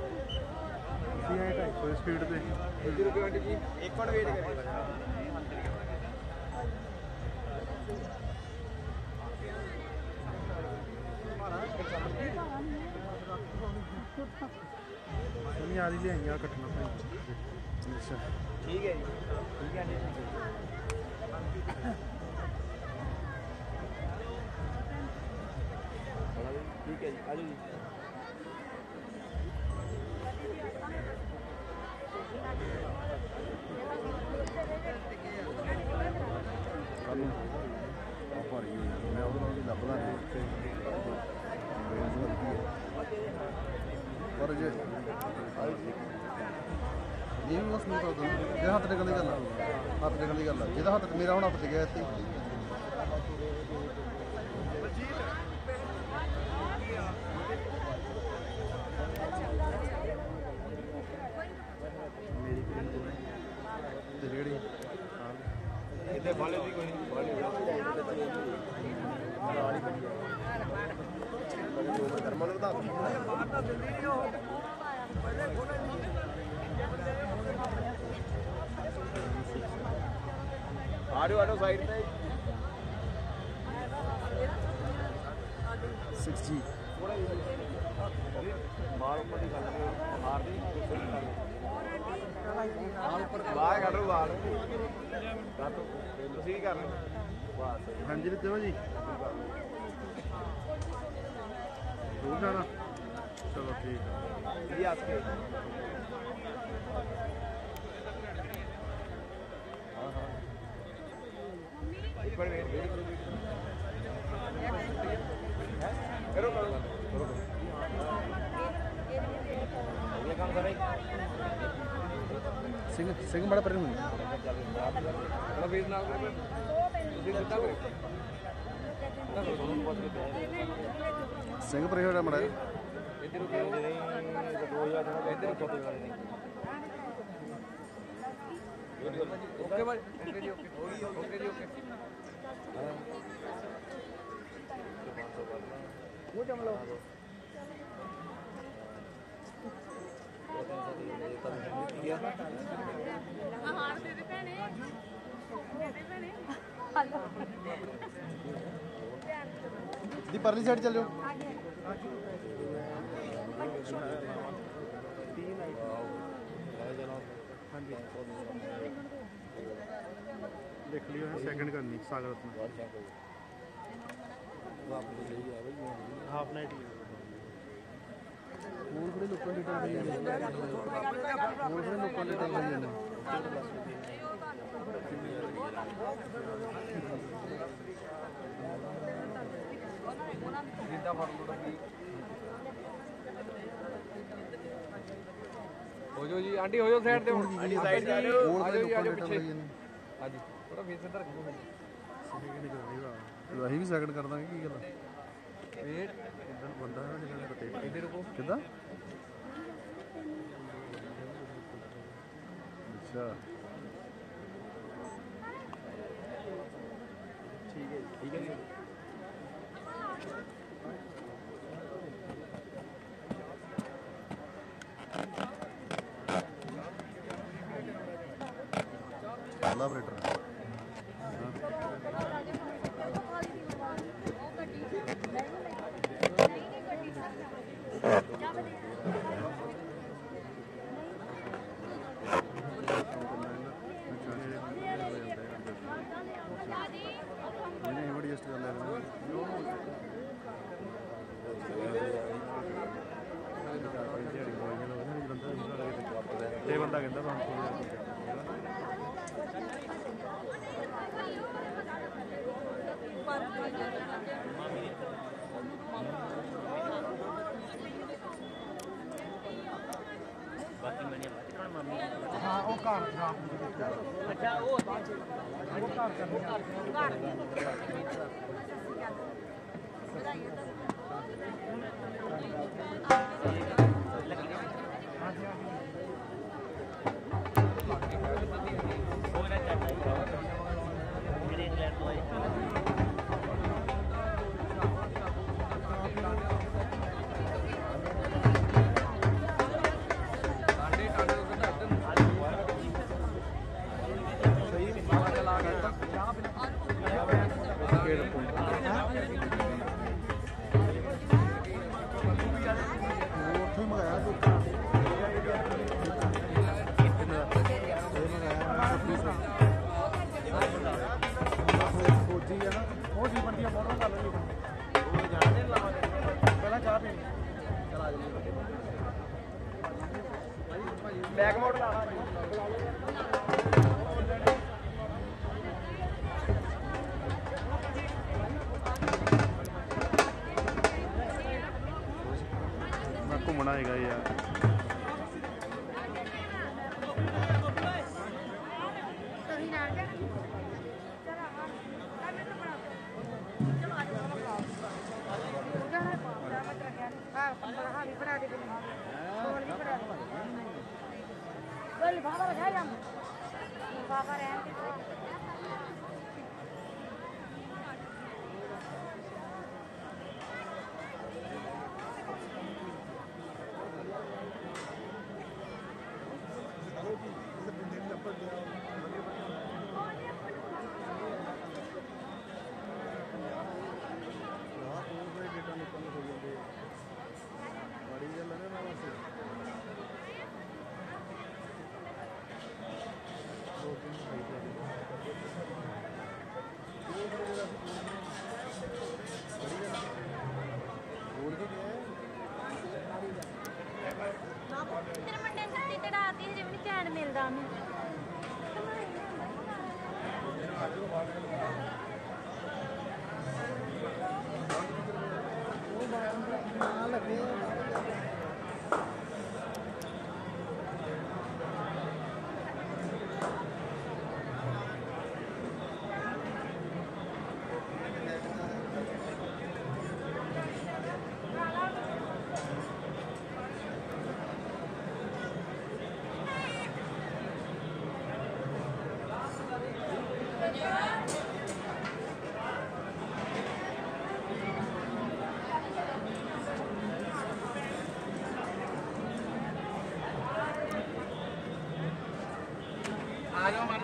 ਤੁਸੀਂ ਐ 250 ਸਪੀਡ ਤੇ ਇੱਧਰ ਰੁਕਿਓ ਆਂਟੀ ਜੀ ਇੱਕ ਮਿੰਟ ਵੇਟ ਕਰਿਓ हाँ ਯਾਦ ਹੀ ਲਿਆਈਆਂ ਕੱਟਣਾ ਹੱਥ ਡਿੱਗਣ ਦੀ ਗੱਲ ਆ। ਹੱਥ ਡਿੱਗਣ ਦੀ ਗੱਲ ਆ। ਜਿਹਦਾ ਹੱਥ ਮੇਰਾ ਹੁਣ ਹੱਥ ਟਿਕਿਆ ਇੱਥੇ ਤੇ ਜਿਹੜੀ ਇੱਥੇ ਬਾਲੇ ਦੀ ਕੋਈ ਨਹੀਂ ਬਾਲੇ ਨਾਲ ਹੀ ਬਣੀ ਕਰਮਾਂ ਨੂੰ ਵਧਾ ਆ ਜਾਓ ਆ ਜਾਓ ਸਾਈਡ ਤੇ 6G ਬਾਲ ਉੱਪਰ ਦੀ ਗੱਲ ਮਾਰ ਦੀ ਬਾਲ ਉੱਪਰ ਬਾਹਰ ਕੱਢ ਲਓ ਬਾਲ ਕਰ ਲਓ ਤੁਸੀਂ ਕੀ ਕਰਨਾ ਬਸ ਹਾਂਜੀ ਰਿਤਿਵਾ ਜੀ ਦੂਰ ਜਾਣਾ ਚਲੋ ਠੀਕ ਹੈ ਜੀ ਆਸ ਕੇ ਹਾਂ ਹਾਂ ਇੱਕ ਵਾਰ ਵੇਟ ਵੇਟ ਕਰੋ ਕਰੋ ਕਰੋ ਇਹ ਕੰਮ ਕਰ ਰਹੀ ਸਿੰਘ ਸਿੰਘ ਬੜਾ ਪਰੇ ਨੂੰ ਬੜਾ ਵੀਰ ਨਾਲ ਕਰੋ ਤੁਸੀਂ ਸਿੱਧਾ ਕਰੋ ਸਿੱਧਾ ਕਰੋ ਤੁਹਾਨੂੰ ਪੁੱਛ ਕੇ ਪਿਆ ਸਿੰਘ ਪਰੇ ਹੋੜਾ ਮੜਾ ਇੱਧਰ ਉਧਰ ਨਹੀਂ ਦੋ ਹਜ਼ਾਰ ਦਾ ਇੱਧਰ ਚੌਥੇ ਵਾਲੇ ਨਹੀਂ ਓਕੇ ਬਾਈ ਓਕੇ ਜੀ ਓਕੇ ਓਕੇ ਜੀ ਓਕੇ ਉਹ ਜਮ ਲਓ ਆਹਾਰ ਦੇ ਦੇ ਭੈਣੇ ਦੇ ਦੇ ਭੈਣੇ ਦੀ ਪਰਲੀ ਸਾਈਡ ਚੱਲ ਜਾਓ ਲਿਖ ਲਿਓ ਹੈ ਸੈਕਿੰਡ ਕਰਨੀ ਸਾਗਰ ਤੋਂ ਹਾਫ ਨਾਈਟ ਹੋਰ ਕਿਹੜੇ ਲੋਕਾਂ ਦੀ ਟੈਨਸ਼ਨ ਲੈਂਦੇ ਹੋਰ ਕਿਹੜੇ ਲੋਕਾਂ ਦੀ ਲਓ ਡੱਬੀ ਹੋ ਜਾਓ ਜੀ ਆਂਟੀ ਹੋ ਜਾਓ ਸਾਈਡ ਤੇ ਹੁਣ। ਆਂਟੀ ਸਾਈਡ ਤੇ ਆ ਜਾਓ। ਆ ਜਾਓ ਜੀ, ਪਿੱਛੇ। ਹਾਂਜੀ ਥੋੜਾ ਫੇਸ ਇੱਧਰ ਰੱਖੋ ਅਸੀਂ ਵੀ ਸੈਕਿੰਡ ਕਰ ਦਾਂਗੇ ਕੀ ਗੱਲ ਵੇਟ ਇਦਾਂ ਬੰਦਾ ਹੈ ਜਿਹੜਾ ਪਤੇ ਇੱਧਰ ਰੁਕੋ। ਕਿੱਦਾਂ? ਅੱਛਾ। ਠੀਕ ਹੈ ਠੀਕ ਹੈ ਜੀ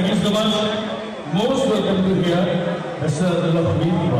Thank you so much. Most welcome to here, Mr. Lafmeet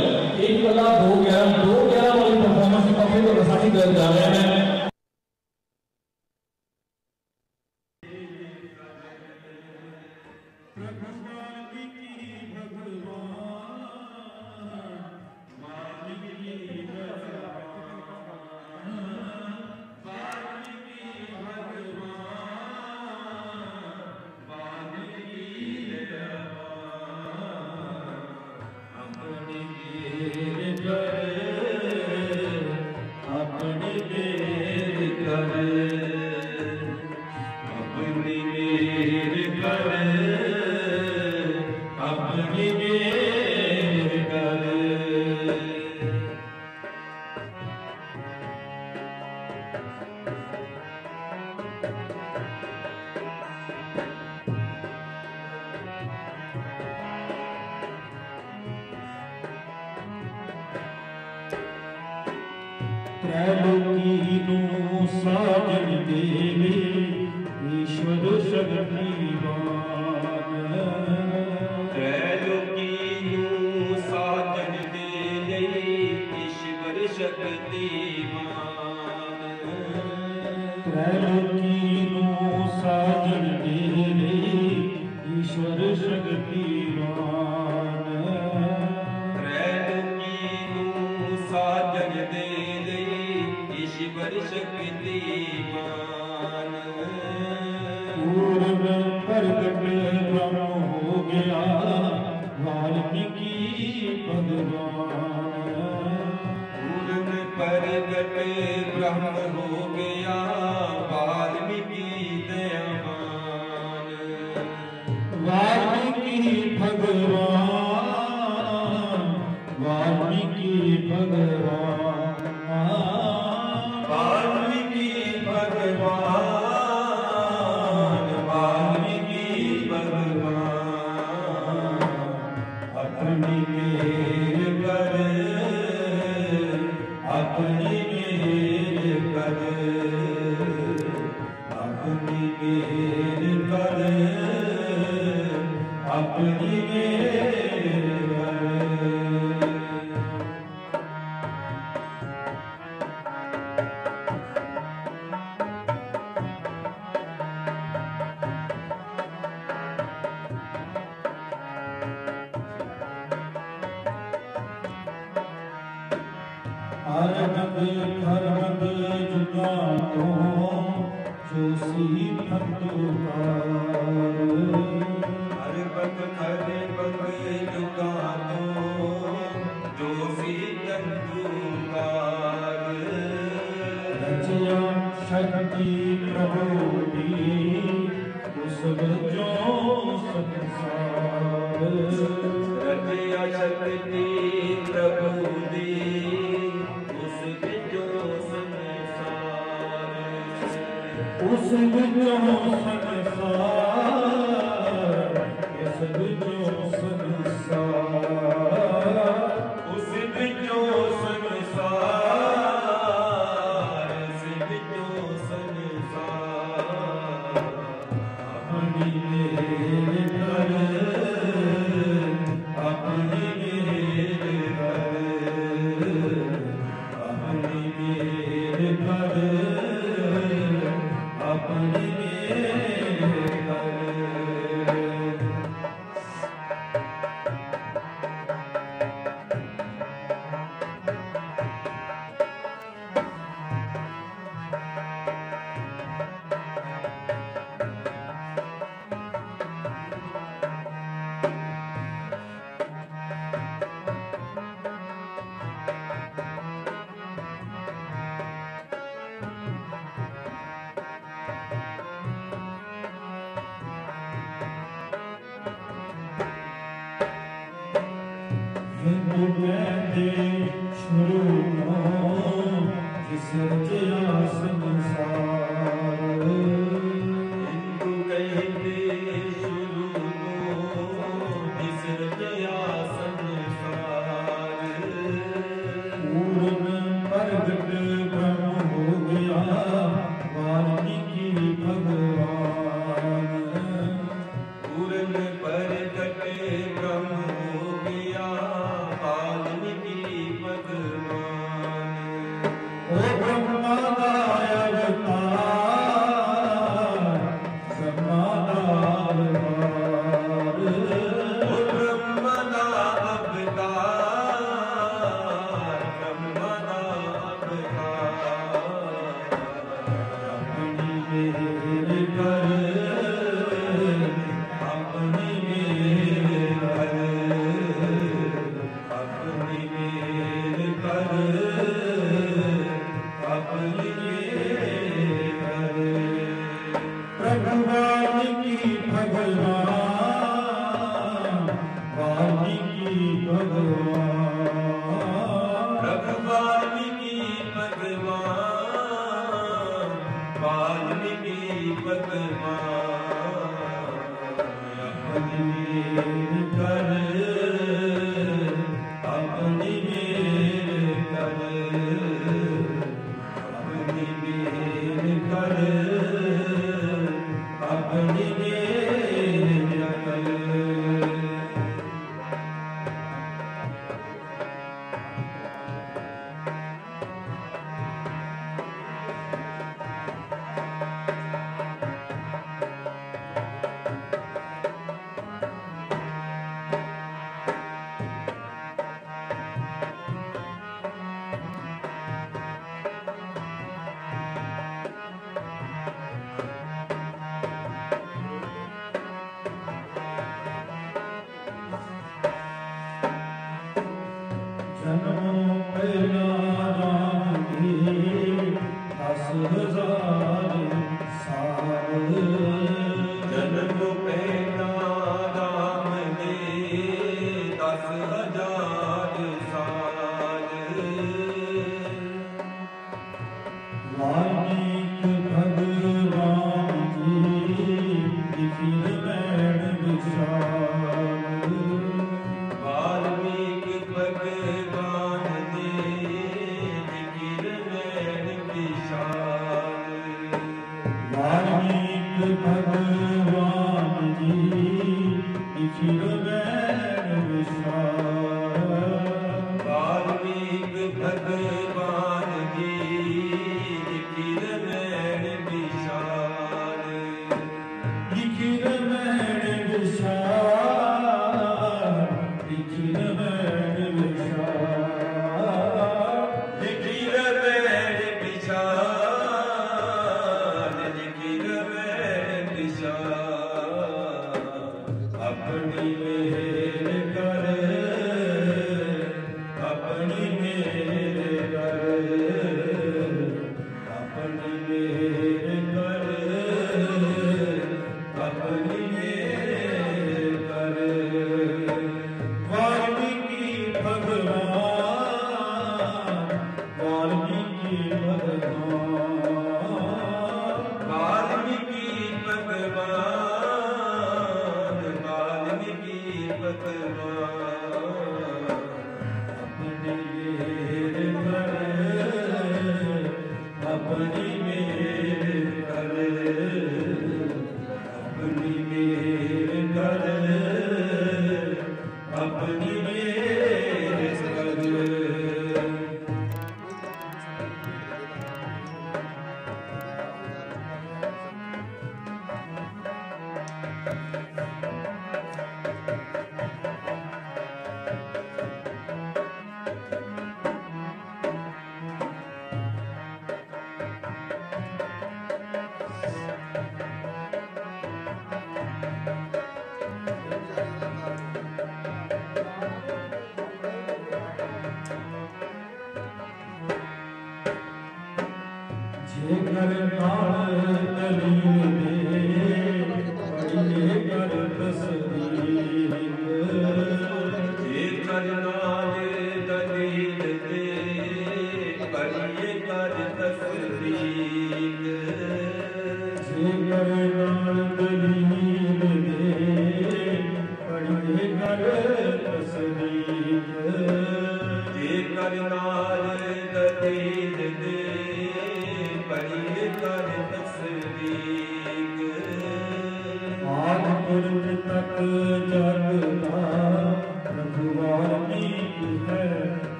think that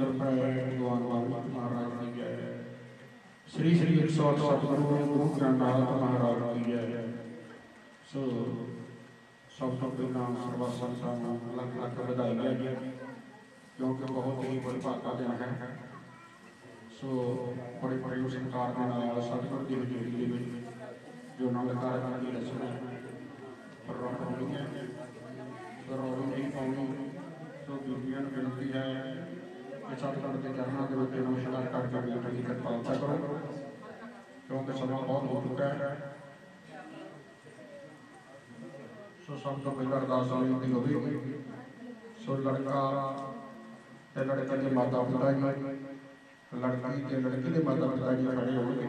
ਨਜ਼ਰ ਪੈ ਸ੍ਰੀ ਸ੍ਰੀ 108 ਸਤਿਗੁਰੂ ਗੁਰੂ ਗ੍ਰੰਥ ਸਾਹਿਬ ਮਹਾਰਾਜ ਦੀ ਜੈ ਸੋ ਸਭ ਤੋਂ ਪਹਿਲਾਂ ਸਰਵ ਸੰਤਾਂ ਨੂੰ ਲੱਖ ਲੱਖ ਵਧਾਈਆਂ ਜੀ, ਕਿਉਂਕਿ ਬਹੁਤ ਹੀ ਬਲਪਾਕਾ ਦਿਨ ਹੈ। ਸੋ ਬੜੇ ਬੜੇ ਸੰਕਾਰ ਦੇ ਨਾਲ ਸਤਿਗੁਰ ਦੀ ਹਜ਼ੂਰੀ ਦੇ ਵਿੱਚ ਜੋ ਨੰਦਕਾਰ ਦੀ ਰਚਨਾ ਪ੍ਰੋਗਰਾਮ ਹੋਈ ਹੈ ਪ੍ਰੋਗਰਾਮ ਦੀ ਪਾਉਣੀ ਸੋ ਦੁਨੀਆ ਨੂੰ ਬੇਨਤੀ ਹੈ ਸਤਿਗੁਰ ਦੇ ਚਰਨਾਂ ਦੇ ਵਿੱਚ ਨਮਸਕਾਰ ਕਰਕੇ ਬੇਨਤੀ ਦੀ ਕਿਰਪਾਲਤਾ ਕਰੋ। ਕਿਉਂਕਿ ਸਮਾਂ ਬਹੁਤ ਹੋ ਚੁੱਕਾ ਹੈ। ਸੋ ਸਭ ਤੋਂ ਪਹਿਲਾਂ ਅਰਦਾਸ ਬੇਨਤੀ ਹੋਵੇ, ਸੋ ਲੜਕਾ ਤੇ ਲੜਕੇ ਦੇ ਮਾਤਾ ਪਿਤਾ ਜੀ, ਲੜਕੀ ਤੇ ਲੜਕੀ ਦੇ ਮਾਤਾ ਪਿਤਾ ਜੀ ਖੜੇ ਹੋਣਗੇ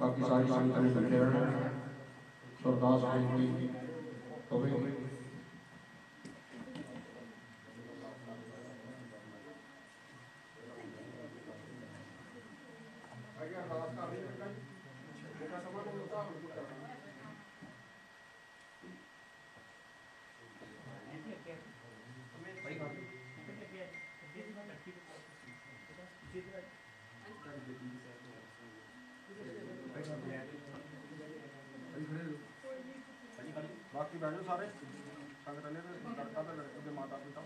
ਬਾਕੀ ਸਾਰੀ ਸੰਗਤ ਨੇ ਬੈਠੇ ਰਹਿਣਾ ਸੋ ਅਰਦਾਸ ਬੇਨਤੀ ਹੋਵੇਗੀ ਬਾਕੀ ਬੈਠੋ ਸਾਰੇ? ਸੰਗਤ ਨੇ ਲੜਕਾ ਤੇ ਲੜਕੀ ਦੇ ਮਾਤਾ ਪਿਤਾ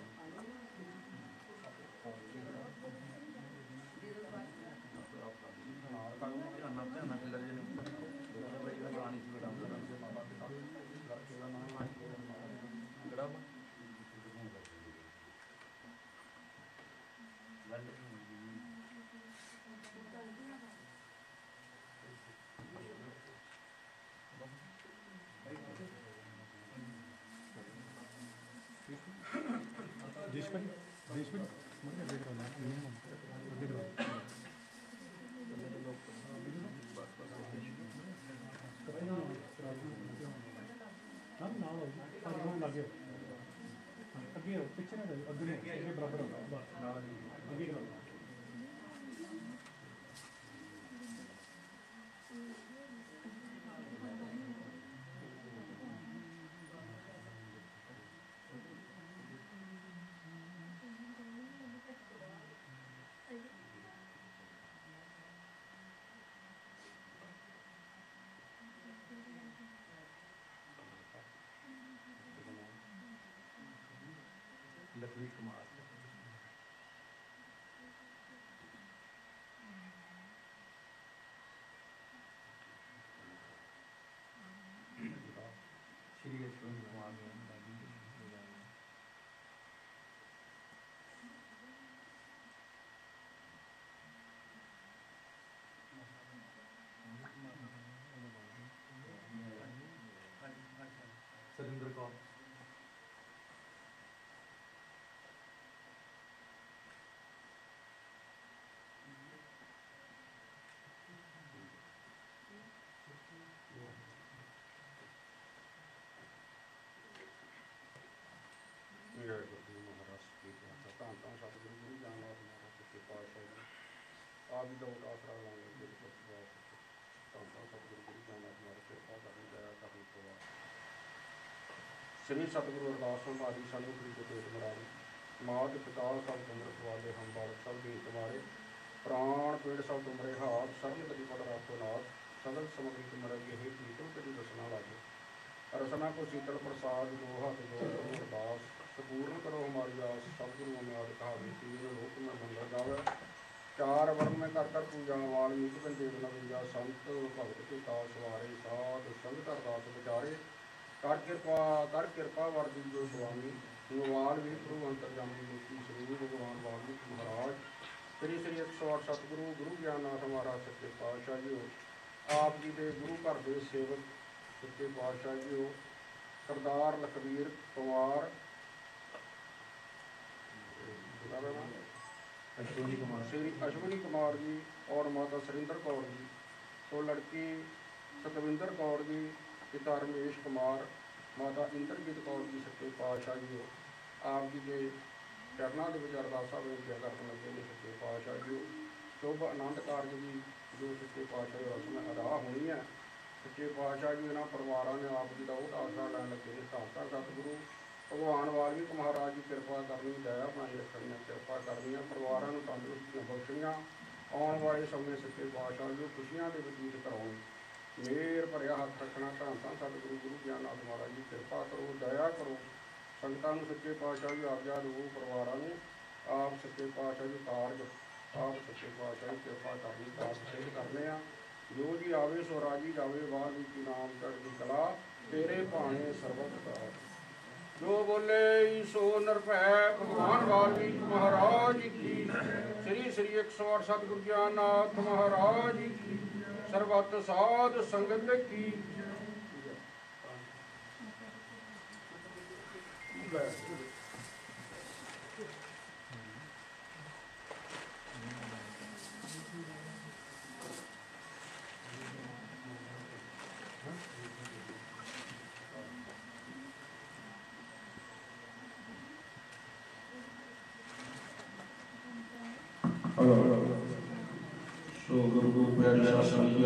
ਅੱਗੇ ਪਿੱਛੇ ਨਾ ਜਾਓ ਅੱਗੇ ਨੂੰ, ਅੱਗੇ ਬਰਾਬਰ ਹੋ ਬਸ ਨਾਲ ਅੱਗੇ ਕਰੋ। come Kumar. ਆਪ ਲੋਕ ਆਸਰਾ ਲਾਉਣ ਦੇ ਵਿੱਚ ਧੰਨਾ ਸਤਿਗੁਰੂ ਗੁਰੂ ਨਾਨਕ ਮਾਰ ਕੇ ਪਾਦਾ ਨਹੀਂ ਦਇਆ ਕਰਨ ਤੋਂ ਸ੍ਰੀ ਸਤਿਗੁਰੂ ਅਰਦਾਸ ਸੰਭਾਲੀ ਸਾਨੂੰ ਗੁਰੂ ਦੇ ਤੇਜ ਮਰਾਰੀ ਮਾਤ ਪਿਤਾ ਸਭ ਤੁਮਰੇ ਸਵਾਲੇ ਹਮ ਬਾਲਕ ਸਭ ਦੀ ਤੁਮਾਰੇ ਪ੍ਰਾਣ ਪੀੜ ਸਭ ਤੁਮਰੇ ਹਾਥ ਸਰਲ ਕਦੀ ਪੜ ਰਾਖੋ ਨਾਥ। ਸਗਲ ਸਮਗਰੀ ਤੁਮਰੇ ਇਹ ਕੀਤੋ ਤੇਰੀ ਰਸਨਾ ਲਾਗੇ। ਰਸਨਾ ਕੋ ਸੀਤਲ ਪ੍ਰਸਾਦ, ਲੋਹਾ ਤੇ ਦੋ ਅਰਦਾਸ। ਸਪੂਰਨ ਕਰੋ ਹਮਾਰੀ ਆਸ ਸਭ ਗੁਰੂ ਅਮਿਆਦ ਕਹਾਵੇ ਤੀਨ ਲੋਕ ਮੈਂ ਮੰਗਲ ਗਾਵੇ ਚਾਰ ਵਰਨ ਮੈਂ ਕਰ ਕਰ ਪੂਜਾ ਵਾਲਮੀਕ ਬੰਦੇ ਬਨਾ ਵਿਜਾ ਸੰਤ, ਭਗਤ ਕੇ ਕਾਸ ਵਾਰੇ ਸਾਧ ਸੰਗਤ ਅਰਦਾਸ ਵਿਚਾਰੇ। ਕਰ ਕਿਰਪਾ ਕਰ ਕਿਰਪਾ ਵਰਦੀ ਜੋ ਸੁਆਮੀ। ਗੋਵਾਲ ਵੀ ਪ੍ਰਭੂ ਅੰਤਰਜਾਮੀ ਮੂਰਤੀ ਸ੍ਰੀ ਭਗਵਾਨ ਵਾਲਮੀਕ ਮਹਾਰਾਜ। ਸ੍ਰੀ ਸ੍ਰੀ 108 ਸਤਿਗੁਰੂ, ਗੁਰੂ ਗਿਆਨਨਾਥ ਮਹਾਰਾਜ ਸੱਚੇ ਪਾਤਸ਼ਾਹ ਜੀ ਆਪ ਜੀ ਦੇ ਗੁਰੂ ਘਰ ਦੇ ਸੇਵਕ ਸੱਚੇ ਪਾਤਸ਼ਾਹ ਜੀ ਹੋ ਸਰਦਾਰ ਲਖਵੀਰ ਕੁਮਾਰ ਅਸ਼ਵਨੀ ਕੁਮਾਰ ਸ਼੍ਰੀ ਅਸ਼ਵਨੀ ਕੁਮਾਰ ਜੀ ਔਰ ਮਾਤਾ ਸਰਿੰਦਰ ਕੌਰ ਜੀ। ਸੋ ਲੜਕੀ ਸਤਵਿੰਦਰ ਕੌਰ ਜੀ, ਪਿਤਾ ਰਮੇਸ਼ ਕੁਮਾਰ, ਮਾਤਾ ਇੰਦਰਜੀਤ ਕੌਰ ਜੀ ਸੱਚੇ ਪਾਤਸ਼ਾਹ ਜੀ ਹੋ ਆਪ ਜੀ ਦੇ ਚਰਨਾਂ ਦੇ ਵਿੱਚ ਅਰਦਾਸਾਂ ਬੇਨਤੀਆਂ ਕਰਨ ਲੱਗੇ ਨੇ ਸੱਚੇ ਪਾਤਸ਼ਾਹ ਜੀ ਸ਼ੁਭ ਆਨੰਦ ਕਾਰਜ ਦੀ ਜੋ ਸੱਚੇ ਪਾਤਸ਼ਾਹ ਦੀ ਰਸਮ ਅਦਾ ਹੋਣੀ ਹੈ ਸੱਚੇ ਪਾਤਸ਼ਾਹ ਜੀ ਇਹਨਾਂ ਪਰਿਵਾਰਾਂ ਨੇ ਆਪ ਜੀ ਦਾ ਉਹ ਆਸਰਾ ਲੈਣ ਲੱਗੇ ਨੇ। ਸਾਤਾ ਸਤਿਗੁਰੂ ਭਗਵਾਨ ਵਾਲਮੀਕ ਮਹਾਰਾਜ ਦੀ ਕਿਰਪਾ ਕਰਨੀ, ਦਇਆ ਬਣਾਈ ਰੱਖਣੀ ਕਿਰਪਾ ਕਰਨੀਆਂ ਪਰਿਵਾਰਾਂ ਨੂੰ ਤੰਦਰੁਸਤੀਆਂ ਬਖਸ਼ਣੀਆਂ ਆਉਣ ਵਾਲੇ ਸਮੇਂ ਸੱਚੇ ਪਾਤਸ਼ਾਹ ਨੂੰ ਖੁਸ਼ੀਆਂ ਦੇ ਬਤੀਤ ਕਰਾਉਣ ਮੇਰ ਭਰਿਆ ਹੱਥ ਰੱਖਣਾ ਤਾਂ ਤਾਂ ਸਤਿਗੁਰੂ ਗੁਰੂ ਗਿਆਨਨਾਥ ਮਹਾਰਾਜ ਦੀ ਕਿਰਪਾ ਕਰੋ, ਦਇਆ ਕਰੋ। ਸੰਗਤਾਂ ਨੂੰ ਸੱਚੇ ਪਾਤਸ਼ਾਹ ਜੀ, ਆਪ ਜਾ ਪਰਿਵਾਰਾਂ ਨੂੰ ਆਪ ਸੱਚੇ ਪਾਤਸ਼ਾਹ ਜੀ, ਕਾਰਜ, ਆਪ ਸੱਚੇ ਪਾਤਸ਼ਾਹ ਜੀ, ਕਿਰਪਾ ਕਰਨੀ ਕਾਰਜ ਸਿੱਧ ਕਰਨੇ ਆ। ਜੋ ਜੀ ਆਵੇ, ਸੋ ਰਾਜੀ ਜਾਵੇ ਕੀ ਨਾਮ, ਚੜ੍ਹਦੀ ਕਲਾ, ਤੇਰੇ ਭਾਣੇ ਸਰਬਤ ਦਾ ਜੋ ਬੋਲੇ ਸੋ ਨਿਰਭੈ, ਭਗਵਾਨ ਵਾਲਮੀਕ ਮਹਾਰਾਜ ਕੀ। ਸ੍ਰੀ ਸ੍ਰੀ 108 ਸਤਿਗੁਰੂ ਗਿਆਨਨਾਥ ਮਹਾਰਾਜ ਕੀ। ਸਰਬਤ ਸਾਧ ਸੰਗਤ ਕੀ। ਸੋ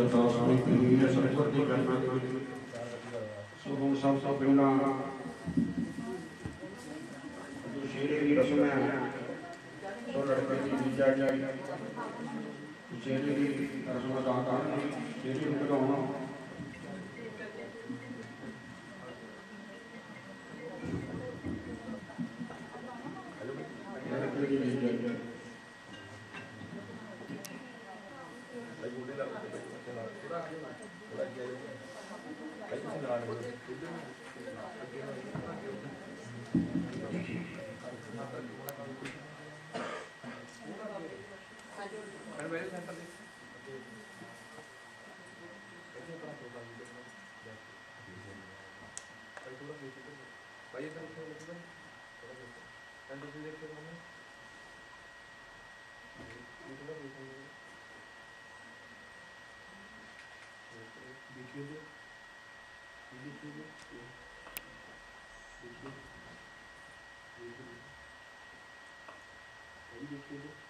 ਸ਼ਾਸਨ ਦੀ ਹੋਈ ਹੈ ਸਰਬਤ ਦੀ ਕਰਨਾ ਸੋ ਹੁਣ ਸਭ ਤੋਂ ਪਹਿਲਾਂ ਜੋ ਸ਼ੇਰੇ ਦੀ ਰਸਮ ਹੈ, ਸੋ ਲੜਕੇ ਦੀ ਵੀਜਾ ਜਾਈ ਸ਼ੇਰੇ ਦੀ ਰਸਮ ਅਦਾ ਕਰਨੀ ਸ਼ੇਰੇ ਨੂੰ ਕਢਾਉਣਾ डुप्लीकेट कर मैंने देखिए जो देखिए जो देखिए देखिए जो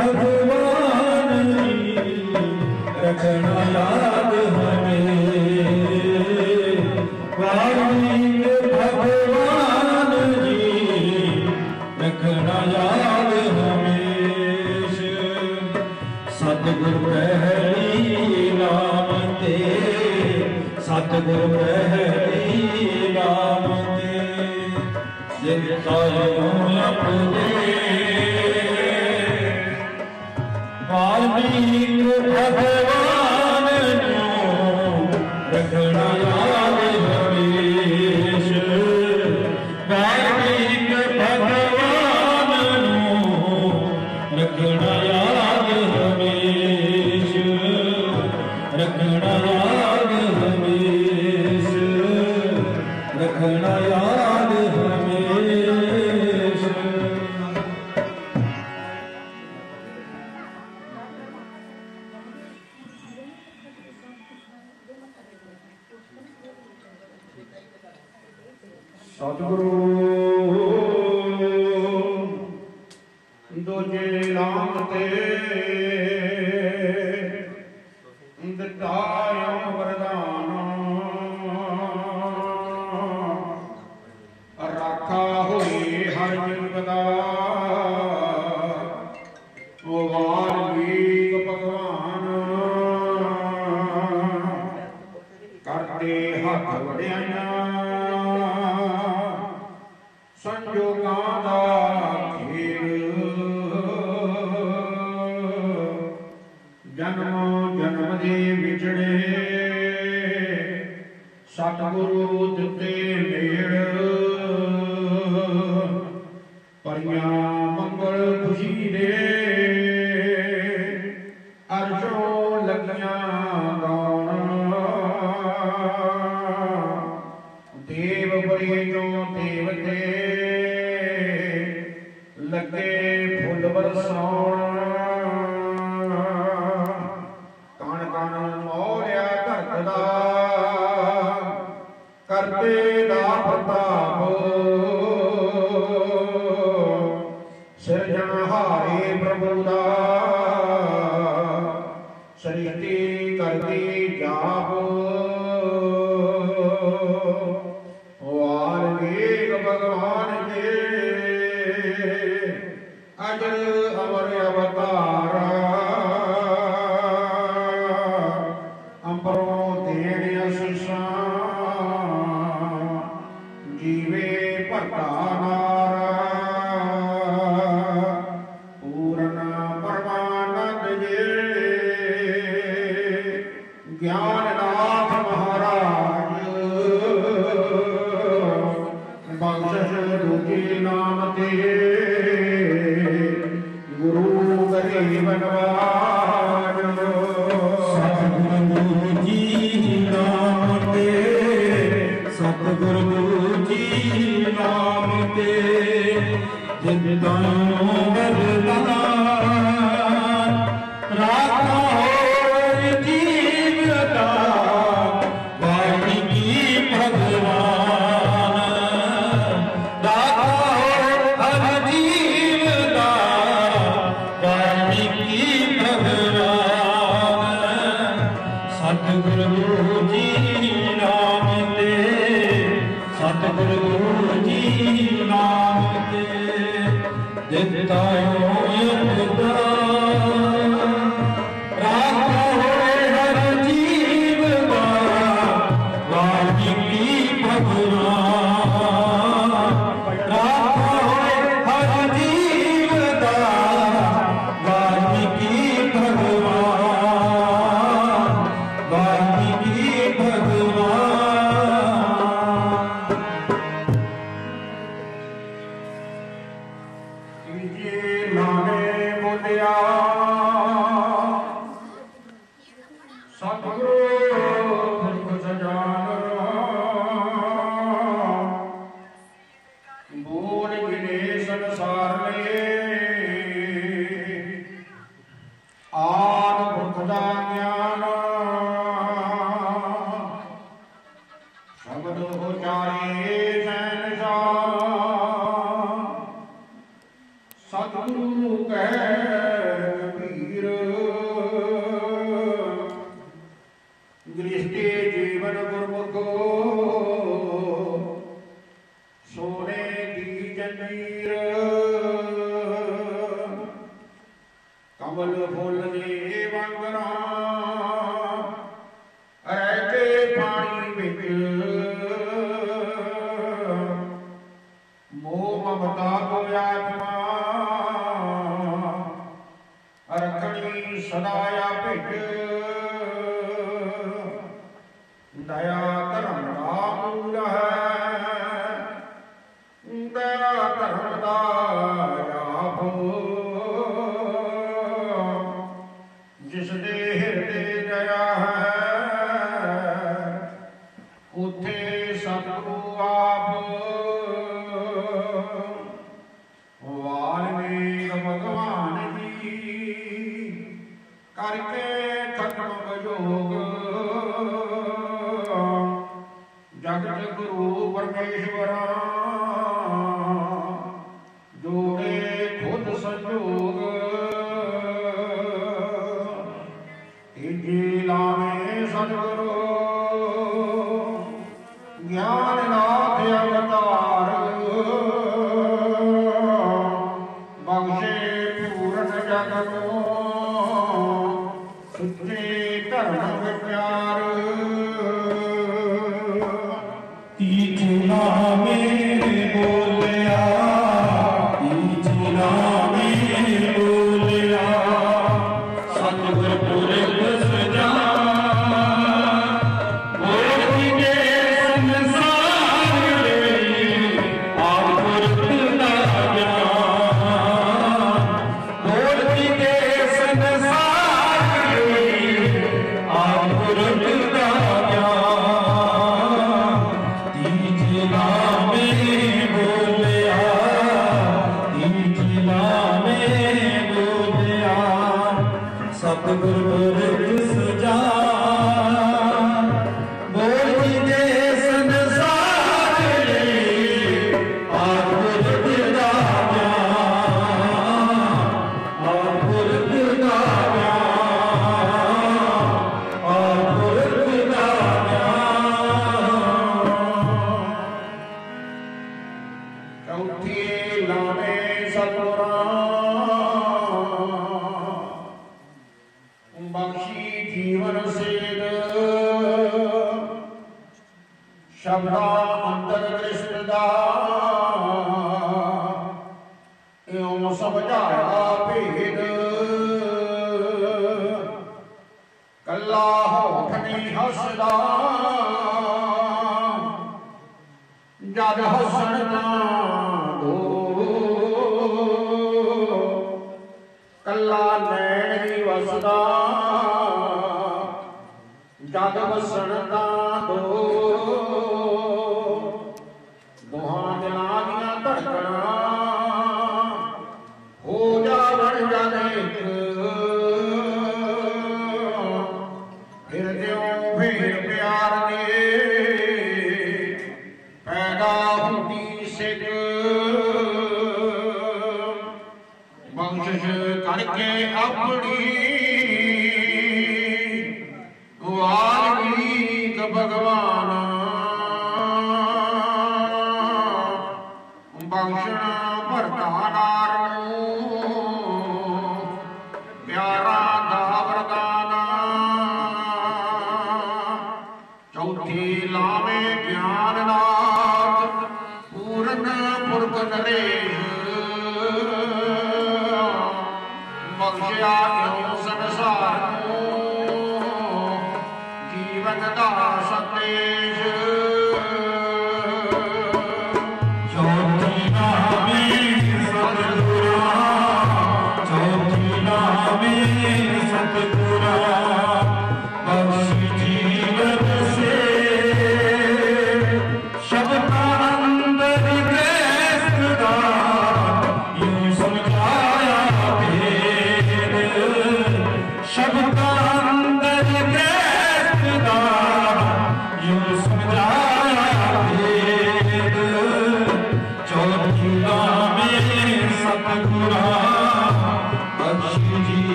Hare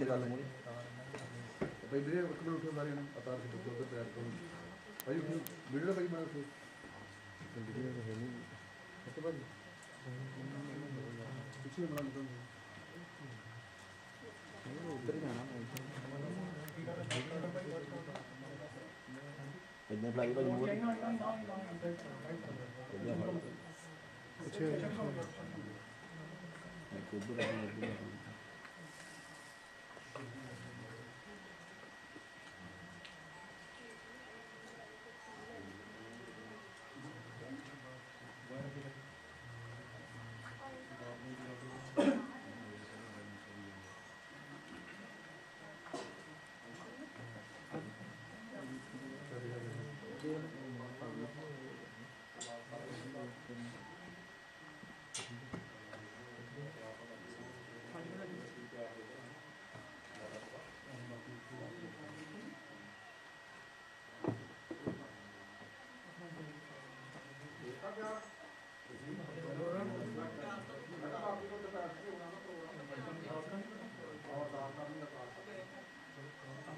ਇੱਥੇ ਗੱਲ ਹੋਣੀ। ਭਾਈ ਵੀਰੇ ਇੱਕ ਮਿੰਟ ਉੱਠੋ ਸਾਰੇ ਨੇ ਅਤਾਰ ਬੱਚੇ ਉੱਧਰ ਤਿਆਰ ਕਰੋ ਭਾਈ ਵੀਡੀਓ ਦਾ ਭਾਈ ਬਣਾ ਕੇ ਵੀਡੀਓ ਤਾਂ ਹੈ ਨਹੀਂ ਅੱਛਾ ਭਾਈ ਪਿੱਛੇ ਬਣਾ ਉੱਧਰ ਹੀ ਜਾਣਾ ਇੰਨੇ ਫਲਾਈ ਭਾਜੀ ਮੂਹਰੇ ਪਿੱਛੇ ਇੱਕ ਉੱਧਰ ਆ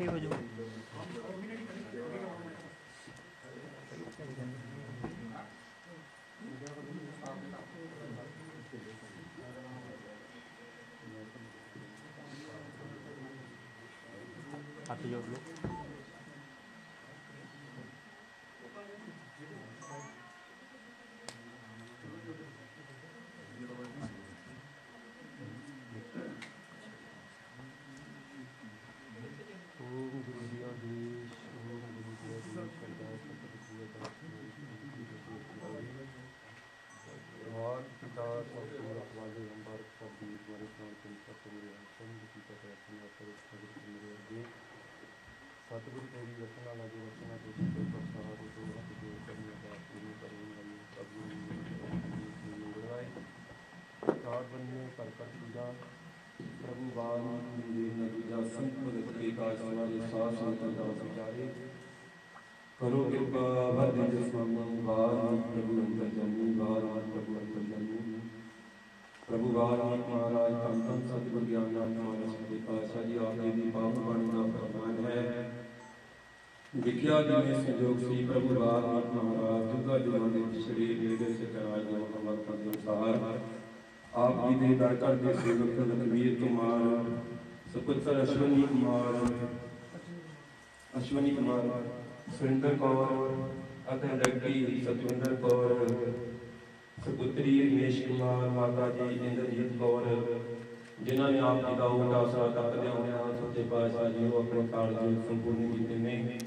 ਇਕੱਠੇ ਹੋ ਜਾਓ। ਹੱਥ ਜੋੜ ਲਓ ਓਮ ਗੁਰੂ ਜੀ ਆਦੇਸ਼ ਓਮ ਗੁਰੂ ਜੀ ਆਦੇਸ਼ ਅਰਦਾਸ ਸਤਿਗੁਰੂ ਜੀ ਅਰਦਾਸ ਵਾਰ ਪਿਤਾ ਸੰਪੂਰਨ ਵਾਲੇ ਅੰਬਰ ਸਭੀ ਦੁਆਰੇ ਪ੍ਰਾਂਤਨ ਸਤਿਗੁਰੂ ਸੰਤ ਪਿਤਾ ਦੇ ਆਪਣੇ ਅਪਰ ਸਤਿਗੁਰੂ ਮੇਰੇ ਅੱਗੇ ਸਤਿਗੁਰੂ ਤੇਰੀ ਰਚਨਾ ਲਾਗੇ ਰਚਨਾ ਦੇ ਸਿੱਧੇ ਪ੍ਰਸਾਰ ਤੋਂ ਹੱਥ ਜੋੜ ਕਰਨੇ ਦਾ ਪੂਰੀ ਕਰਨ ਵਾਲੀ ਸਤਿਗੁਰੂ ਨੂੰ ਗੁਰਵਾਏ ਚਾਰ ਬੰਨੇ ਕਰ ਕਰ ਪੂਜਾ ਪ੍ਰਭੂ ਬਾਲ ਦੇ ਨਦੀਜਾ ਸੰਤ ਭਗਤ ਕੇ ਕਾਜ ਵਾਲੇ ਸਾਧ ਸੰਗਤ ਦਾ ਵਿਚਾਰੇ ਕਰੋ ਕਿਰਪਾ ਵਰਦੇ ਜਿਸ ਨਾਮ ਬਾਲ ਪ੍ਰਭੂ ਅੰਤਰ ਜਨੀ ਬਾਲ ਪ੍ਰਭੂ ਅੰਤਰ ਜਨੀ ਪ੍ਰਭੂ ਬਾਲ ਮਹਾਰਾਜ ਧੰਨ ਧੰਨ ਸਤਿਗੁਰ ਗਿਆਨ ਨਾਮ ਨਾਮ ਸਤਿ ਪਾਤਸ਼ਾਹ ਜੀ ਆਪ ਜੀ ਦੀ ਪਾਵਨ ਬਾਣੀ ਦਾ ਫਰਮਾਨ ਹੈ ਵਿਖਿਆ ਜਿਵੇਂ ਸੰਜੋਗ ਸੀ ਪ੍ਰਭੂ ਬਾਲ ਮਹਾਰਾਜ ਜੁਗਾ ਜੁਗਾਂ ਦੇ ਪਿਛੜੇ ਨੇੜੇ ਸਿਕਾਜ ਦੇ ਵਕਤ ਦੇ ਅਨੁਸਾਰ ਆਪ ਜੀ ਦੇ ਦਰ ਘਰ ਦੇ ਸੇਵਕ ਲਖਵੀਰ ਕੁਮਾਰ ਸੁਪੁੱਤਰ ਅਸ਼ਵਨੀ ਕੁਮਾਰ ਅਸ਼ਵਨੀ ਕੁਮਾਰ ਸੁਰਿੰਦਰ ਕੌਰ ਅਤੇ ਲੜਕੀ ਸਤਵਿੰਦਰ ਕੌਰ ਸੁਪੁੱਤਰੀ ਰਮੇਸ਼ ਕੁਮਾਰ, ਮਾਤਾ ਜੀ ਇੰਦਰਜੀਤ ਕੌਰ, ਜਿਨ੍ਹਾਂ ਨੇ ਆਪ ਜੀ ਦਾ ਉਹ ਆਸਰਾ ਕਰਦਿਆਂ ਹੋਇਆਂ ਸੱਚੇ ਪਾਤਸ਼ਾਹ ਜੀ ਉਹ ਆਪਣੇ ਕਾਰਜ ਸੰਪੂਰਨ ਕੀਤੇ ਨੇ।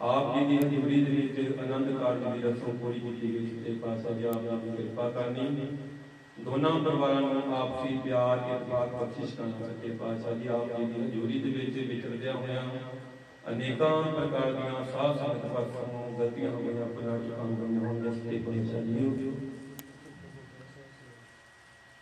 ਆਪ ਜੀ ਦੀ ਹਜ਼ੂਰੀ ਦੇ ਵਿੱਚ ਆਨੰਦ ਕਾਰਜ ਦੀ ਰਸਮ ਪੂਰੀ ਕੀਤੀ ਗਈ। ਸੱਚੇ ਪਾਤਸ਼ਾਹ ਜੀ, ਆਪ ਜੀ ਕਿਰਪਾ ਕਰਨੀ। ਦੋਨਾਂ ਪਰਿਵਾਰਾਂ ਨੂੰ ਆਪਸੀ ਪਿਆਰ ਇਤਫਾਕ ਬਖਸ਼ਿਸ਼ ਕਰਨਾ ਸੱਚੇ ਪਾਤਸ਼ਾਹ ਜੀ, ਆਪ ਜੀ ਦੀ ਹਜ਼ੂਰੀ ਦੇ ਵਿੱਚ ਵਿਚਰਦਿਆਂ ਹੋਇਆਂ ਅਨੇਕਾਂ ਪ੍ਰਕਾਰ ਦੀਆਂ ਸਾਧ ਸੰਗਤ ਪਾਸੋਂ ਗਲਤੀਆਂ ਹੋਈਆਂ ਆਪਣਾ ਚੁਕਾਉਂ ਗਈਆਂ ਹੋਈਆਂ ਸੱਚੇ ਪਾਤਸ਼ਾਹ ਜੀ।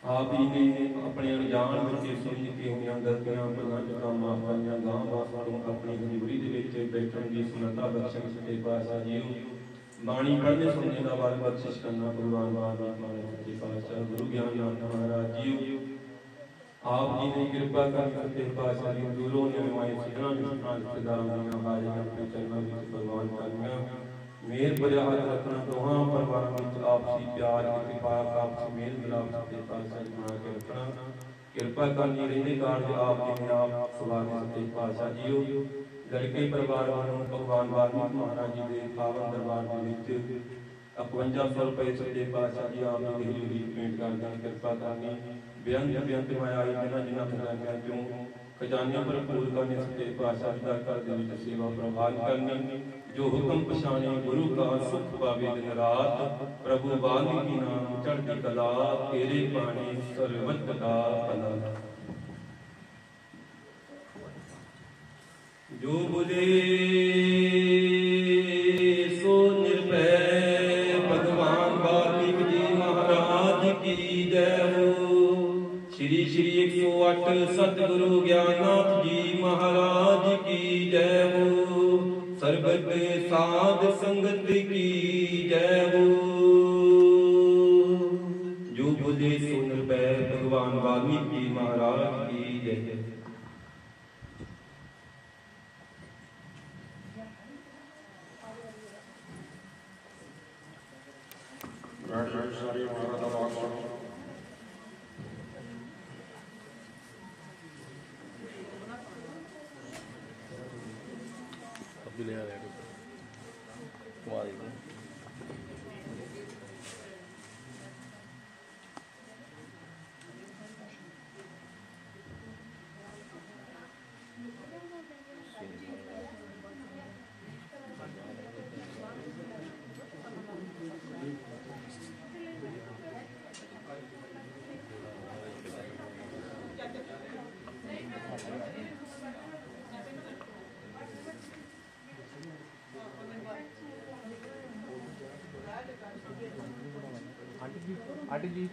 ਆਪ ਜੀ ਨੇ ਆਪਣੇ ਅਣਜਾਣ ਵਿੱਚ ਸਮਝ ਕੇ ਹੋਈਆਂ ਗਲਤੀਆਂ ਆਪਣਾ ਮਾਫ ਕਰੀਆਂ ਗਾਂ ਵਾਸਾਂ ਨੂੰ ਆਪਣੀ ਹਜ਼ੂਰੀ ਦੇ ਵਿੱਚ ਬੈਠਣ ਦੀ ਸਮਰੱਥਾ ਬਖਸ਼ਣ ਸੱਚੇ ਪਾਤਸ਼ਾਹ ਜੀ ਬਾਣੀ ਪੜ੍ਹਨੇ ਸੁਣਨੇ ਦਾ ਵਾਰ ਬਖਸ਼ਿਸ਼ ਕਰਨਾ ਭਗਵਾਨ ਬਾਬਾ ਮਾਰੇ ਸੱਚੇ ਪਾਤਸ਼ਾਹ ਗੁਰੂ ਗਿਆਨ ਨਾਮ ਮਹਾਰਾਜ ਜੀ ਆਪ ਜੀ ਨੇ ਕਿਰਪਾ ਕਰਕੇ ਸੱਚੇ ਪਾਤਸ਼ਾਹ ਦੀ ਦੂਰੋਂ ਨਿਰਮਾਏ ਸਿਧਾਂ ਨਿਸ਼ਾਨ ਰਿਸ਼ਤੇਦਾਰਾਂ ਦੀਆਂ ਹਾਜ਼ਰੀਆਂ ਆਪਣੇ ਚਰਨਾਂ ਵਿੱਚ ਭਗਵਾਨ ਕਰਨੀਆਂ। ਮੇਰ ਭਰਿਆ ਹੱਥ ਰੱਖਣਾ ਦੋਹਾਂ ਪਰਿਵਾਰਾਂ ਵਿੱਚ ਆਪਸੀ ਪਿਆਰ ਇਤਫਾਕ ਆਪਸੀ ਮੇਲ ਮਿਲਾਪ ਸੱਚੇ ਪਾਤਸ਼ਾਹ ਬਣਾ ਕੇ ਰੱਖਣਾ ਕਿਰਪਾ ਕਰਨੀ ਰਹਿੰਦੇ ਕਾਰਜ ਆਪ ਜੀ ਨੇ ਆਪ ਸਵਾਰ ਸੱਚੇ ਪਾਤਸ਼ਾਹ ਜੀਓ। ਲੜਕੇ ਪਰਿਵਾਰ ਵੱਲੋਂ ਭਗਵਾਨ ਵਾਲਮੀਕ ਮਹਾਰਾਜ ਜੀ ਦੇ ਪਾਵਨ ਦਰਬਾਰ ਦੇ ਵਿੱਚ 5100 ਰੁਪਏ ਸੱਚੇ ਪਾਤਸ਼ਾਹ ਜੀ ਆਪ ਜੀ ਦੀ ਹਜ਼ੂਰੀ ਪੇਂਟ ਕਰਦੇ ਕਿਰਪਾ ਕਰਨੀ। ਬੇਅੰਤ ਬੇਅੰਤ ਮਾਇਆ ਜਿਨ੍ਹਾਂ ਜਿਨ੍ਹਾਂ ਖਜ਼ਾਨਿਆਂ ਚੋਂ ਖਜ਼ਾਨਿਆਂ ਭਰਪੂਰ ਕਰਨੇ, ਸੱਚੇ ਪਾਤਸ਼ਾਹ ਜੀ ਦਾ ਘਰ ਦੇ ਵਿੱਚ ਸੇਵਾ ਪ੍ਰਵਾਨ ਕਰਨੀ, ਜੋ ਹੁਕਮ ਪਛਾਣੇ, ਗੁਰੂ ਕਾ ਸੁਖ ਪਾਵੇ, ਦਿਨ ਰਾਤ ਪ੍ਰਭੂ ਵਾਲਮੀਕੀ ਨਾਮ ਚੜ੍ਹਦੀ ਕਲਾ, ਤੇਰੇ ਬਾਣੀ ਸਰਵਤ ਦਾ ਭਲਾ। ਜੋ ਬੁਲੇ ਸ਼੍ਰੀ 108 ਸਤਿਗੁਰੂ ਗਿਆਨਨਾਥ ਜੀ ਮਹਾਰਾਜ ਕੀ ਜੈ ਹੋ। ਸਰਬਤ ਸਾਧ ਸੰਗਤ ਕੀ ਜੈ ਹੋ। ਜੋ ਬੁਲੇ ਸੋ ਨਿਰਭੈ ਭਗਵਾਨ ਵਾਲਮੀਕ ਜੀ ਮਹਾਰਾਜ ਕੀ ਜੈ। ਬੈਠ ਮਹਾਰਾਜ ਦਾ ਵਾਕ ਸੁਣੋ ਅਬੀ ਲੈ ਆ ਰਿਹਾ ਕਮਾ ਦੇ ਆਂਟੀ ਜੀ ਆਂਟੀ ਜੀ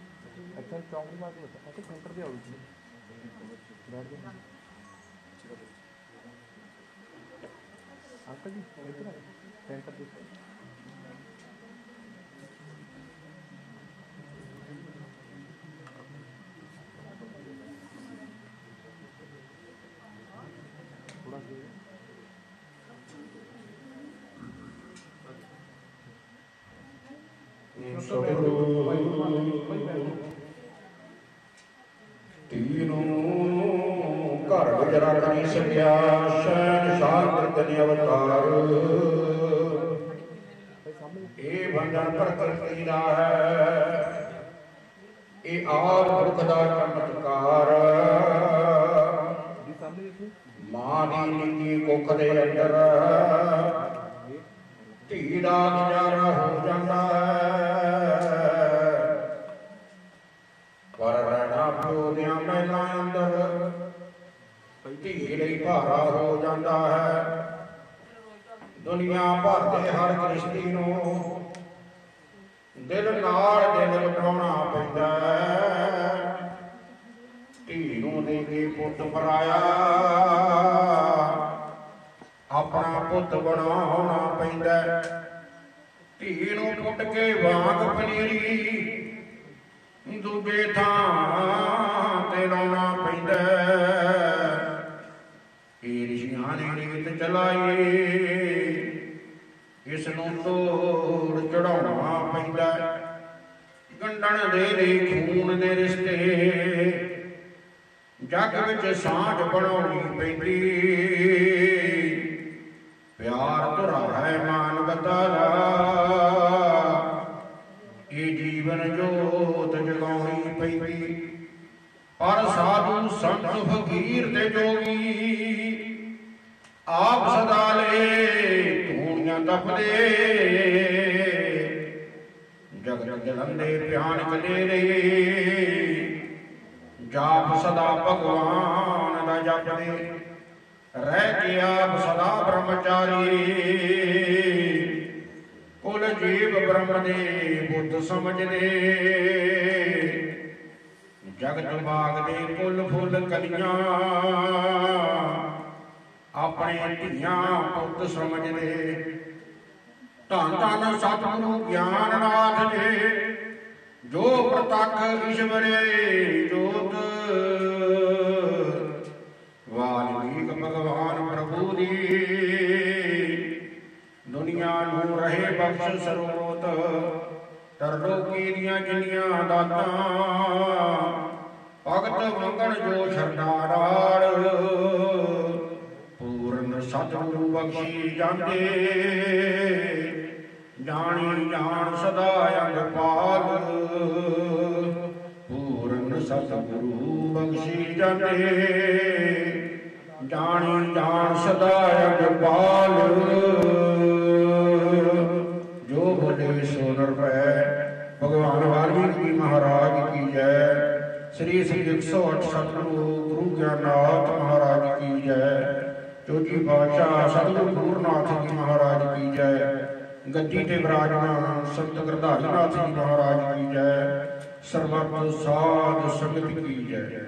ਅੱਛਾ ਚੌਂਕ ਮਾਰ ਕੇ ਬਤਾ ਅੱਛਾ ਸੈਂਟਰ ਤੇ ਆਉ ਜੀ ਬੈਠ ਜਾ ਅੰਕਲ ਜੀ ਇੱਧਰ ਆ ਸੈਂਟਰ ਤੇ ਥੋੜਾ ਜਿਹਾ ਤੀਨੋਂ ਘਰ ਵਿੱਚ ਰੱਖ ਨਹੀਂ ਸਕਿਆ ਸ਼ਹਿਨਸ਼ਾਹ ਕਰਤਨ ਅਵਤਾਰ ਇਹ ਬੰਧਨ ਪ੍ਰਕਿਰਤੀ ਦਾ ਹੈ ਇਹ ਆਪ ਪੁਰਖ ਦਾ ਚਮਤਕਾਰ ਮਾਂ ਦੀ ਨਿੱਕੀ ਕੁੱਖ ਦੇ ਅੰਦਰ ਧੀ ਦਾ ਗੁਜ਼ਾਰਾ ਭਰਦੇ ਹਰ ਕ੍ਰਿਸ਼ਤੀ ਨੂੰ। ਦਿਲ ਨਾਲ ਦਿਲ ਲਟਾਉਣਾ ਪੈਂਦਾ ਧੀ ਨੂੰ ਦੇ ਕੇ ਪੁੱਤ ਪਰਾਇਆ। ਆਪਣਾ ਪੁੱਤ ਬਣਾਉਣਾ ਪੈਂਦਾ ਧੀ ਨੂੰ ਪੁੱਟ ਕੇ ਵਾਂਗ ਪਨੀਰੀ ਦੂਜੇ ਥਾਂ ਤੇ ਲਾਉਣਾ ਪੈਂਦਾ ਹੈ। ਰਿਸ਼ੀਆਂ ਨੇ ਰੀਤ ਚਲਾਈ। ਇਸ ਨੂੰ ਤੋੜ ਚੜਾਉਣਾ ਪੈਂਦਾ ਹੈ। ਦੇ ਦੇ ਖੂਨ ਦੇ ਰਿਸ਼ਤੇ ਜੱਗ ਵਿੱਚ ਸਾਂਝ ਬਣਾਉਣੀ ਪੈਂਦੀ। ਪਿਆਰ ਧੁਰਾ ਹੈ ਮਾਨਵਤਾ ਦਾ ਇਹ ਜੀਵਨ ਜੋਤ ਜਗਾਉਣੀ ਪੈਂਦੀ। ਪਰ ਸਾਧੂ ਸੰਤ ਫਕੀਰ ਤੇ ਜੋਗੀ ਆਪ ਸਦਾ ਲੈ ਧੂਣੀਆਂ ਤਪਦੇ ਜਗਤ ਜਲੰਦੇ ਭਿਆਨਕ ਨੇਰੇ ਜਾਪ ਸਦਾ ਭਗਵਾਨ ਦਾ ਜਪਦੇ। ਰਹਿ ਕੇ ਆਪ ਸਦਾ ਬ੍ਰਹਮਚਾਰੀ। ਕੁਲ ਜੀਵ ਬ੍ਰਹਮ ਦੇ ਬੁੱਧ ਸਮਝਦੇ। ਜਗਤ ਬਾਗ ਦੇ ਕੁਲ ਫੁੱਲ ਕਲੀਆਂ। ਆਪਣੇ ਧੀਆਂ ਪੁੱਤ ਸਮਝਦੇ। ਧੰਨ ਧੰਨ ਸਤਿਗੁਰੂ ਗਿਆਨਨਾਥ ਜੀ। ਜੋ ਪ੍ਰਤੱਖ ਈਸ਼ਵਰੇ ਜੋਤ। ਵਾਲਮੀਕ ਭਗਵਾਨ ਪ੍ਰਭੂ ਦੀ। ਦੁਨੀਆ ਨੂੰ ਰਹੇ ਬਖਸ਼ ਸਰੋਤ। ਤਰਲੋਕੀ ਦੀਆਂ ਜਿੰਨੀਆਂ ਦਾਤਾਂ। ਭਗਤ ਮੰਗਣ ਜੋ ਛੱਡਾ ਪੂਰਨ ਸਤਿਗੁਰੂ ਬਖਸ਼ੀ ਜਾਂਦੇ। ਜਾਣੀ ਜਾਣ ਸਦਾ ਅੰਗਪਾਲ ਪੂਰਨ ਸਤਿਗੁਰੂ ਬਖਸ਼ੀ ਜਾਂਦੇ। ਜਾਣੀ ਜਾਣ ਸਦਾ ਅੰਗਪਾਲ ਜੋ ਬੋਲੇ ਸੋ ਨਿਰਭੈ ਭਗਵਾਨ ਜੀ ਮਹਾਰਾਜ ਕੀ ਜੈ। ਸ੍ਰੀ ਸ੍ਰੀ 108 ਸਤਿਗੁਰੂ ਗੁਰੂ ਗਿਆਨਨਾਥ ਮਹਾਰਾਜ ਕੀ ਜੈ। ਚੌਥੀ ਬਾਦਸ਼ਾਹ ਸਤਿਗੁਰੂ ਗੁਰਨਾਥ ਜੀ ਮਹਾਰਾਜ ਕੀ ਜੈ। ਗੱਦੀ ਤੇ ਵਿਰਾਜਮਾਨ ਸੰਤ ਗਰਧਾਰੀ ਨਾਥ ਜੀ ਮਹਾਰਾਜ ਕੀ ਜੈ। ਸਰਬੱਤ ਸਾਧ ਸੰਗਤ ਕੀ ਜੈ।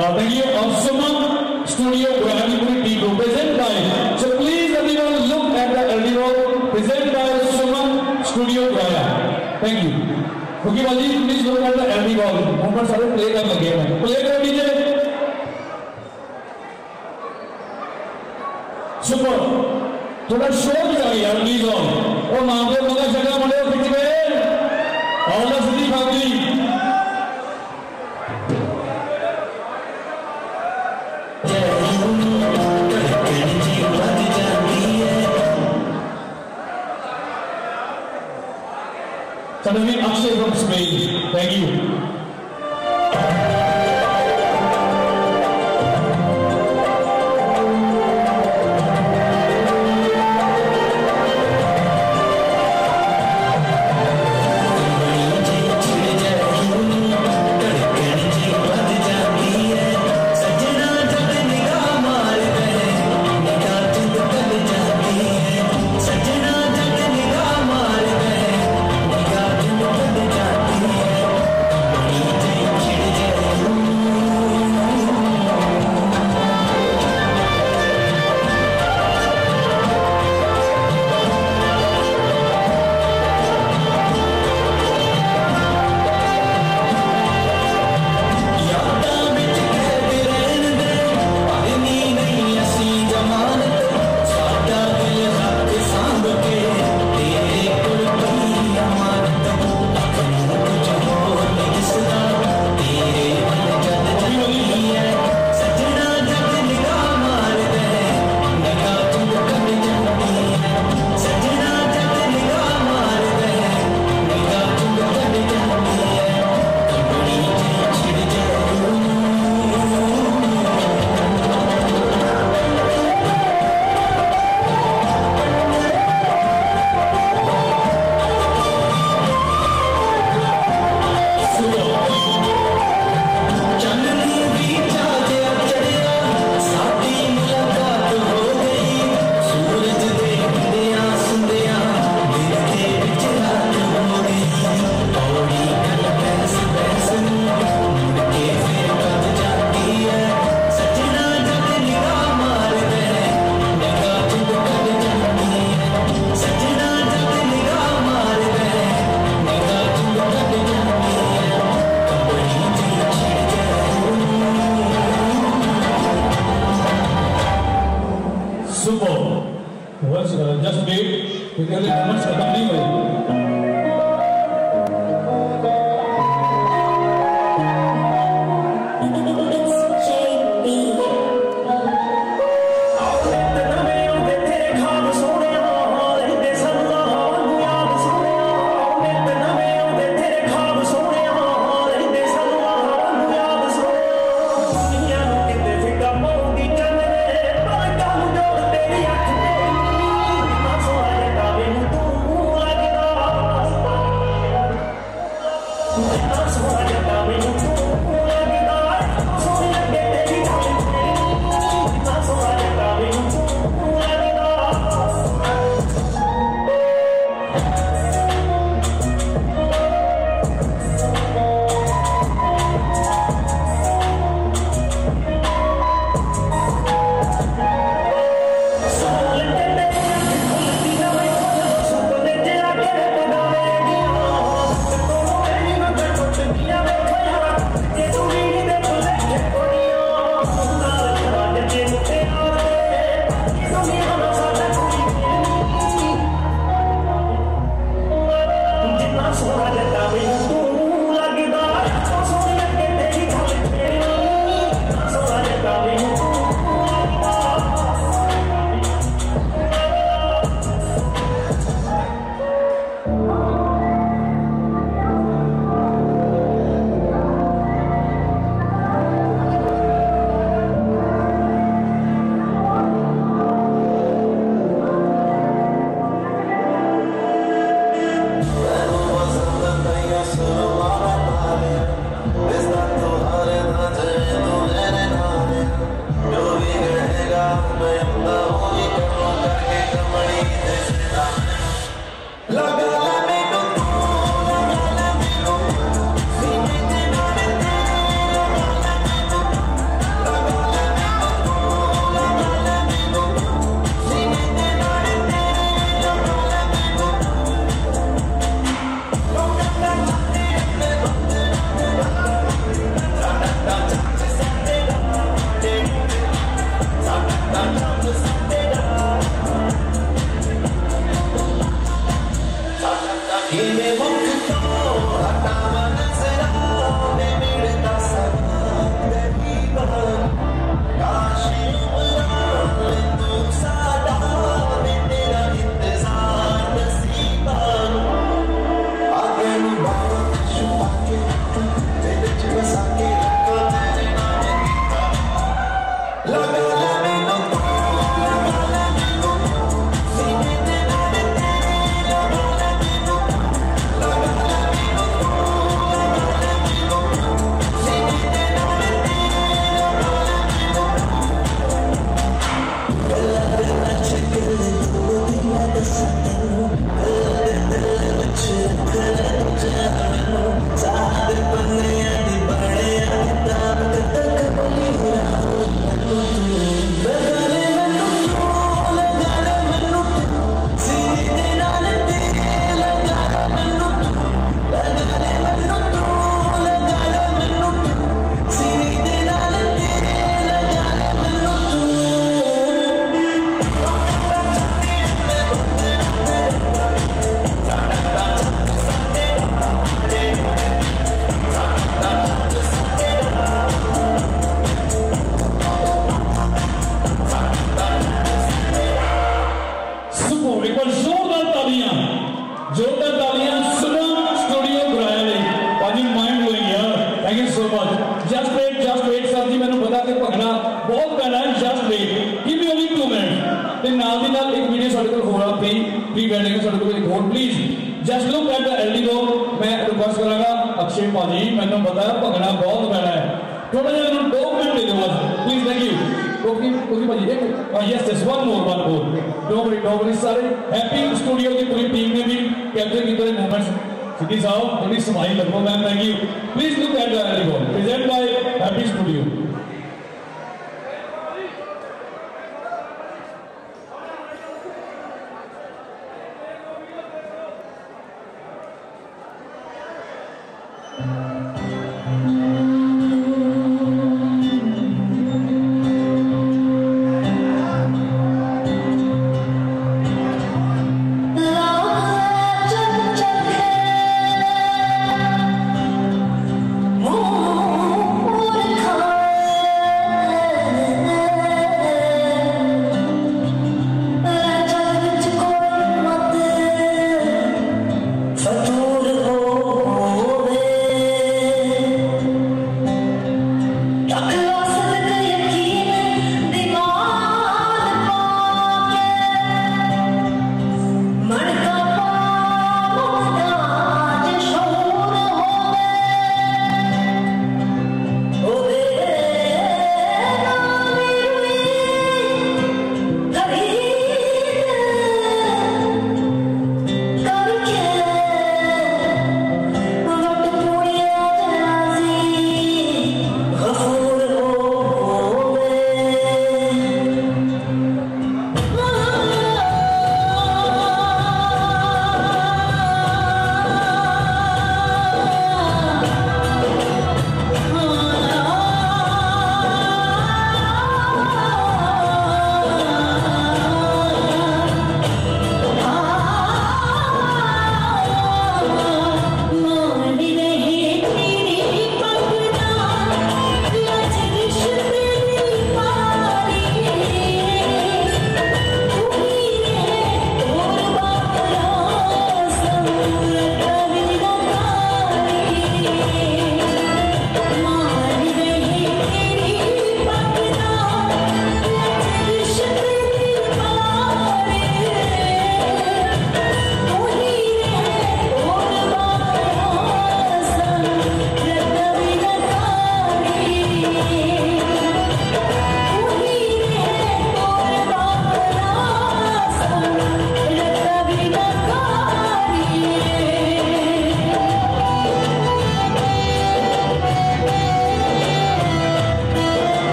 the year of Suman Studio Bharanipuri team represented by. So please everyone look at the early roll presented by Suman Studio Bhara. Thank you. Okay, Balaji, please look at the early roll. Number seven play the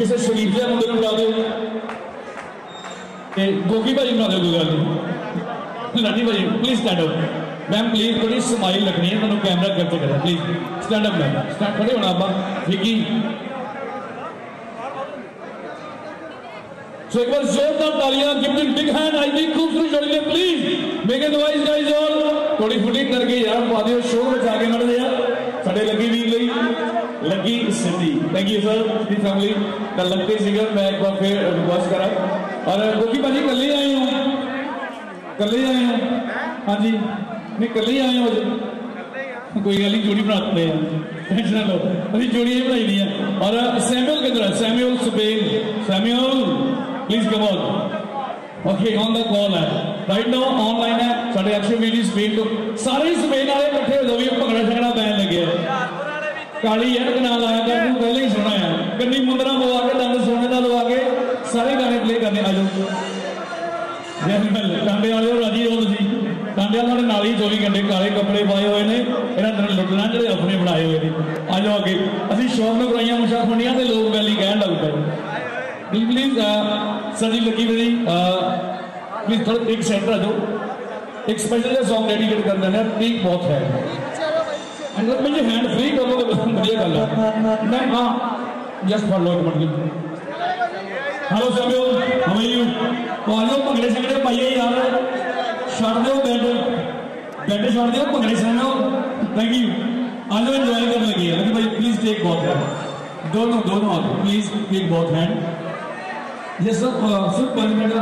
ਕਿਸੇ ਸ਼ਰੀਫ ਦੇ ਮੁੰਡੇ ਨੂੰ ਬੁਲਾ ਦਿਓ। ਤੇ ਗੋਗੀ ਭਾਜੀ ਬੁਲਾ ਦਿਓ ਕੋਈ ਗੱਲ ਨਹੀਂ। ਲਾਡੀ ਭਾਜੀ please stand up ma'am please ਥੋੜੀ ਸਮਾਈਲ ਰੱਖਣੀ ਹੈ, ਤੁਹਾਨੂੰ ਕੈਮਰਾ ਕਰਕੇ ਕਰਾਂ please stand up ma'am stand ਖੜੇ ਹੋਣਾ ਆਪਾਂ, ਵਿੱਕੀ। ਸੋ ਇੱਕ ਵਾਰ ਜ਼ੋਰਦਾਰ ਤਾਲੀਆਂ ਗਿਵ them big hand ਆਈ ਦੀ ਖੂਬਸੂਰਤ ਜੋੜੀ ਲਈ please make a noise guys all ਥੋੜੀ ਫੁੱਟੀ ਕਰਕੇ ਯਾਰ, ਪਾ ਦਿਓ ਸ਼ੋਰ ਬਚਾ ਕੇ ਮੜ ਆ। ਸਾਡੇ ਲੱਗੀ ਵੀਰ ਲਈ। ਲੱਗੀ ਸਿੱਧੀ ਥੈਂਕ ਯੂ ਸਰ ਦੀ ਫੈਮਿਲੀ ਤਾਂ ਲੱਗਦੇ ਸਿਗਰ ਮੈਂ ਇੱਕ ਵਾਰ ਫਿਰ ਰਿਕੁਐਸਟ ਕਰਾਂ ਔਰ ਗੋਗੀ ਭਾਜੀ ਕੱਲੇ ਆਏ ਹੋ ਕੱਲੇ ਆਏ ਹੋ ਹਾਂਜੀ ਨਹੀਂ ਕੱਲੇ ਆਏ ਹੋ ਅੱਜ ਕੋਈ ਗੱਲ ਨਹੀਂ ਜੋੜੀ ਬਣਾਤੇ ਆ ਟੈਨਸ਼ਨ ਨਾ ਲਓ ਅਸੀਂ ਜੋੜੀ ਹੀ ਬਣਾਈ ਦੀ ਆ ਔਰ ਸੈਮੂਅਲ ਕਿਧਰ ਹੈ Samuel Spain Samuel please come on okay on the call ਹੈ ਰਾਈਟ ਨਾਓ ਆਨਲਾਈਨ ਹੈ ਸਾਡੇ ਅਕਸ਼ੇ ਵੀਰ ਸਪੇਨ ਤੋਂ ਸਾਰੇ ਹੀ ਸਪੇਨ ਵਾਲੇ ਇਕੱਠੇ ਹੋ ਜਾਓ ਵੀ ਭੰਗੜਾ ਛਕੜਾ ਪੈਣ ਲੱਗਿਆ ਕਾਲੀ ਐਡ ਨਾਲ ਆਇਆ ਤਾਂ ਤੂੰ ਪਹਿਲਾਂ ਹੀ ਸੁਣਾ ਆ ਕੰਨੀ ਮੁੰਦਰਾ ਲਵਾ ਕੇ, ਦੰਦ ਸੋਨੇ ਦਾ ਲਵਾ ਕੇ ਸਾਰੇ ਗਾਣੇ ਪਲੇ ਕਰਨੇ, ਆ ਜਾਓ। ਜੈਨਮਲ ਟਾਂਡੇ ਵਾਲੇ ਰਾਜੀ ਹੋ ਤੁਸੀਂ। ਟਾਂਡੇ ਵਾਲੇ ਨਾਲ ਹੀ 24 ਘੰਟੇ ਕਾਲੇ ਕੱਪੜੇ ਪਾਏ ਹੋਏ ਨੇ। ਇਹਨਾਂ ਦਿਨ ਲੁੱਟਣਾ ਜਿਹੜੇ ਆਪਣੇ ਬਣਾਏ ਹੋਏ ਨੇ। ਆ ਜਾਓ ਅੱਗੇ। ਅਸੀਂ ਸ਼ੌਕ ਨੂੰ ਕਰਾਈਆਂ ਮੁਸ਼ਾ ਖੁੰਡੀਆਂ ਤੇ ਲੋਕ ਵੈਲੀ ਕਹਿਣ ਲੱਗ ਪਏ। ਪਲੀਜ਼ ਪਲੀਜ਼ ਸਰ ਜੀ, ਲੱਗੀ ਮੇਰੀ ਪਲੀਜ਼ ਥੋੜਾ ਇੱਕ ਸੈਂਟਰ ਆ ਜਾਓ। ਇੱਕ ਸਪੈਸ਼ਲ ਜਿਹਾ Song ਡੈਡੀਕੇਟ ਕਰਨਾ ਹੈ। ਪੀਕ ਬਹੁਤ ਹੈ। हंड्रेड में ये हैंड फ्री कर लो तो बिल्कुल बढ़िया कर लो। मैं हाँ यस पढ़ लो एक मिनट हेलो सभी हाउ यू और लो पगड़े सगड़े यार? शॉट दो, बैट। बैट शॉट दो, पगड़े सगड़े थैंक यू आज तो एंजॉय कर लगी है भाई प्लीज़ टेक बहुत है दोनों दोनों प्लीज़ टेक बहुत हैंड ये सब सिर्फ़ पंच minute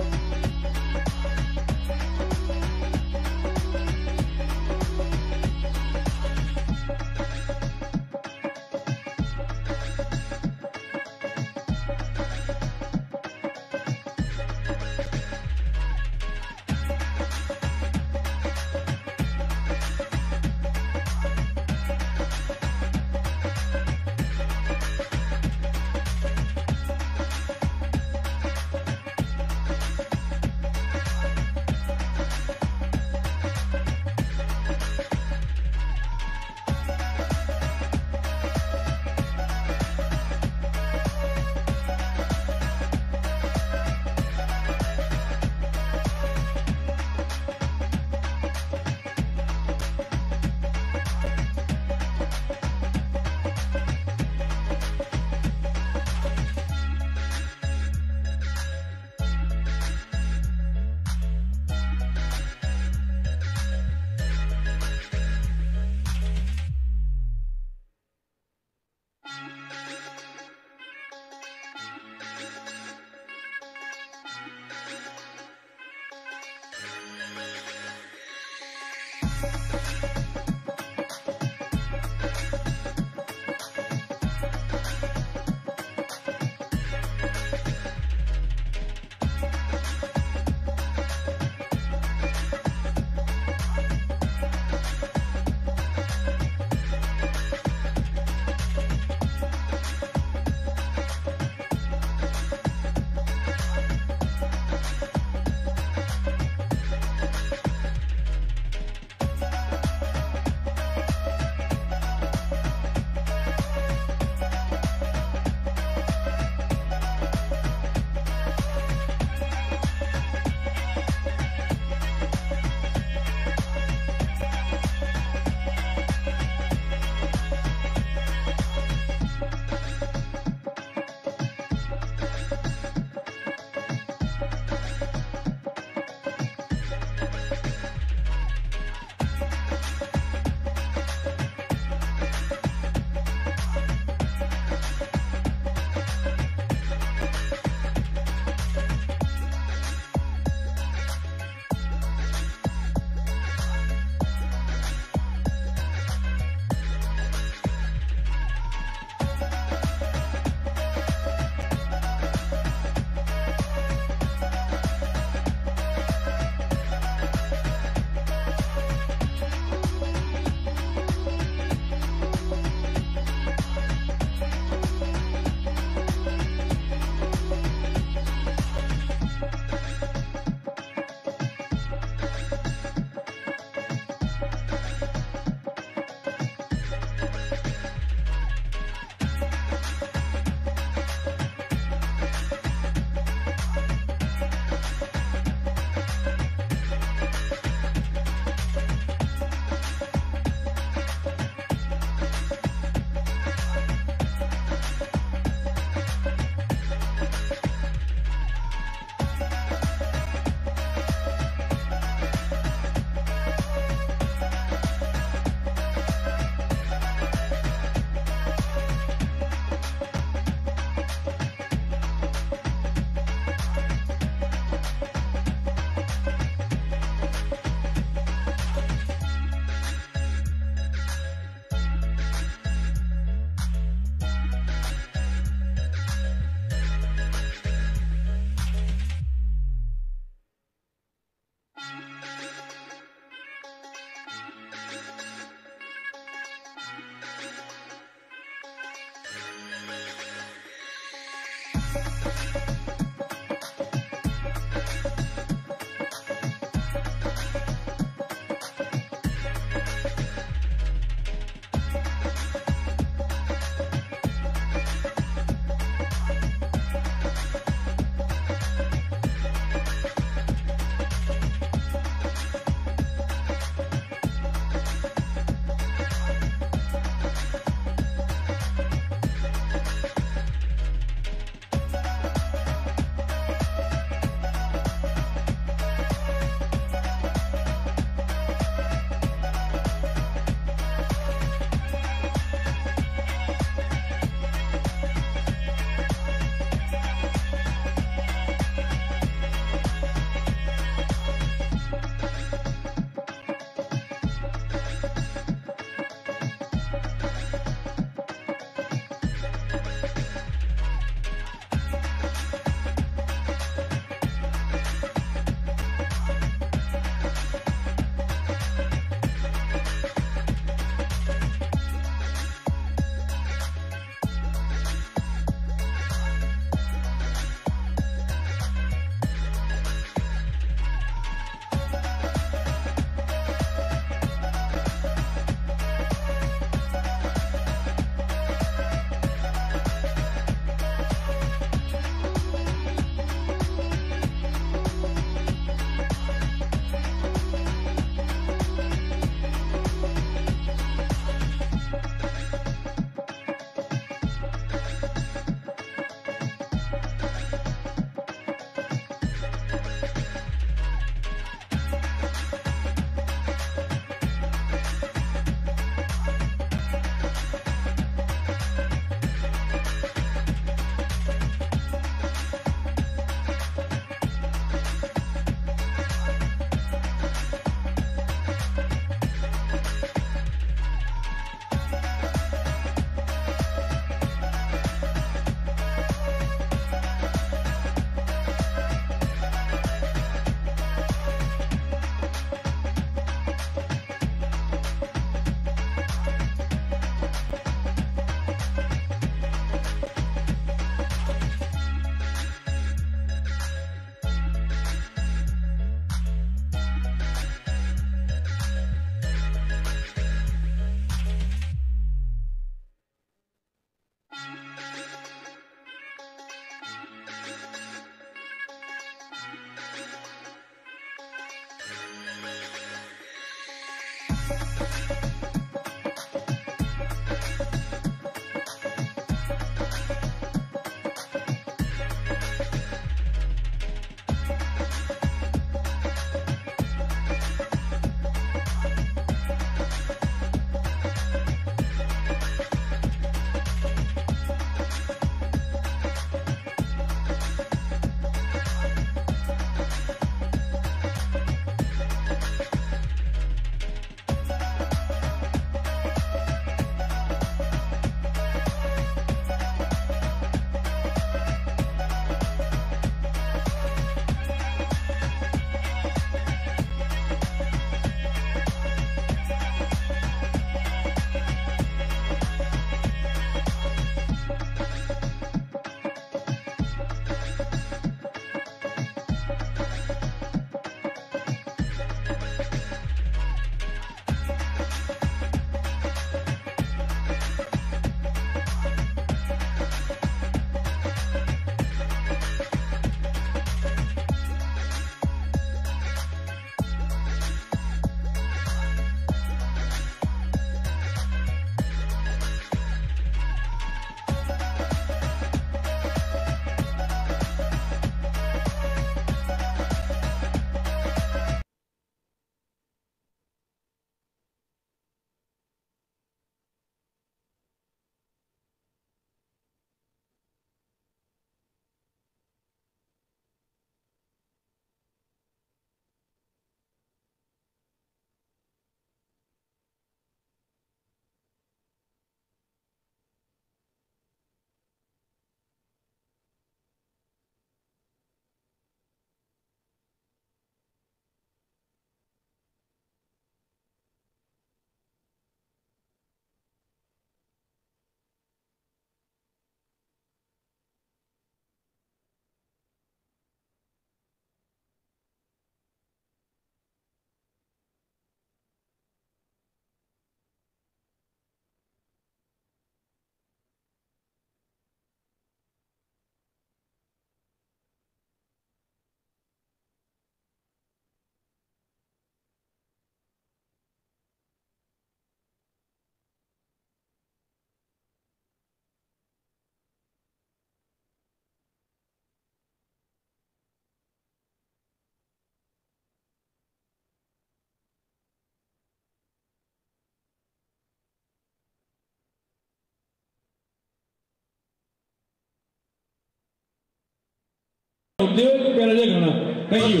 Do it Thank you.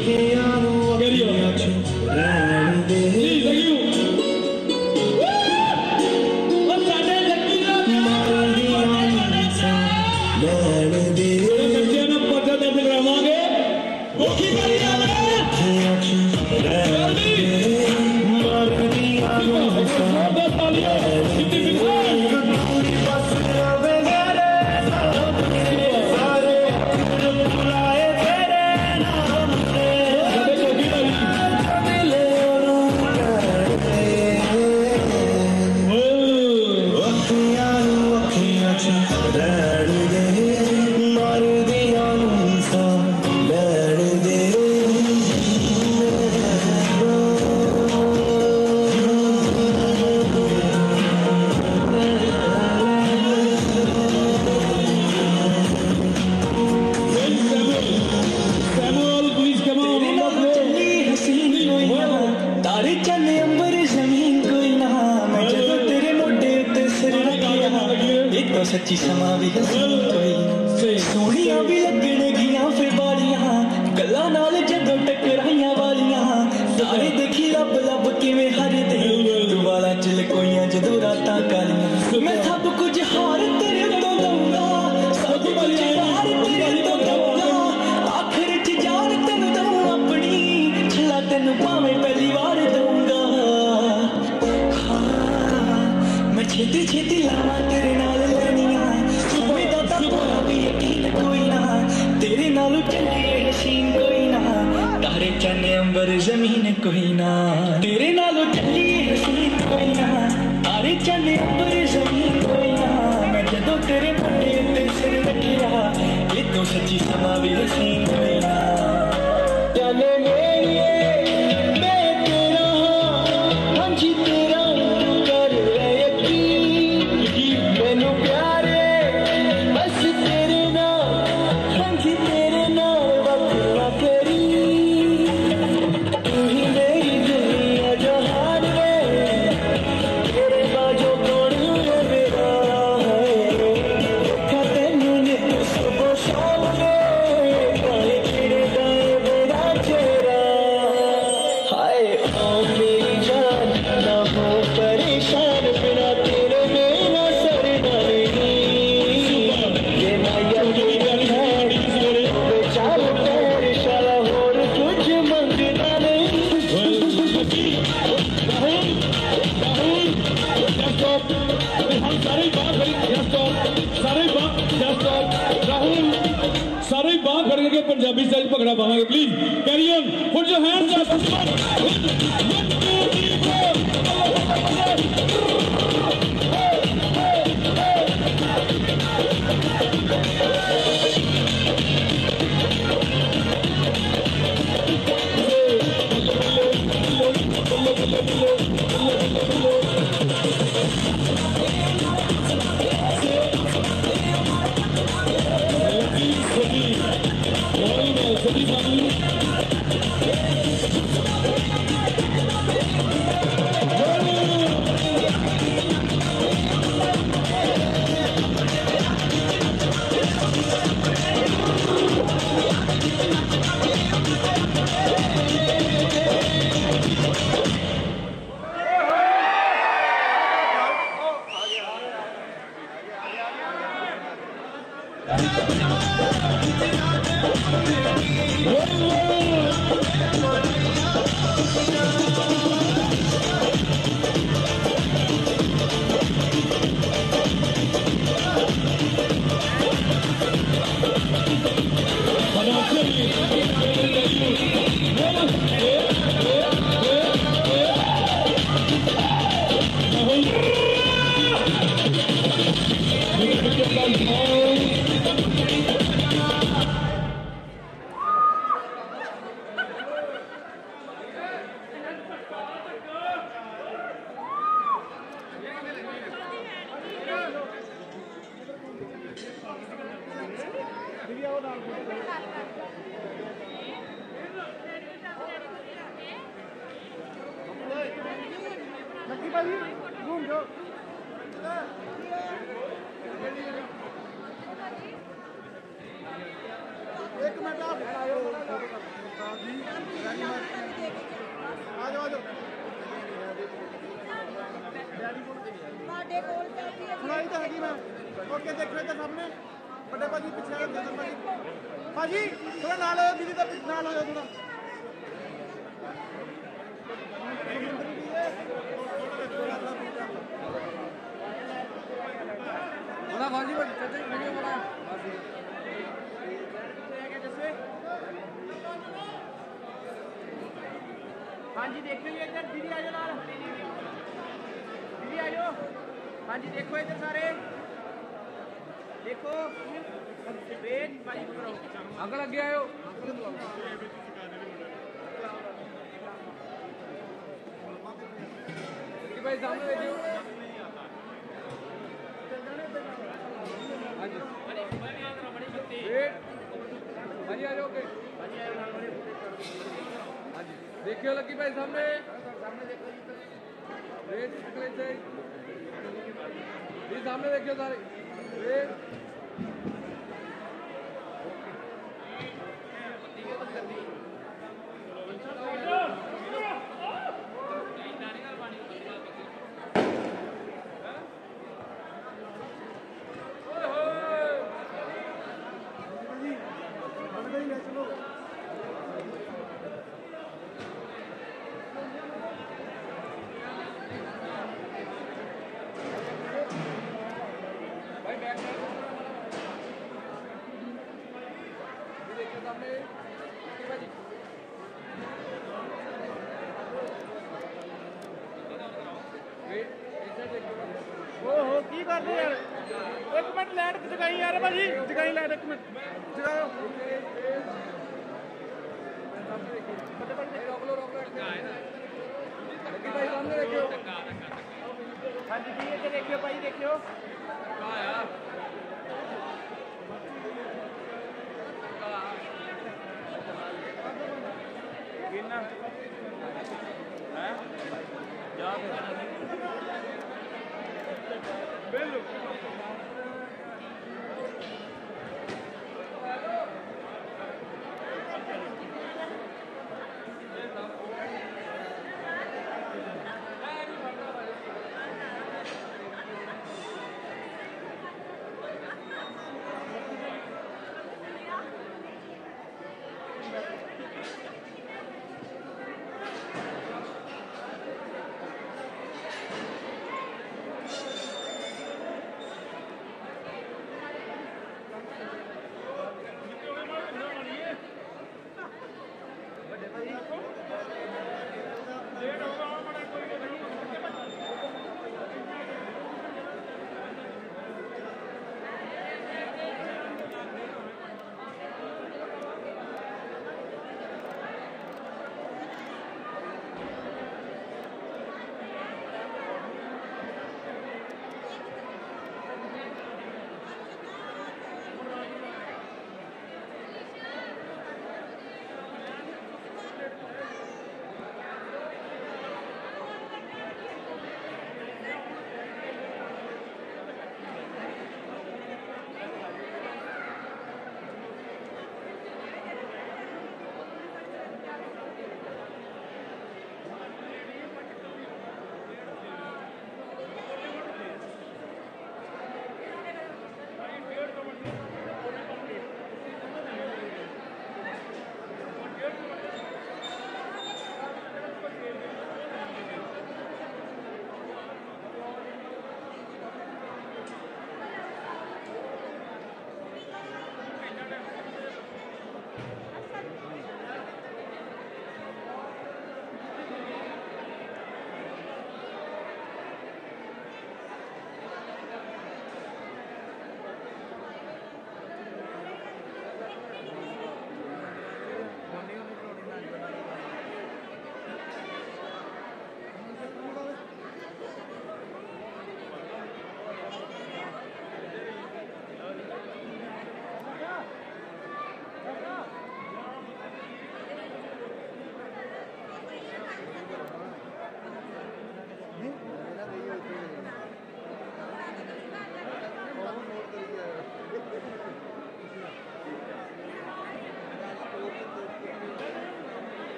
ਜੀ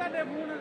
ਕਿੱਥੇ ਤੁਹਾਡੇ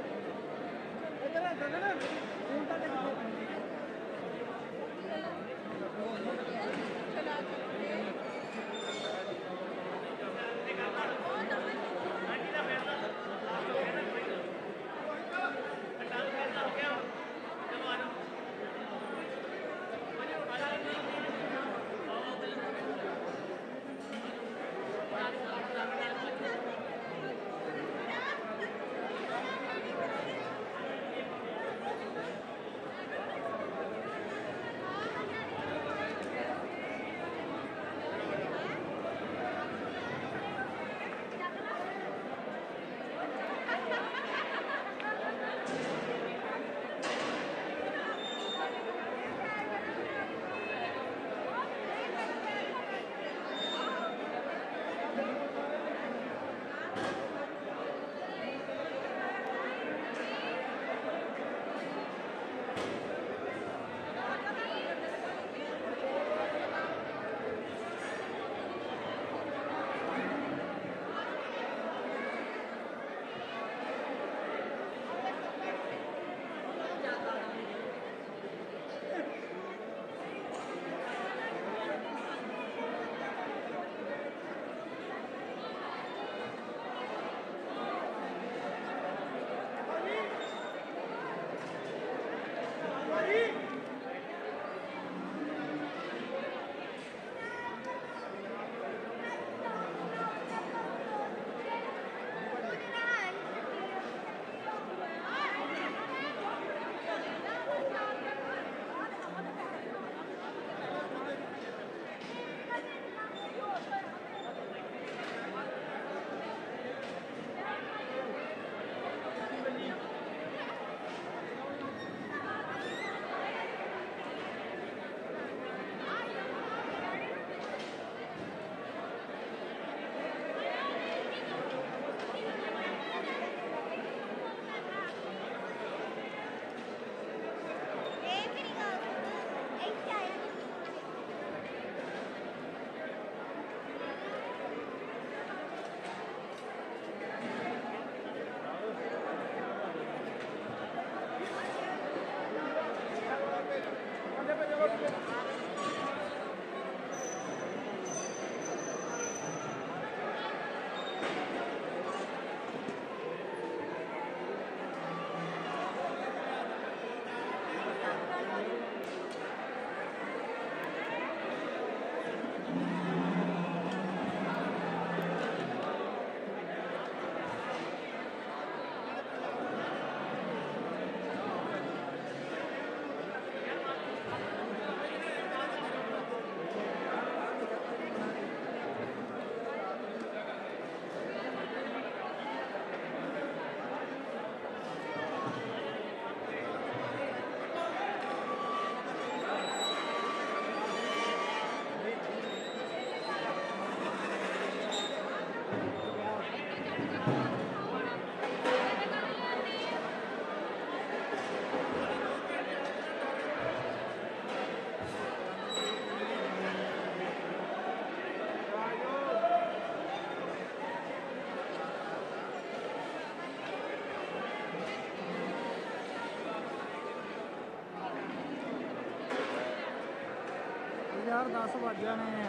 10 ਵੱਜ ਨੇ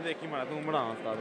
ਦੇਖੀ ਮਾੜਾ ਤੂੰ ਬਣਾ ਉਸਤਾਦ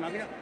Magna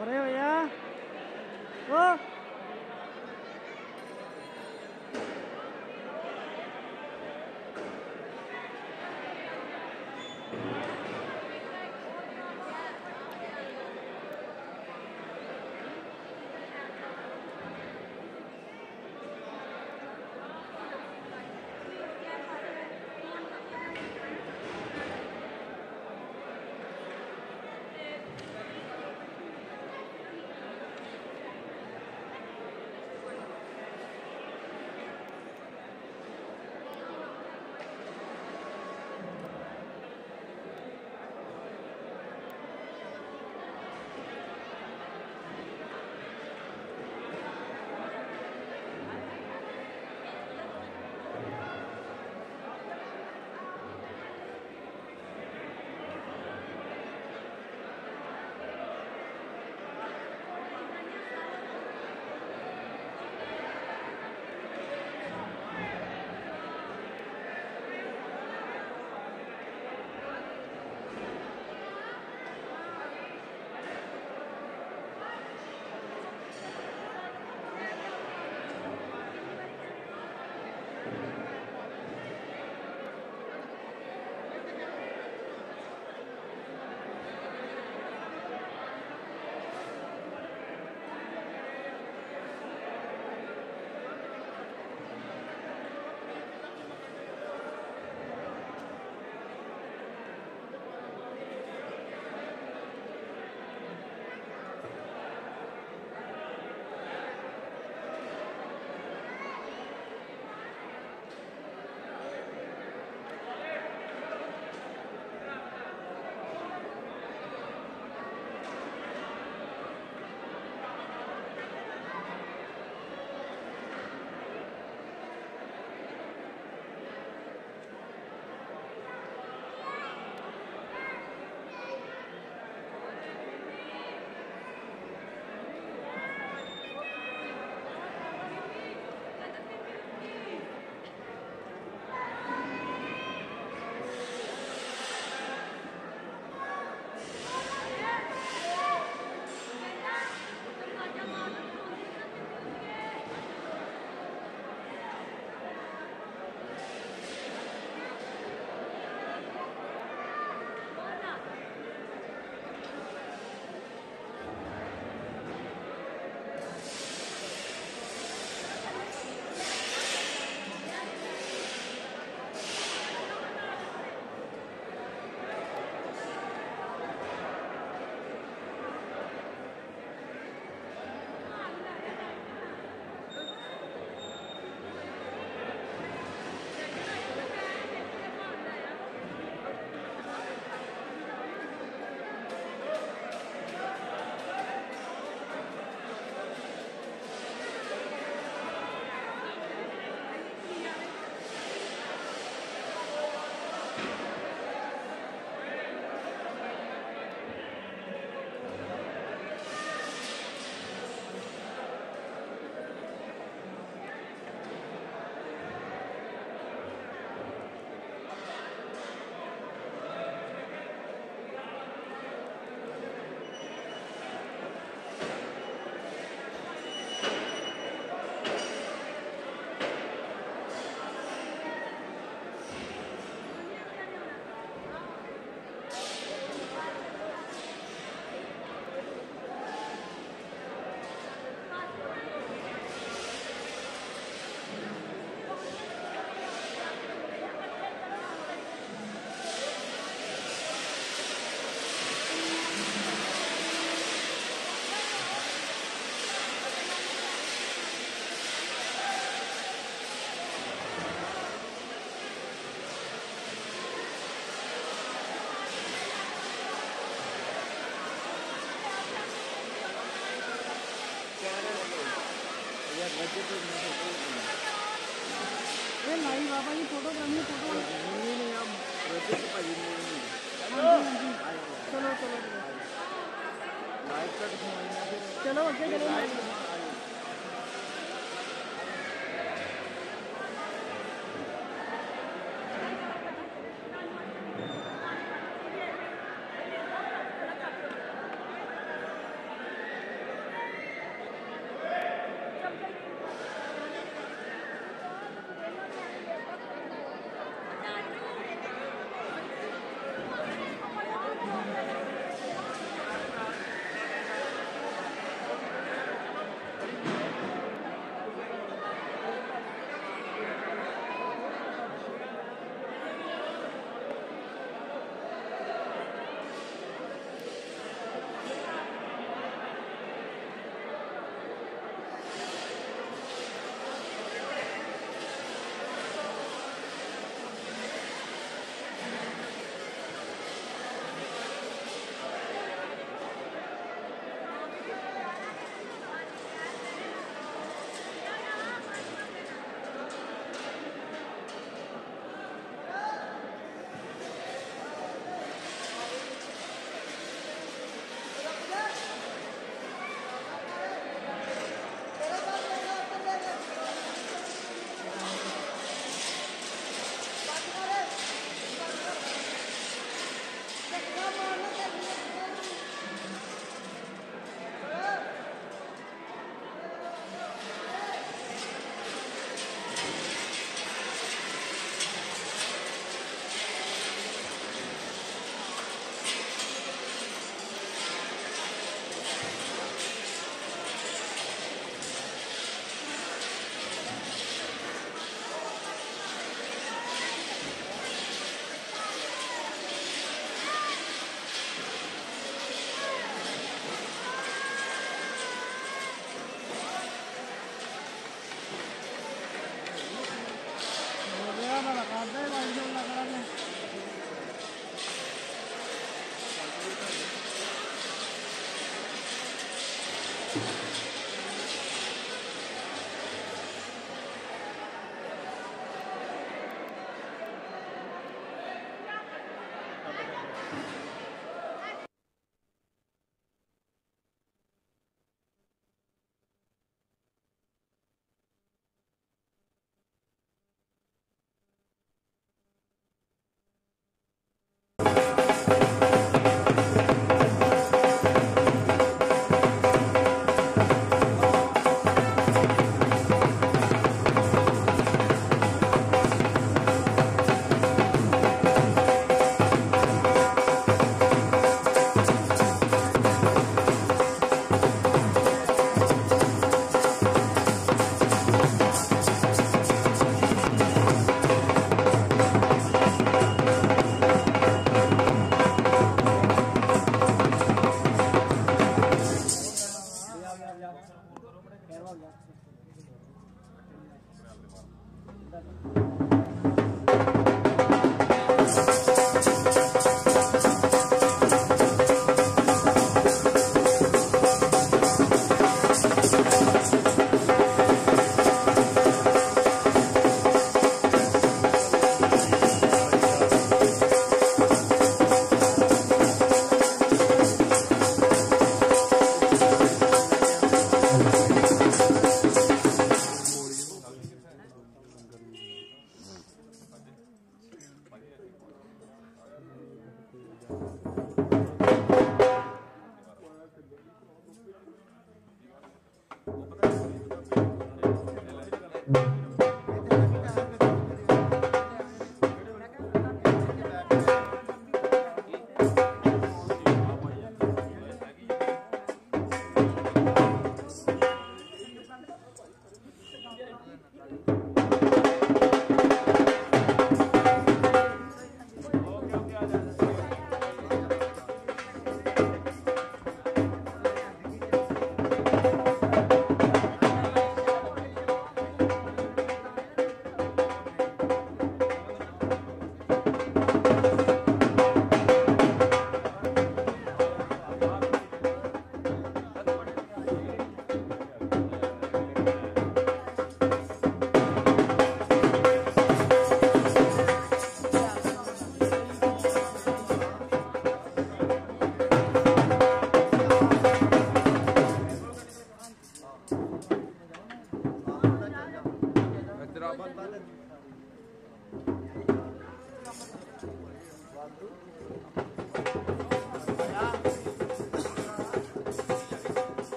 ਜਾ ਪਰੇ ਹੋ ਜਾ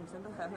女生都还会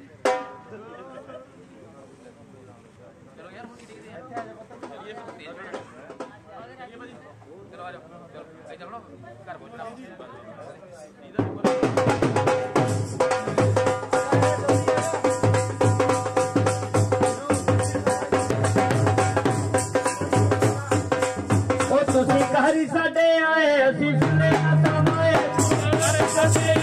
ਘਰ ਪਹੁੰਚਣਾ ਤੁਸੀਂ ਘਰ ਸਾਡੇ ਆਏ ਅਸੀਂ ਸੁਨੇ ਨਾ ਤਾਂ ਮਾਏ। ਸੁਨੇ ਘਰ ਸਾਡੇ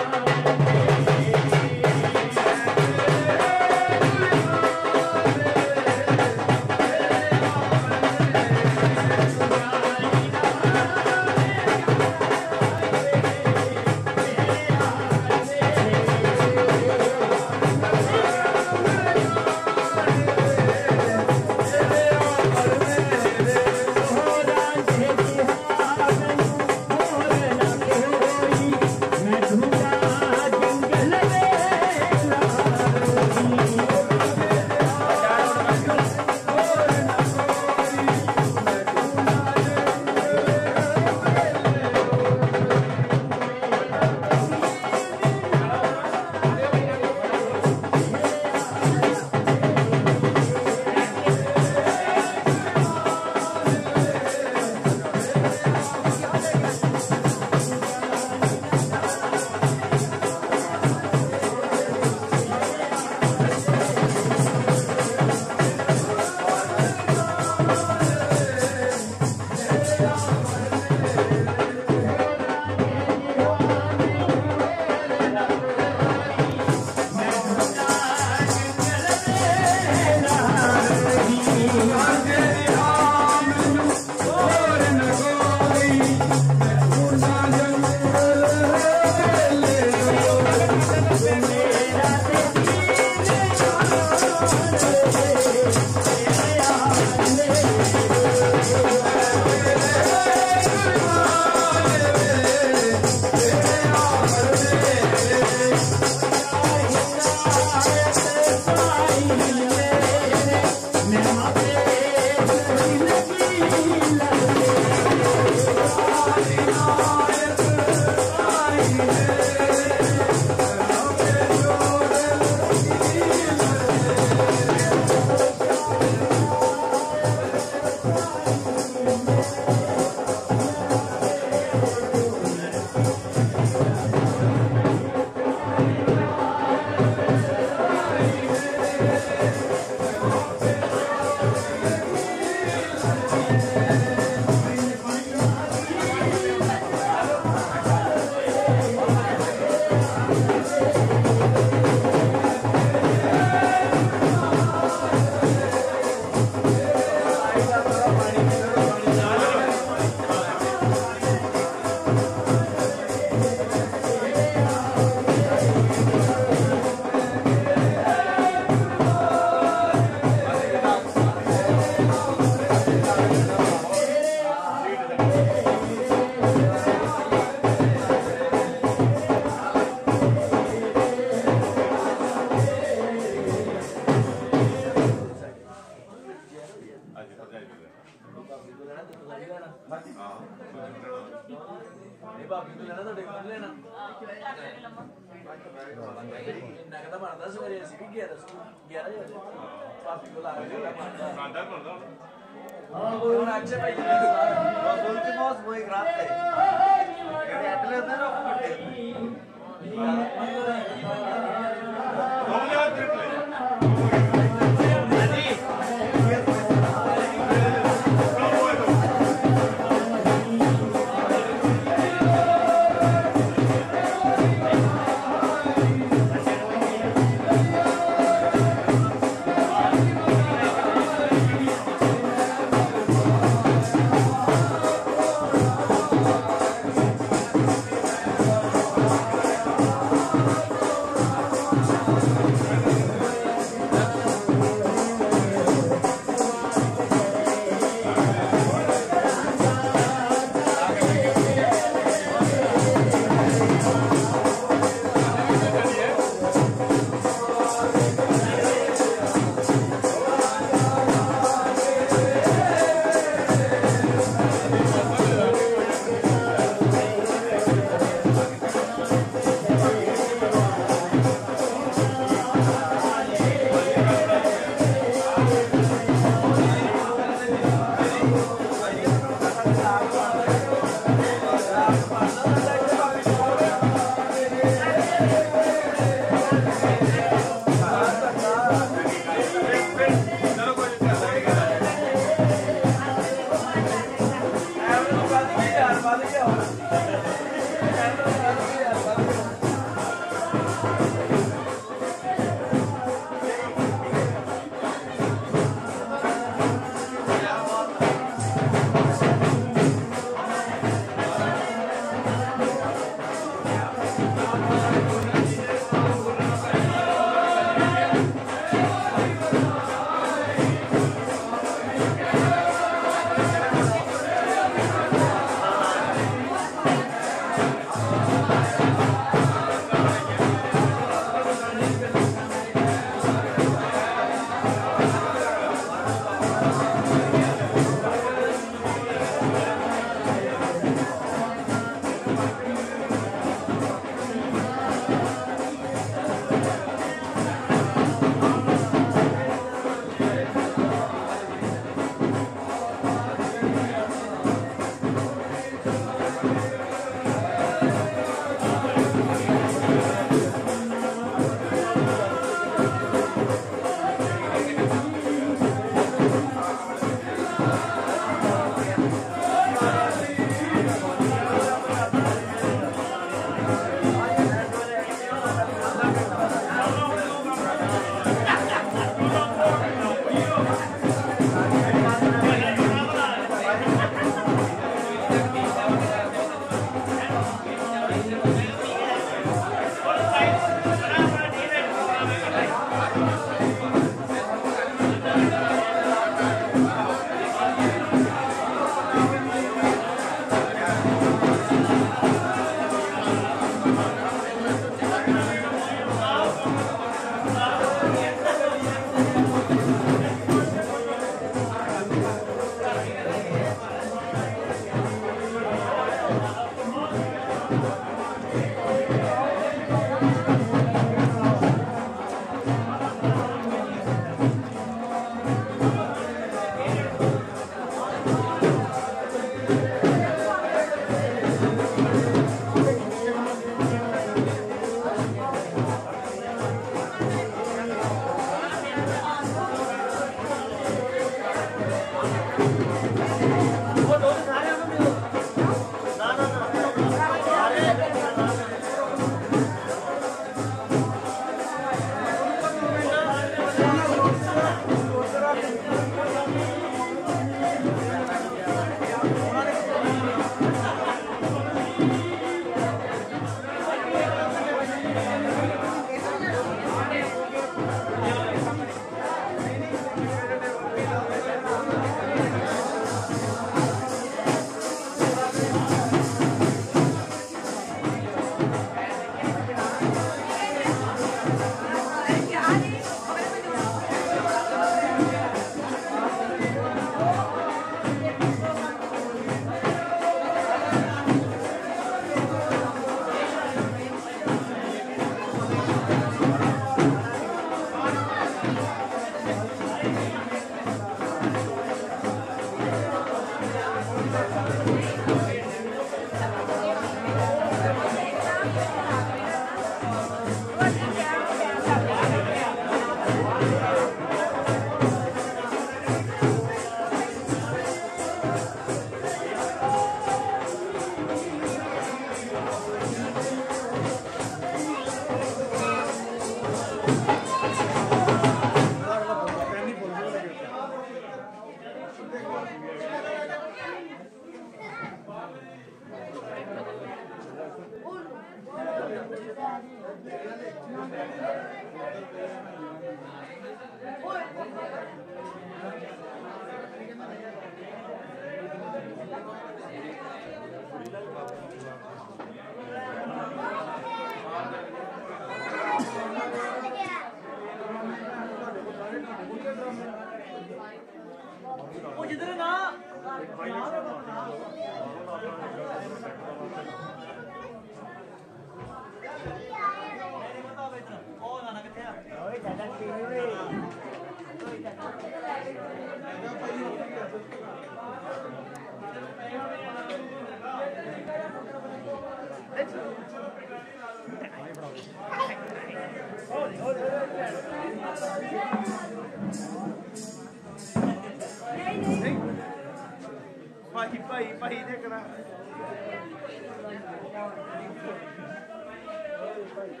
ਭਾਈ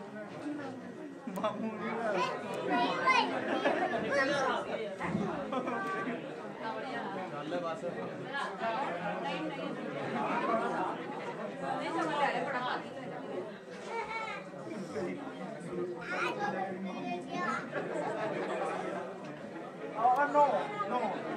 ਦੇਖਣਾ ਮਾਮੂ ਚੱਲ ਬਸ Oh, no, no.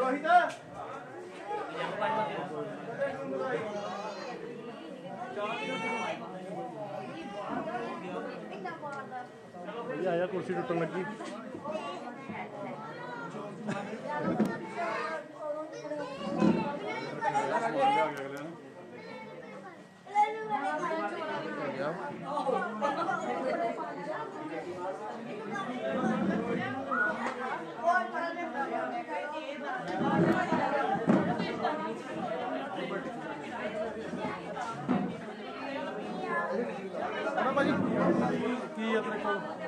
ਰੋਹਿਤ ਭਾਈ ਆਇਆ ਕੁਰਸੀ ਟੁੱਟਣ ਲੱਗੀ। ਕੀ ਆ ਕੋਲ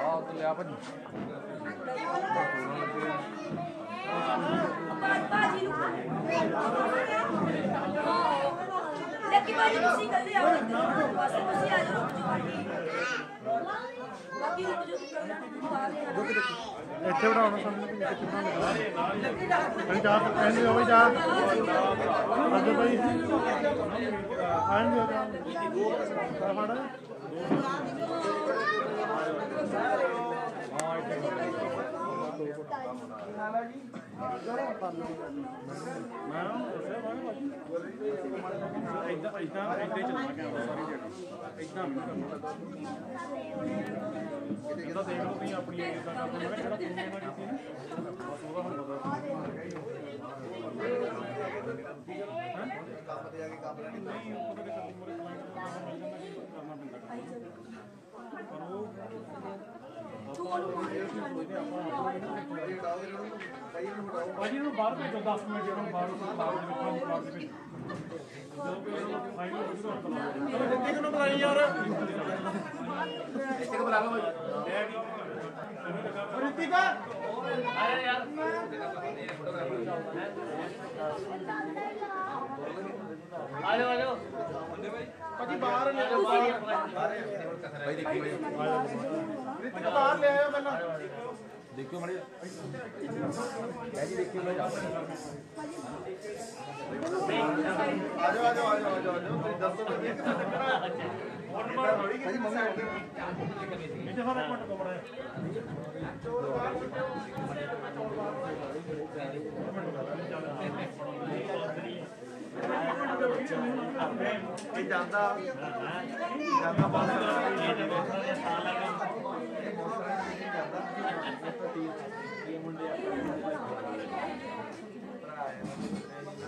ਆਹ ਤੇ ਲਿਆ ਭਾਜੀ ਲੱਕੀ ਭਾਜੀ ਤੁਸੀਂ ਕੱਲੇ ਆਓ ਬਸ ਤੁਸੀਂ ਆ ਜਾਓ ਬਾਕੀ ਰੁਕ ਜਾਓ ਇੱਥੇ ਬਣਾਉਣਾ ਸਾਨੂੰ ਵੀ ਕਿੱਥੇ ਬਣਾਉਣਾ ਭਾਈ ਜਾ ਕਹਿੰਦੇ ਹੋ ਜਾ ਅੱਗੇ ਭਾਈ ਆਣ ਦਿਓ ਜਾ। ਫੜ ਇਦਾਂ ਇਦਾਂ ਇਦਾਂ ਹੀ ਚੱਲਣਾ ਕੈਮਰਾ ਸਾਰੀ ਦਿਹਾੜੀ ਇਦਾਂ ਨਹੀਂ ਕਰਨਾ ਇਹਦਾ ਦੇਖ ਲਓ ਤੁਸੀਂ ਆਪਣੀ ਇਦਾਂ ਕਰਦੇ ਮੈਂ ਕਿਹਾ ਤੁਸੀਂ ਇਹਨਾਂ ਕੀਤੀ ਨਾ ਬਸ ਉਹਦਾ ਹੁਣ ਪਤਾ ਕੰਮ ਤੇ ਆ ਕੇ ਕੰਮ ਨਹੀਂ ਉਹ ਕਦੇ ਕਦੇ ਮੋਰੇ ਕਲਾਇੰਟ ਕਰਨਾ ਪੈਂਦਾ ਪਰ ਉਹ ਭਾਜੀ ਨੂੰ ਬਾਹਰ ਭੇਜੋ 10 ਮਿੰਟ, ਇਹਨਾਂ ਬਾਹਰ ਬਾਹਰ ਦੇ ਵਿੱਚ, ਬਾਹਰ ਦੇ ਵਿੱਚ। ਜਦੋਂ ਕੋਈ ਬੁਲਾਈ ਯਾਰ ਇੱਥੇ ਬੁਲਾ ਲਓ ਰਿਤਿਕਾ ਆਇਆ ਯਾਰ ਆ ਜਾਓ ਆ ਜਾਓ ਭਾਜੀ ਬਾਹਰ ਲੈ ਆਓ ਬਾਹਰ। ਭਾਈ ਦੇਖੀ ਭਾਈ ਰਿਤਿਕ ਬਾਹਰ ਲੈ ਆਇਓ ਪਹਿਲਾਂ। ਦੇਖਿਓ ਮੜੇ ਭਾਜੀ ਦੇਖਿਓ ਭਾਈ ਆ ਜਾਓ ਆ ਜਾਓ ਆ ਜਾਓ ਆ ਜਾਓ ਤੁਸੀਂ ਦੱਸੋ ਤਾਂ ਜੀ ਭਾਜੀ ਮੰਮੀ ਇੱਥੇ ਸਾਰੇ ਮਿੰਟ ਕੋਮੜਾ ਇਹ ਜਾਂਦਾ ਜਾਂਦਾ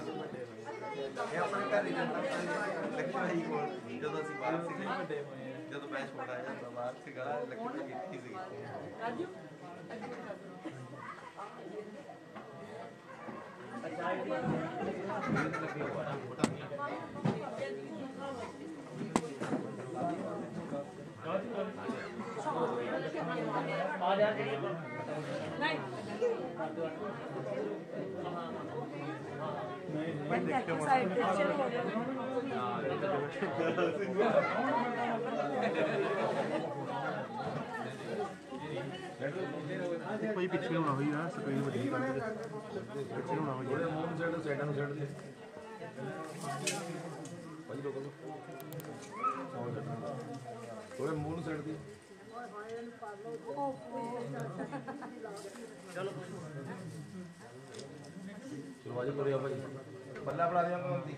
ਇਹ ਆਪਣੇ ਘਰ ਹੀ ਜਾਂਦਾ ਲੱਕੀ ਭਾਈ ਕੋਲ ਜਦੋਂ ਅਸੀਂ ਬਾਹਰ ਸੀਗੇ ਵੱਡੇ ਹੋਏ ਜਦੋਂ ਮੈਂ ਛੋਟਾ ਜਾਂਦਾ ਬਾਹਰ ਸੀਗਾ ਲੱਕੀ ਭਾਈ ਕੀਤੀ ਸੀ ਰਾਜੂ ਆ। ਜਾ ਨਹੀਂ ਬੰਦੇ ਸਾਈਡ ਤੇ ਚਲੋ ਕੋਈ ਪਿੱਛੇ ਹੋਣਾ ਹੋਈ ਨਾ ਸਕਰੀਨ ਵੱਡੀ ਕਰਕੇ ਪਿੱਛੇ ਹੋਣਾ ਹੋਈ ਉਹਦੇ ਮੂੰਹ ਸਾਈਡ ਸਾਈਡਾਂ ਨੂੰ ਸਾਈਡ ਤੇ ਭਾਜੀ ਰੋਕੋ ਉਹਦੇ ਮੂੰਹ ਨੂੰ ਤੇ ਚਲੋ ਆਜੋ ਕਰਿਆ ਭਾਈ। ਬੱਲਾ ਬਣਾ ਦਿਆਂ ਮੈਂ ਦੀ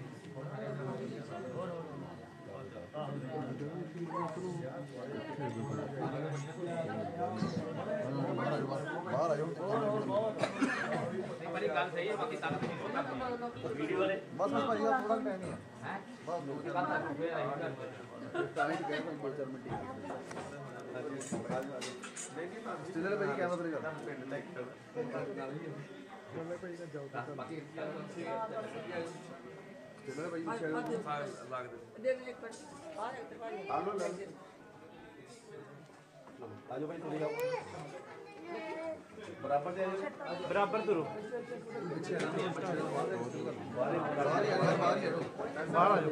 ਬਾਹਰ ਆ ਜਾਓ ਮੇਰੀ ਗੱਲ ਸਹੀ ਹੈ ਬਾਕੀ ਸਾਰਾ ਕੁਝ ਵੀਡੀਓ ਵਾਲੇ ਬਸ ਬਸ ਭਾਈ ਥੋੜਾ ਟਾਈਮ ਹੀ ਆ ਹੈ ਬਸ ਦੋ ਇਹ ਬਾਤ ਆ ਫੇਰ ਆਈ ਕਰ ਤਾਂ ਹੀ ਕਹਿ ਰਿਹਾ ਦੋ ਚਾਰ ਮਿੰਟ ਸਟੇਲਰ ਭਾਈ ਕੈਮਰਾ ਤੇ ਕਰ ਪਿੰਡ ਦਾ ਇੱਕ ਮੈਂ ਭਾਈ ਦਾ ਜਾਓ ਬਾਕੀ ਸਟੇਲਰ ਭਾਈ ਦੀ ਸ਼ਾਇਦ ਲੱਗ ਦੇ ਦੇ ਦੇ ਇੱਕ ਮਿੰਟ ਆ ਇੱਕ ਭਾਈ ਆਲੋ ਲੈ ਆਜੋ ਭਾਈ ਥੋੜੀ ਆਓ। ਬਰਾਬਰ ਦੇ ਬਰਾਬਰ ਤੁਰੋ। ਬਾਹਰ ਆ ਜਾਓ।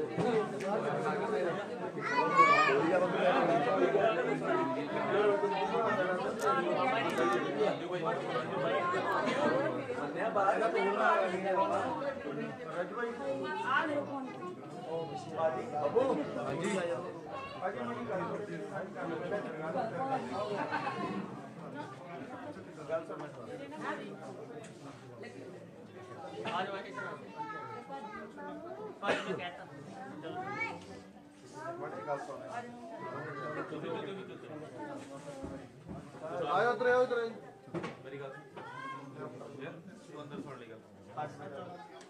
ਬਾਹਰ ਹੀ ਆ ਜਾਓ ਬਾਹਰ ਆ ਜਾਓ ਆ ਜਾਓ ਆਓ ਭਾਈ ਮੈਂ ਕਹਿਤਾ। ਆਇਓ ਉਧਰ ਆਇਓ ਉਧਰ। ਮੇਰੀ ਗੱਲ ਸੁਣ। ਯਾਰ ਤੂੰ ਅੰਦਰ ਸੁਣ ਲਈ ਗੱਲ।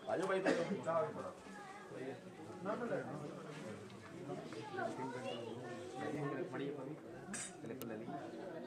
ਆਜੋ ਭਾਈ ਤੇ ਨਾ ਨਾ ਲੈ ਮੜੀ ਪਵੀ ਕਲਿੱਪ ਲੈ ਲਈ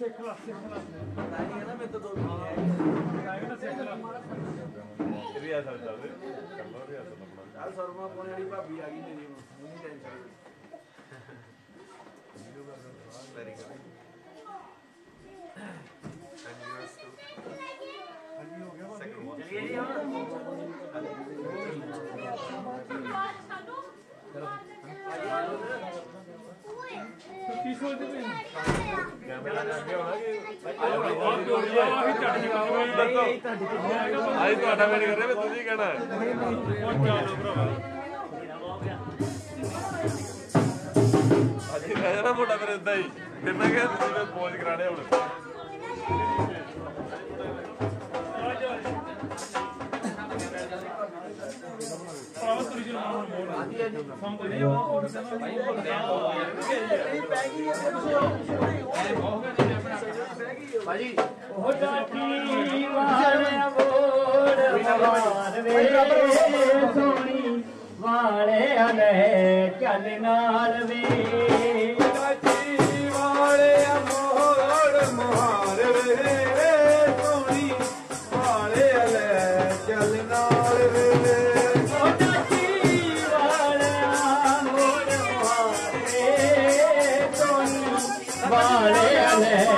ਸਿੱਖ ਲਾ ਸਿੱਖ ਲਾ ਪਤਾ ਨਹੀਂ ਹੈ ਨਾ ਮੇਰੇ ਤੋਂ ਦੋ ਸਿੱਖ ਲਾ ਰਿਆਸਲ ਚੱਲ ਕਰ ਲੋ ਰਿਆਸਲ ਆਪਣਾ ਆ ਸਰਮਾ ਪਾਉਣ ਵਾਲੀ ਭਾਬੀ ਆ ਗਈ ਮੇਰੀ ਨੂੰ ਨਹੀਂ ਟੈਨਸ਼ਨ ਵੈਰੀ ਗੁੱਡ ਚਲਿਏ ਜੀ ਹੁਣ ਕੀ ਸੋਚਦੇ ਪਏ ਆਈ ਤੁਹਾਡਾ ਮੈਨੂੰ ਕਰ ਰਹੇ ਮੈਂ ਤੁਸੀਂ ਕਹਿਣਾ ਅੱਜ ਰਹਿ ਜਾਣਾ ਮੋਟਾ ਫਿਰ ਇਦਾਂ ਹੀ। ਫਿਰ ਮੈਂ ਕਿਹਾ ਤੁਸੀਂ ਪੋਜ ਕਰਾਣੇ ਹੁਣ। ਭਾਜੀ ਉਹ ਡਾਕੀ ਵਾਲਿਆ ਮੋੜ ਮਾਰ ਵੇ ਸੋਣੀ ਵਾਲਿਆ ਲੈ ਚੱਲ ਨਾਲ ਵੇ ਡਾਕੀ ਵਾਲਿਆ Yeah.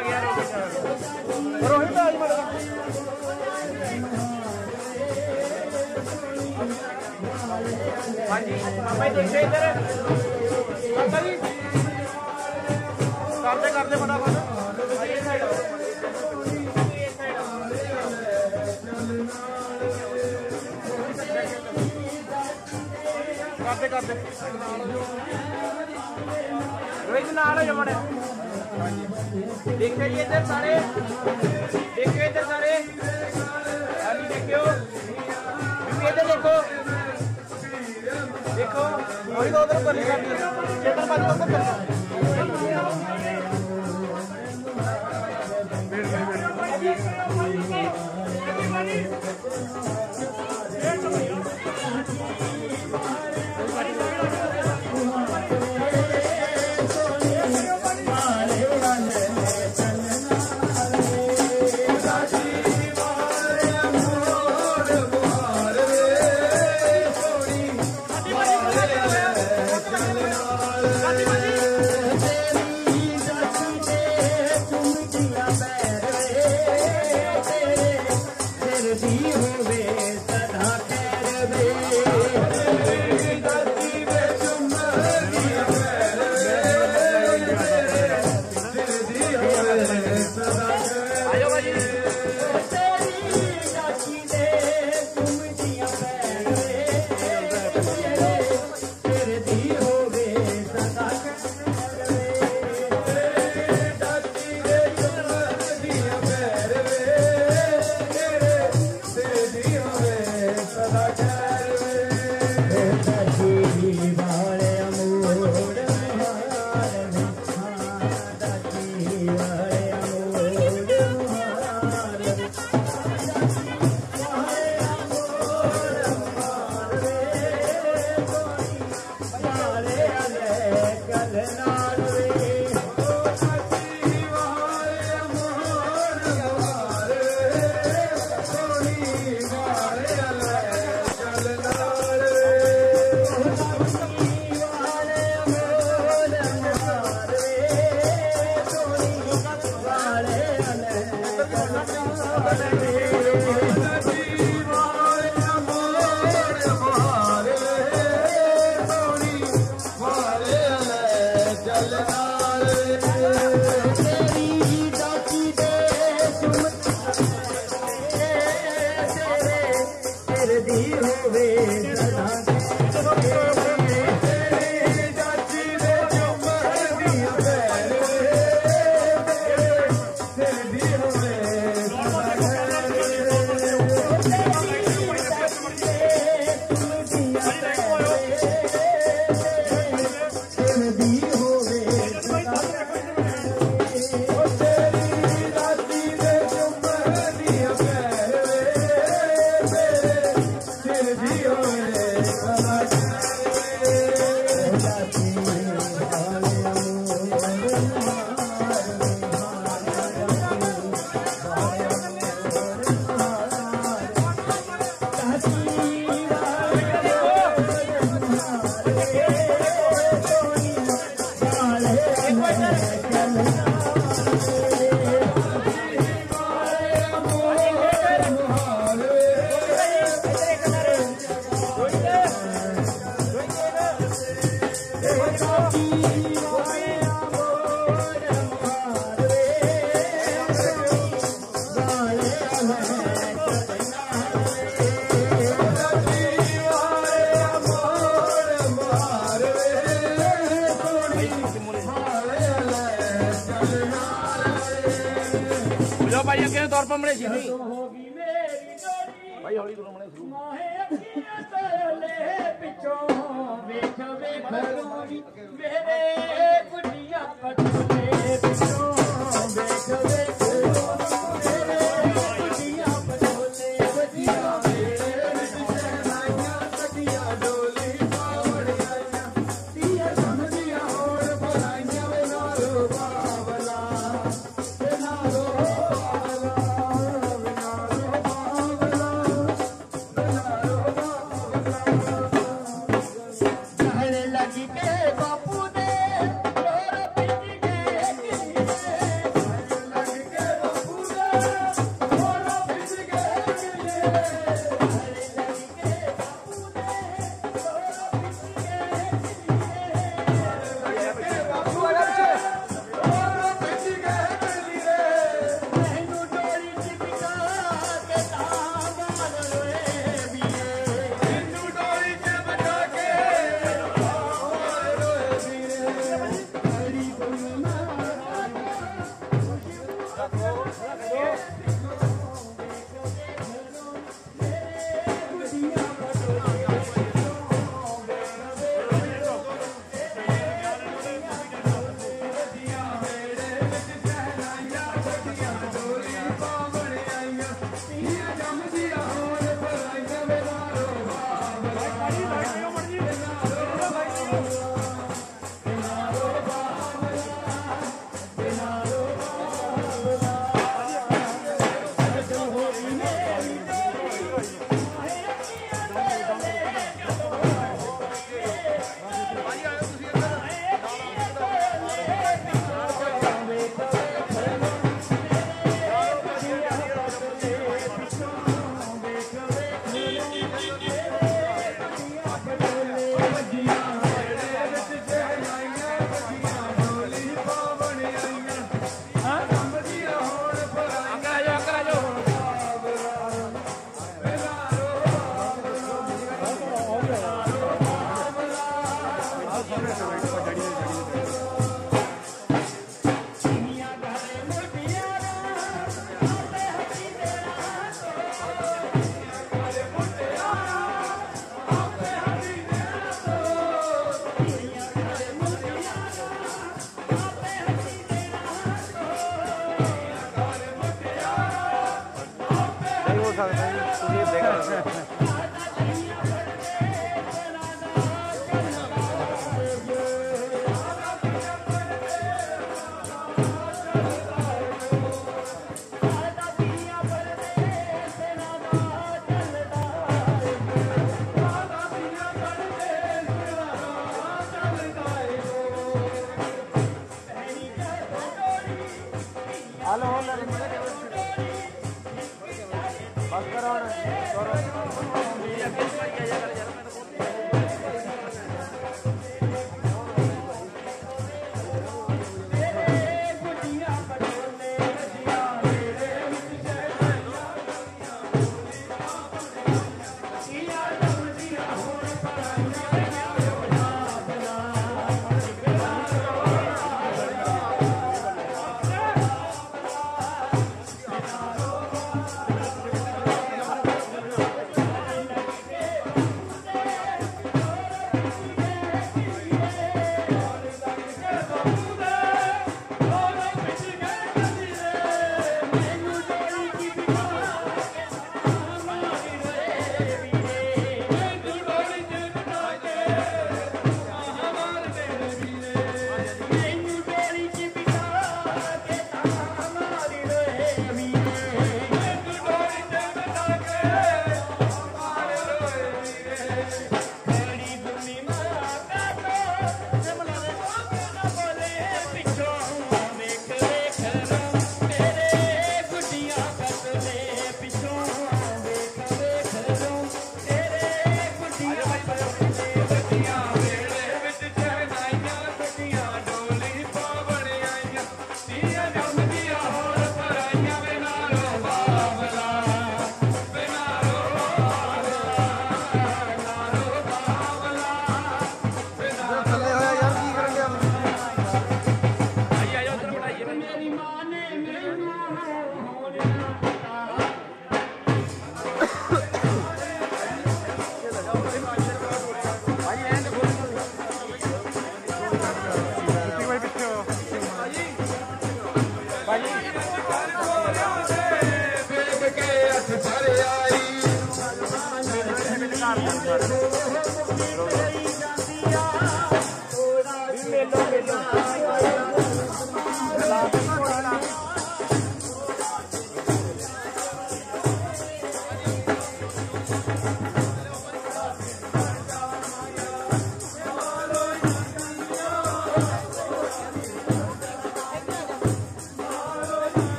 ਆ ਗਿਆ ਆ ਰੋਹਿਤ ਆ ਮੜਾ। ਹਾਂਜੀ ਪਾਪਾ ਜੀ ਦੇਖਦੇ ਇੱਧਰ। ਪਾਪਾ ਜੀ। ਕਰਦੇ ਕਰਦੇ ਫਟਾਫਟ। ਆਈਏ ਸਾਈਡ ਕਰਦੇ ਕਰਦੇ। ਰੋਹਿਤ ਨਾਲ ਹੋ ਜਾ ਮੜੇ ਦੇਖਿਓ ਜੀ ਇੱਧਰ ਸਾਰੇ। ਦੇਖਿਓ ਇੱਧਰ ਸਾਰੇ। ਹਾਂਜੀ ਦੇਖਿਓ। ਬੀਬੀ ਇੱਧਰ ਦੇਖੋ। ਦੇਖੋ। ਥੋੜੀ ਤਾਂ ਉਧਰ ਕਰਨੀ ਕਰਨੀ ਚੇਤਨ ਬਾਜੀ ਉਧਰ ਕਰਨਾ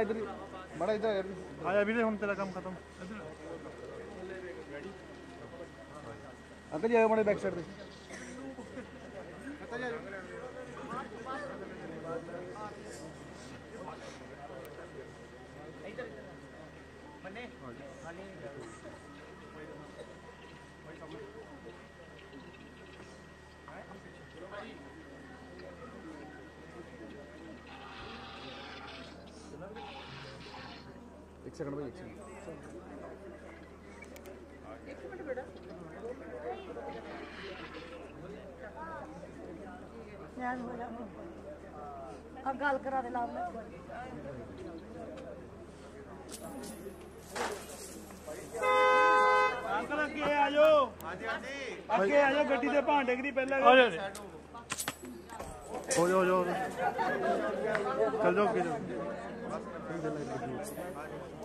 ਮੜਾ ਇਧਰ ਮੜਾ ਇਧਰ ਯਾਰ ਆਇਆ ਵੀਰੇ ਹੁਣ ਤੇਰਾ ਕੰਮ ਖਤਮ ਅੰਕਲ ਜੀ ਆਇਓ ਮੜੇ ਬੈਕ ਸਾਈਡ ਤੇ ਮੰਨੇ ਸੈਕਿੰਡ ਭਾਈ ਇੱਕ ਮਿੰਟ ਬੇਟਾ ਚਲਾਨ ਹੋ ਜਾ ਆ ਗੱਲ ਕਰਾ ਦੇ ਲਾਭ ਨਾਲ ਅੰਕਲ ਅੱਗੇ ਆ ਜਾਓ। ਹਾਂਜੀ ਹਾਂਜੀ। ਅੱਗੇ ਆ ਜਾਓ ਗੱਡੀ ਦੇ ਭਾਂਡੇ ਦੀ ਪਹਿਲਾਂ ਜਾਓ ਹੋ ਜਾਓ ਹੋ ਜਾਓ। ਚੱਲ ਜਾਓ ਅੱਗੇ ਜਾਓ।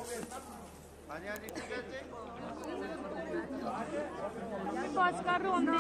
ਹਾਂਜੀ ਹਾਂਜੀ ਠੀਕ ਹੈ ਜੀ ਬਸ ਕਰ ਰੋਂਦੇ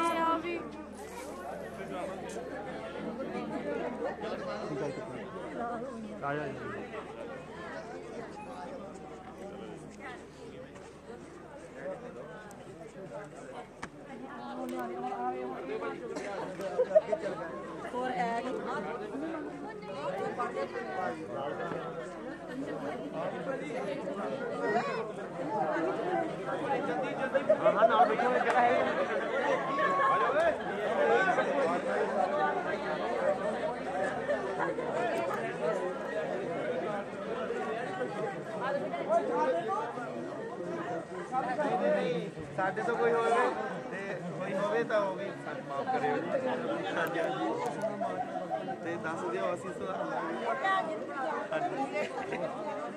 ਸਾਡੇ ਤੋਂ ਕੋਈ ਹੋਵੇ ਤੇ ਕੋਈ ਹੋਵੇ ਤਾਂ ਉਹ ਵੀ ਸਾਨੂੰ ਮਾਫ ਕਰਿਓ ਜੀ। ਹਾਂਜੀ ਹਾਂਜੀ ਤੇ ਦੱਸ ਦਿਓ ਅਸੀਂ ਸੁਧਾਰ ਲਾਂਗੇ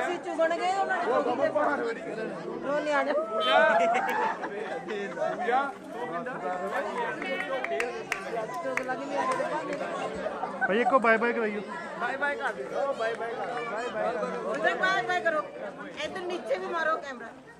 ਸੀ ਚੁਗਣ ਗਏ ਉਹਨਾਂ ਨੇ ਉਹ ਕਮਰ ਪਾ ਰੋ ਨਿਆਣੇ ਭਾਈ ਇੱਕੋ ਬਾਏ ਬਾਏ ਕਰਾਈਓ ਬਾਏ ਬਾਏ ਕਰ ਦੇ ਬਾਏ ਬਾਏ ਕਰ ਬਾਏ ਬਾਏ ਕਰ ਬਾਏ ਬਾਏ ਕਰੋ ਇਧਰ ਨੀਚੇ ਵੀ ਮਾਰੋ ਕੈਮਰਾ